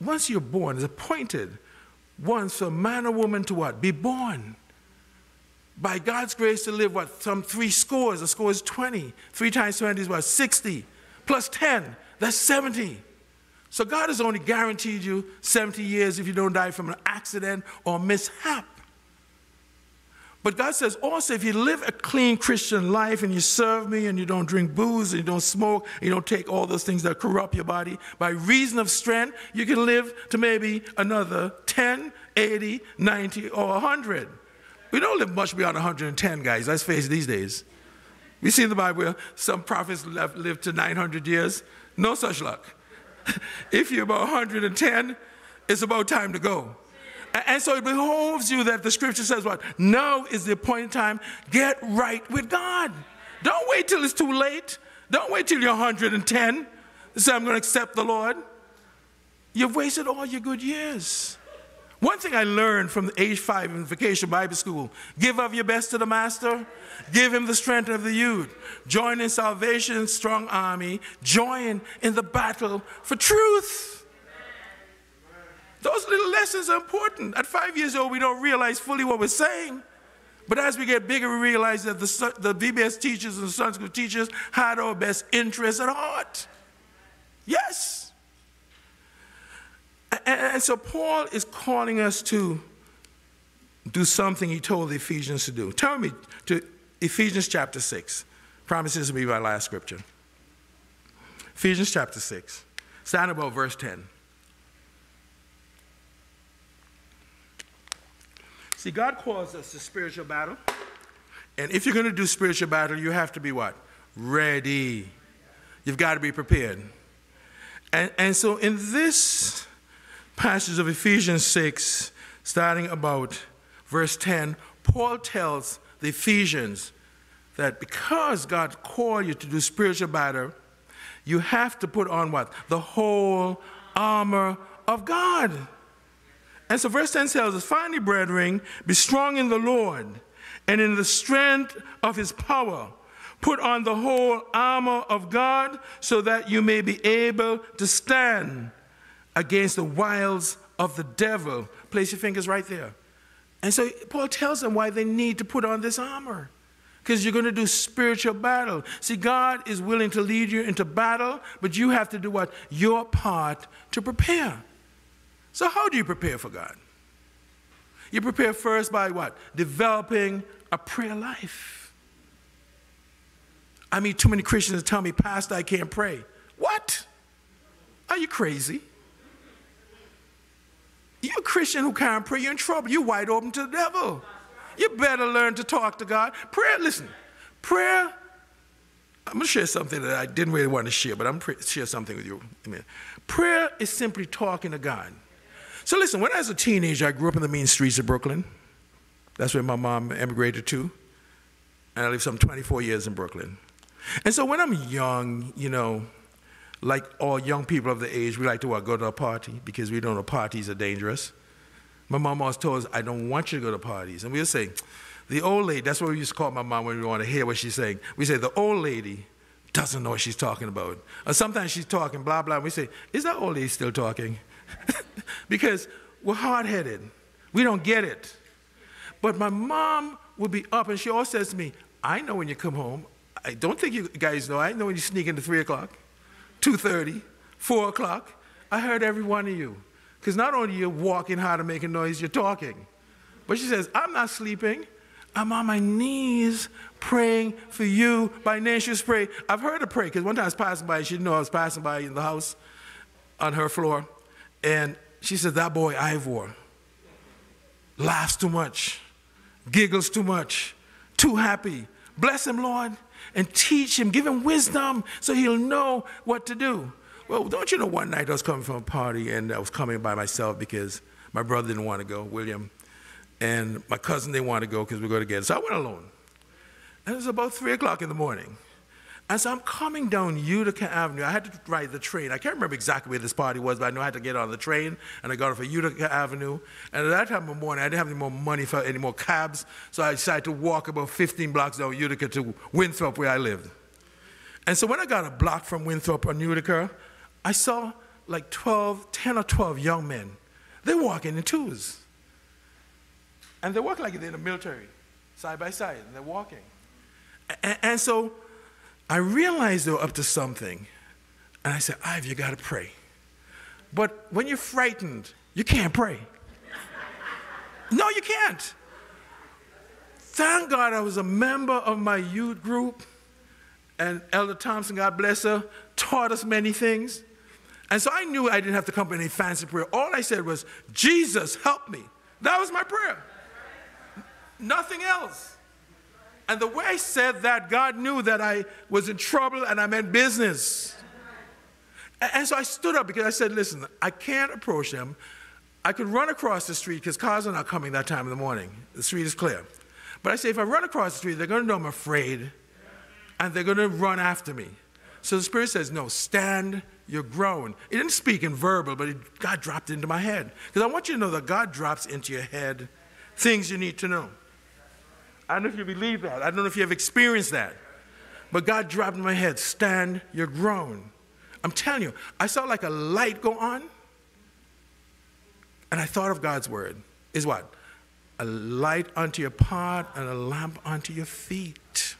once you're born, is appointed once a man or woman to what? Be born. By God's grace to live what? Some three scores. A score is 20. Three times 20 is what? 60. Plus 10. That's 70. So God has only guaranteed you 70 years if you don't die from an accident or mishap. But God says also, if you live a clean Christian life and you serve me and you don't drink booze and you don't smoke, and you don't take all those things that corrupt your body, by reason of strength, you can live to maybe another 10, 80, 90, or 100. We don't live much beyond 110, guys. Let's face it, these days. We see in the Bible some prophets lived to 900 years. No such luck. [laughs] if you're about 110, it's about time to go. And so it behoves you that the scripture says what? Now is the appointed time. Get right with God. Don't wait till it's too late. Don't wait till you're 110 to say, I'm going to accept the Lord. You've wasted all your good years. One thing I learned from the age five in vacation Bible school give of your best to the master, give him the strength of the youth, join in salvation's strong army, join in the battle for truth. Those little lessons are important. At five years old, we don't realize fully what we're saying. But as we get bigger, we realize that the, the VBS teachers and the Sunday school teachers had our best interests at heart. Yes. And, and so Paul is calling us to do something he told the Ephesians to do. Turn me to Ephesians chapter 6. Promises to be my last scripture. Ephesians chapter 6. Stand about verse 10. See, God calls us to spiritual battle. And if you're going to do spiritual battle, you have to be what? Ready. You've got to be prepared. And, and so in this passage of Ephesians 6, starting about verse 10, Paul tells the Ephesians that because God called you to do spiritual battle, you have to put on what? The whole armor of God. And so verse 10 tells us, finally, brethren, be strong in the Lord and in the strength of his power. Put on the whole armor of God so that you may be able to stand against the wiles of the devil. Place your fingers right there. And so Paul tells them why they need to put on this armor. Because you're going to do spiritual battle. See, God is willing to lead you into battle, but you have to do what? Your part to prepare. So, how do you prepare for God? You prepare first by what? Developing a prayer life. I mean, too many Christians tell me, Pastor, I can't pray. What? Are you crazy? You're a Christian who can't pray, you're in trouble. You're wide open to the devil. You better learn to talk to God. Prayer, listen, prayer, I'm going to share something that I didn't really want to share, but I'm going to share something with you. Prayer is simply talking to God. So listen, when I was a teenager, I grew up in the mean streets of Brooklyn. That's where my mom emigrated to. And I lived some 24 years in Brooklyn. And so when I'm young, you know, like all young people of the age, we like to what, go to a party because we don't know parties are dangerous. My mom always told us, I don't want you to go to parties. And we would say, the old lady, that's what we used to call my mom when we want to hear what she's saying. We say, the old lady doesn't know what she's talking about. Sometimes she's talking, blah, blah. And we say, is that old lady still talking? [laughs] because we're hard headed. We don't get it. But my mom would be up and she always says to me, I know when you come home. I don't think you guys know. I know when you sneak into 3 o'clock, 2.30, 4 o'clock. I heard every one of you. Because not only you're walking hard and making noise, you're talking. But she says, I'm not sleeping. I'm on my knees praying for you. By was praying. I've heard her pray because one time I was passing by, she didn't know I was passing by in the house on her floor. And she said, That boy, Ivor, laughs too much, giggles too much, too happy. Bless him, Lord, and teach him, give him wisdom so he'll know what to do. Well, don't you know one night I was coming from a party and I was coming by myself because my brother didn't want to go, William, and my cousin didn't want to go because we go together. So I went alone. And it was about 3 o'clock in the morning. And so I'm coming down Utica Avenue. I had to ride the train. I can't remember exactly where this party was, but I know I had to get on the train, and I got off at Utica Avenue. And at that time of morning, I didn't have any more money for any more cabs, so I decided to walk about 15 blocks down Utica to Winthrop, where I lived. And so when I got a block from Winthrop on Utica, I saw like 12, 10 or 12 young men. They're walking in twos. And they walk like they're in the military, side by side, and they're walking. And, and so I realized they were up to something. And I said, Ive, you got to pray. But when you're frightened, you can't pray. no, you can't. Thank God I was a member of my youth group, and Elder Thompson, God bless her, taught us many things. And so I knew I didn't have to come up with any fancy prayer. All I said was, Jesus, help me. That was my prayer. Nothing else. And the way I said that, God knew that I was in trouble and I meant business. And so I stood up because I said, listen, I can't approach them. I could run across the street because cars are not coming that time in the morning. The street is clear. But I say, if I run across the street, they're going to know I'm afraid and they're going to run after me. So the Spirit says, no, stand your ground. It didn't speak in verbal, but it, God dropped into my head. Because I want you to know that God drops into your head things you need to know. I don't know if you believe that. I don't know if you have experienced that. But God dropped in my head, stand your ground. I'm telling you, I saw like a light go on, and I thought of God's word. Is what? A light unto your path and a lamp unto your feet.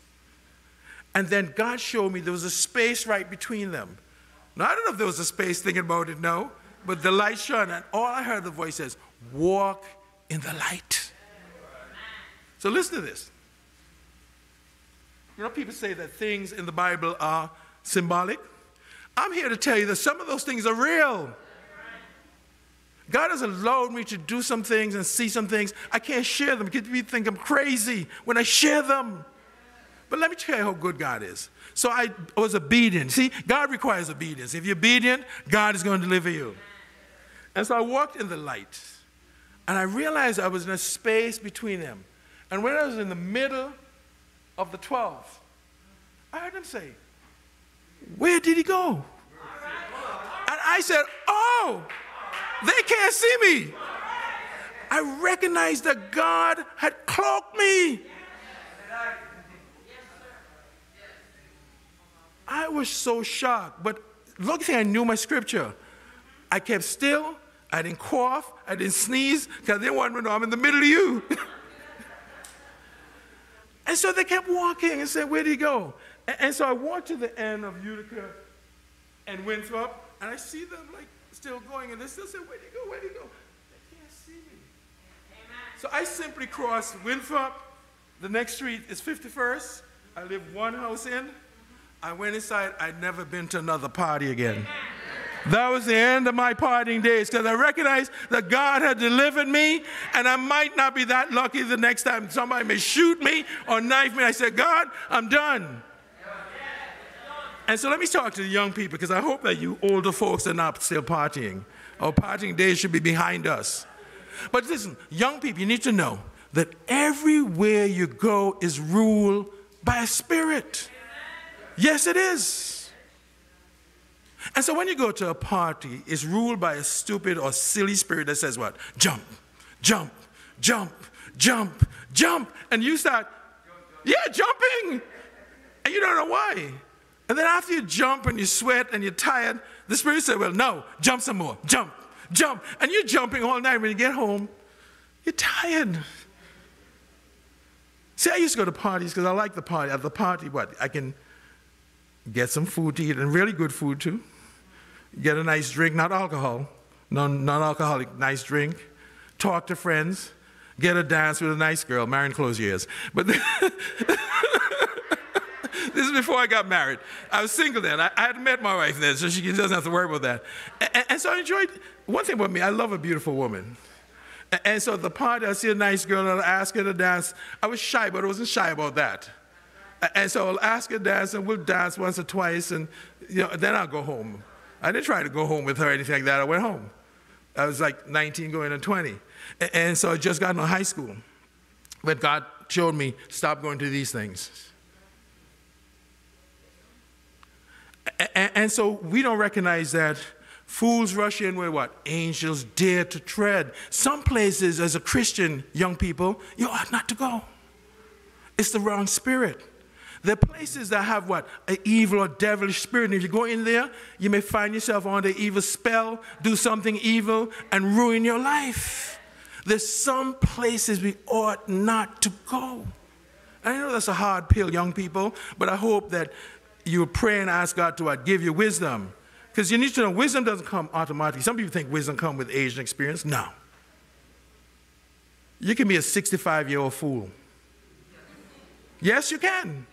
And then God showed me there was a space right between them. Now, I don't know if there was a space thinking about it, no, but the light shone, and all I heard the voice says, Walk in the light. So listen to this. You know, people say that things in the Bible are symbolic. I'm here to tell you that some of those things are real. God has allowed me to do some things and see some things. I can't share them. Because people think I'm crazy when I share them. But let me tell you how good God is. So I was obedient. See, God requires obedience. If you're obedient, God is going to deliver you. And so I walked in the light, and I realized I was in a space between them. And when I was in the middle of the 12, I heard them say, Where did he go? And I said, Oh, they can't see me. I recognized that God had cloaked me. I was so shocked. But lucky thing I knew my scripture. I kept still. I didn't cough. I didn't sneeze because I didn't want to know I'm in the middle of you. [laughs] and so they kept walking and said, Where did he go? And, and, so I walked to the end of Utica and Winthrop, and I see them like still going, and they still say, Where'd he go? Where'd he go? They can't see me. Amen. So I simply crossed Winthrop. The next street is 51st. I live one house in. I went inside. I'd never been to another party again. That was the end of my partying days because I recognized that God had delivered me, and I might not be that lucky the next time somebody may shoot me or knife me. I said, God, I'm done. And so let me talk to the young people because I hope that you older folks are not still partying. Our partying days should be behind us. But listen, young people, you need to know that everywhere you go is ruled by a spirit. Yes, it is. And so when you go to a party, it's ruled by a stupid or silly spirit that says what? Jump, jump, jump, jump, jump. And you start, yeah, jumping. And you don't know why. And then after you jump and you sweat and you're tired, the spirit said, well, no, jump some more, jump, jump. And you're jumping all night. When you get home, you're tired. See, I used to go to parties because I like the party. At the party, what? I can get some food to eat, and really good food too. Get a nice drink, not alcohol, non alcoholic, nice drink. Talk to friends. Get a dance with a nice girl. Marion Closier's. But [laughs] this is before I got married. I was single then. I, I hadn't met my wife then, so she doesn't have to worry about that. And, and so I enjoyed, one thing about me, I love a beautiful woman. And so at the party, I see a nice girl and I ask her to dance. I was shy, but I wasn't shy about that. And so I'll ask her to dance, and we'll dance once or twice, and you know, then I'll go home. I didn't try to go home with her or anything like that. I went home. I was like 19 going to 20. And so I just got into high school. But God showed me, stop going to these things. And so we don't recognize that fools rush in where what? Angels dare to tread. Some places, as a Christian, young people, you ought not to go. It's the wrong spirit. There are places that have what? An evil or devilish spirit. And if you go in there, you may find yourself under evil spell, do something evil, and ruin your life. There's some places we ought not to go. I know that's a hard pill, young people, but I hope that you pray and ask God to what, give you wisdom. Because you need to know wisdom doesn't come automatically. Some people think wisdom comes with age and experience. No. You can be a 65 year old fool. Yes, you can.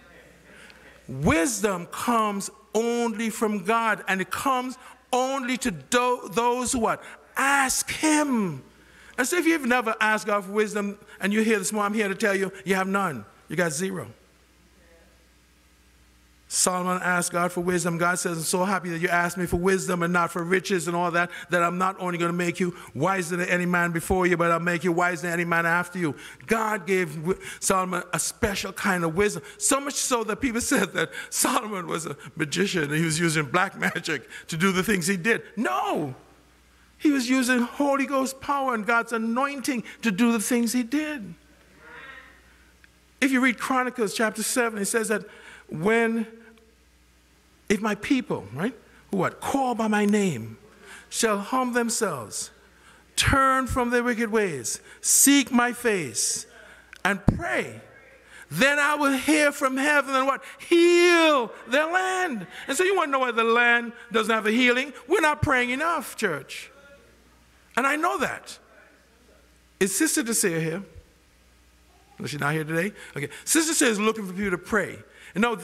Wisdom comes only from God, and it comes only to do- those who what? Ask Him. And so if you've never asked God for wisdom and you're here this morning, I'm here to tell you, you have none. You got zero. Solomon asked God for wisdom. God says, I'm so happy that you asked me for wisdom and not for riches and all that, that I'm not only going to make you wiser than any man before you, but I'll make you wiser than any man after you. God gave Solomon a special kind of wisdom, so much so that people [laughs] said that Solomon was a magician and he was using black [laughs] magic to do the things he did. No! He was using Holy Ghost power and God's anointing to do the things he did. If you read Chronicles chapter 7, it says that when if my people, right, who what, call by my name, shall humble themselves, turn from their wicked ways, seek my face, and pray, then I will hear from heaven and what? Heal their land. And so you want to know why the land doesn't have a healing? We're not praying enough, church. And I know that. Is Sister Desir here? Was she not here today? Okay. Sister says looking for people to pray. You know,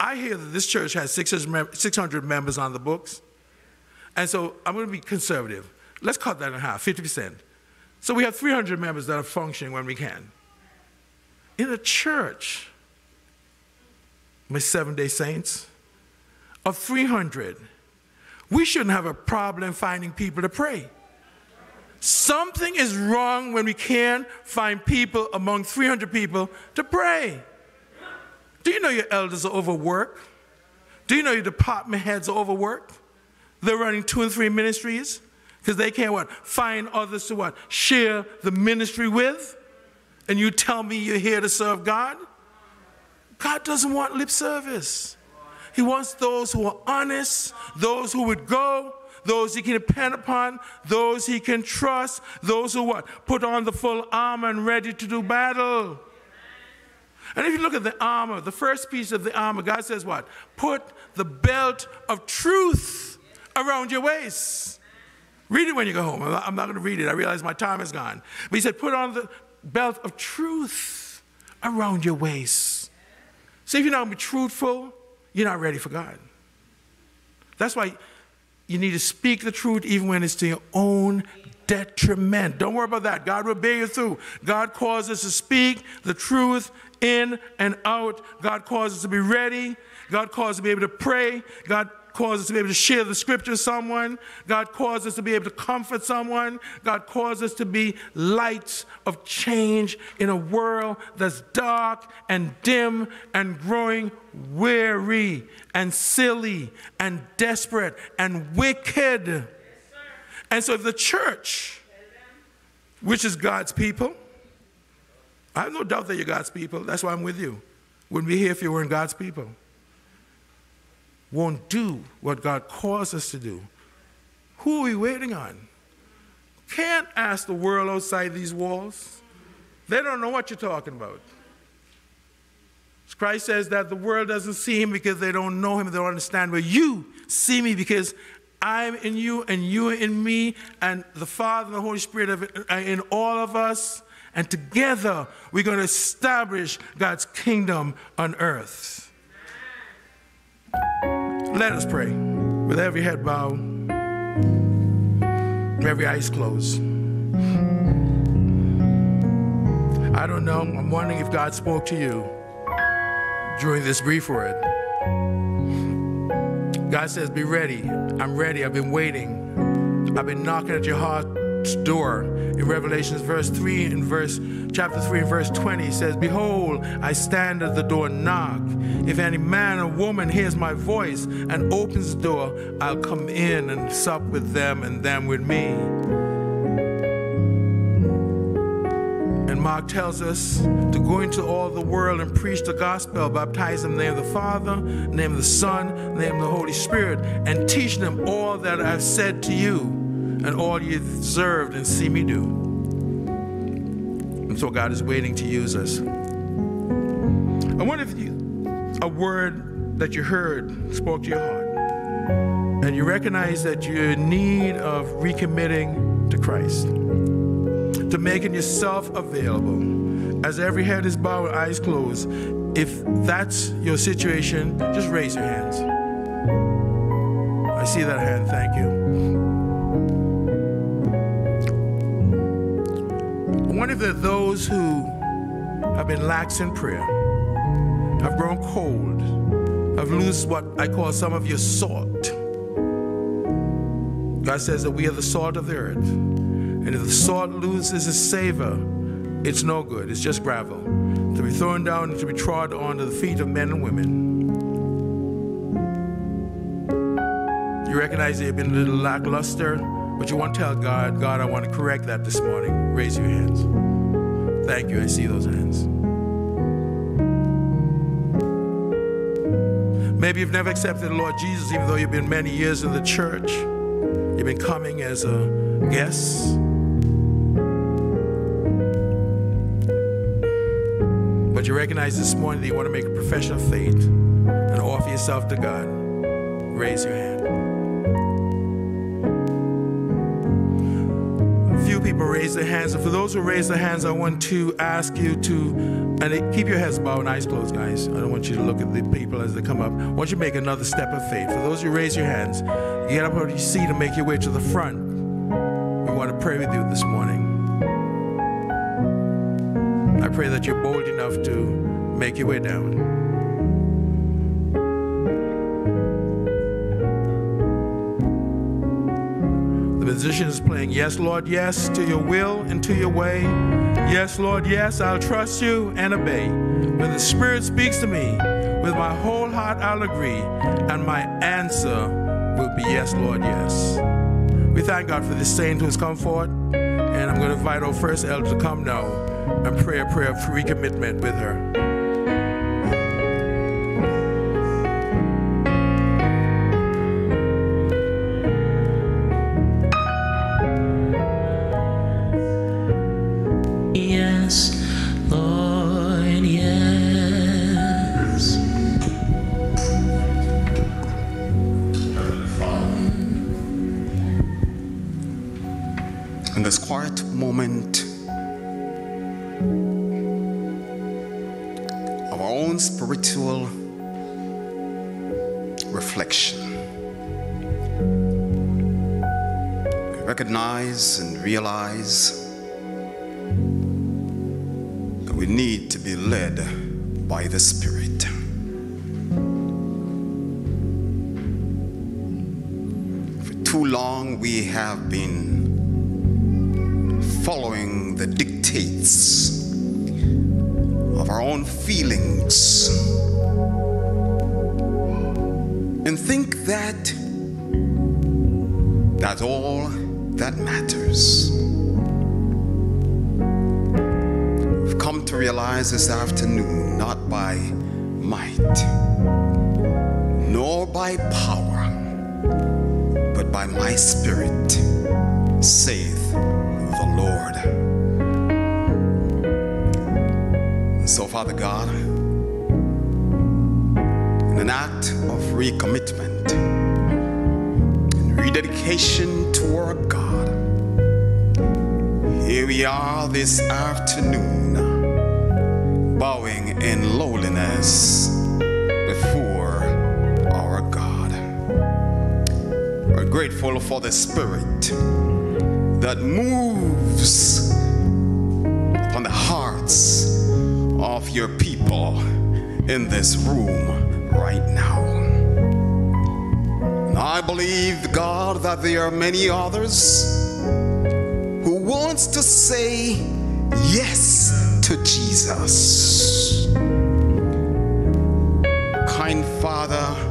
I hear that this church has 600 members on the books. And so I'm going to be conservative. Let's cut that in half, 50%. So we have 300 members that are functioning when we can. In a church, my seven day saints, of 300, we shouldn't have a problem finding people to pray. Something is wrong when we can't find people among 300 people to pray. Do you know your elders are overworked? Do you know your department heads are overworked? They're running two and three ministries because they can't what? Find others to what? Share the ministry with? And you tell me you're here to serve God? God doesn't want lip service. He wants those who are honest, those who would go, those he can depend upon, those he can trust, those who what? Put on the full armor and ready to do battle. And if you look at the armor, the first piece of the armor, God says what? Put the belt of truth around your waist. Read it when you go home. I'm not going to read it. I realize my time is gone. But he said, put on the belt of truth around your waist. See, if you're not going to be truthful, you're not ready for God. That's why you need to speak the truth even when it's to your own detriment. Don't worry about that. God will bear you through. God calls us to speak the truth in and out. God calls us to be ready. God calls us to be able to pray. God calls us to be able to share the scripture with someone. God calls us to be able to comfort someone. God calls us to be lights of change in a world that's dark and dim and growing weary and silly and desperate and wicked. And so, if the church, which is God's people, I have no doubt that you're God's people. That's why I'm with you. Wouldn't be here if you weren't God's people won't do what God calls us to do, who are we waiting on? Can't ask the world outside these walls. They don't know what you're talking about. Christ says that the world doesn't see him because they don't know him, they don't understand. But you see me because I'm in you and you are in me, and the Father and the Holy Spirit are in all of us. And together we're going to establish God's kingdom on earth. Let us pray with every head bowed, every eyes closed. I don't know. I'm wondering if God spoke to you during this brief word. God says, Be ready. I'm ready. I've been waiting. I've been knocking at your heart door. In Revelations verse 3 and verse chapter 3 and verse 20 says, Behold, I stand at the door and knock. If any man or woman hears my voice and opens the door, I'll come in and sup with them and them with me. And Mark tells us to go into all the world and preach the gospel, baptize them in the name of the Father, name of the Son, name of the Holy Spirit, and teach them all that I've said to you and all you deserved and see me do. And so God is waiting to use us. I wonder if you, a word that you heard spoke to your heart and you recognize that you're in need of recommitting to Christ, to making yourself available. As every head is bowed, eyes closed, if that's your situation, just raise your hands. I see that hand, thank you. Wonder if there are those who have been lax in prayer, have grown cold, have lost what I call some of your salt. God says that we are the salt of the earth. And if the salt loses its savor, it's no good. It's just gravel to be thrown down and to be trod onto the feet of men and women. You recognize you've been a little lackluster but you want to tell God, God, I want to correct that this morning. Raise your hands. Thank you. I see those hands. Maybe you've never accepted the Lord Jesus, even though you've been many years in the church. You've been coming as a guest. But you recognize this morning that you want to make a profession of faith and offer yourself to God. Raise your hand. Raise their hands. And for those who raise their hands, I want to ask you to, and keep your heads bowed and eyes closed, guys. I don't want you to look at the people as they come up. I want you to make another step of faith. For those who raise your hands, get up out of your seat and make your way to the front. We want to pray with you this morning. I pray that you're bold enough to make your way down. Musician is playing, Yes, Lord, yes, to your will and to your way. Yes, Lord, yes, I'll trust you and obey. When the Spirit speaks to me, with my whole heart I'll agree, and my answer will be yes, Lord, yes. We thank God for this saint who has come forward, and I'm going to invite our first elder to come now and pray a prayer of recommitment with her. Room right now. And I believe, God, that there are many others who wants to say yes to Jesus. Kind Father,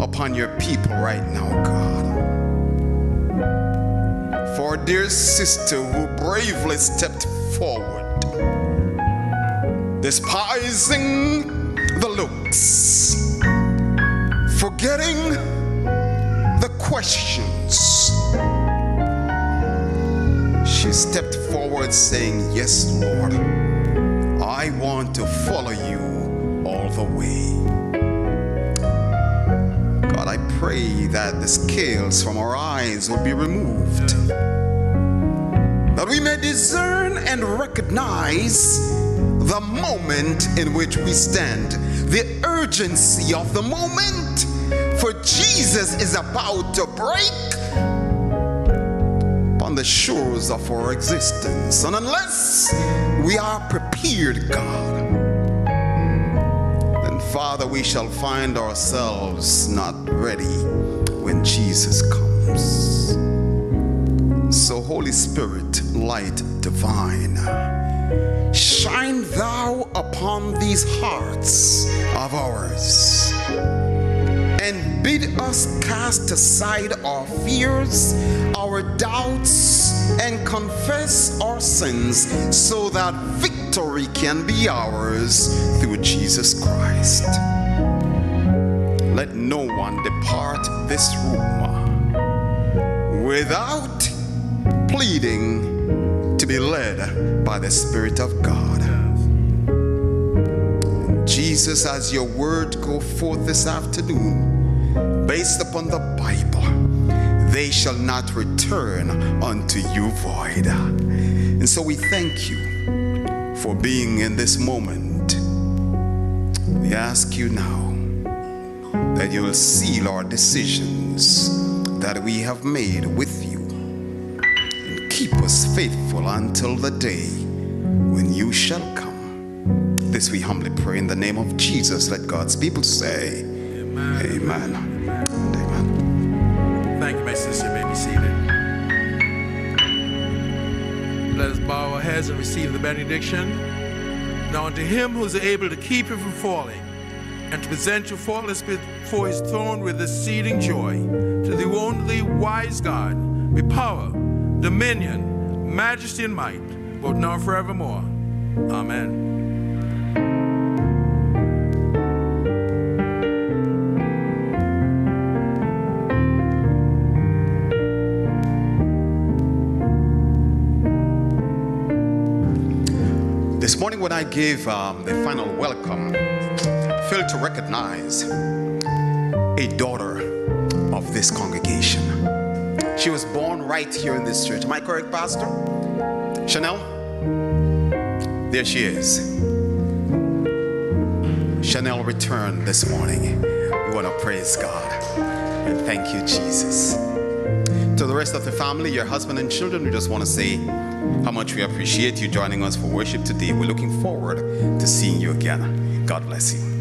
upon your people right now, God. For dear sister who bravely stepped forward, despising the looks, forgetting the questions. She stepped forward saying, Yes, Lord, I want to follow you all the way. Pray that the scales from our eyes will be removed, that we may discern and recognize the moment in which we stand, the urgency of the moment for Jesus is about to break on the shores of our existence. And unless we are prepared, God, We shall find ourselves not ready when Jesus comes. So, Holy Spirit, light divine, shine thou upon these hearts of ours and bid us cast aside our fears, our doubts, and confess our sins so that victory can be ours through Jesus Christ. Let no one depart this room without pleading to be led by the Spirit of God. Jesus, as your word go forth this afternoon, based upon the Bible, they shall not return unto you void. And so we thank you for being in this moment. We ask you now that you will seal our decisions that we have made with you and keep us faithful until the day when you shall come. This we humbly pray in the name of Jesus. Let God's people say, Amen. Amen. And amen. Thank you, my sister. You may be seated. Let us bow our heads and receive the benediction. Now, unto him who is able to keep you from falling and to present you faultless before his throne with exceeding joy, to the only wise God, be power, dominion, majesty, and might, both now and forevermore. Amen. This morning, when I gave um, the final welcome, I failed to recognize a daughter of this congregation. She was born right here in this church. Am I correct, Pastor? Chanel? There she is. Chanel returned this morning. We want to praise God and thank you, Jesus. To the rest of the family, your husband and children, we just want to say how much we appreciate you joining us for worship today. We're looking forward to seeing you again. God bless you.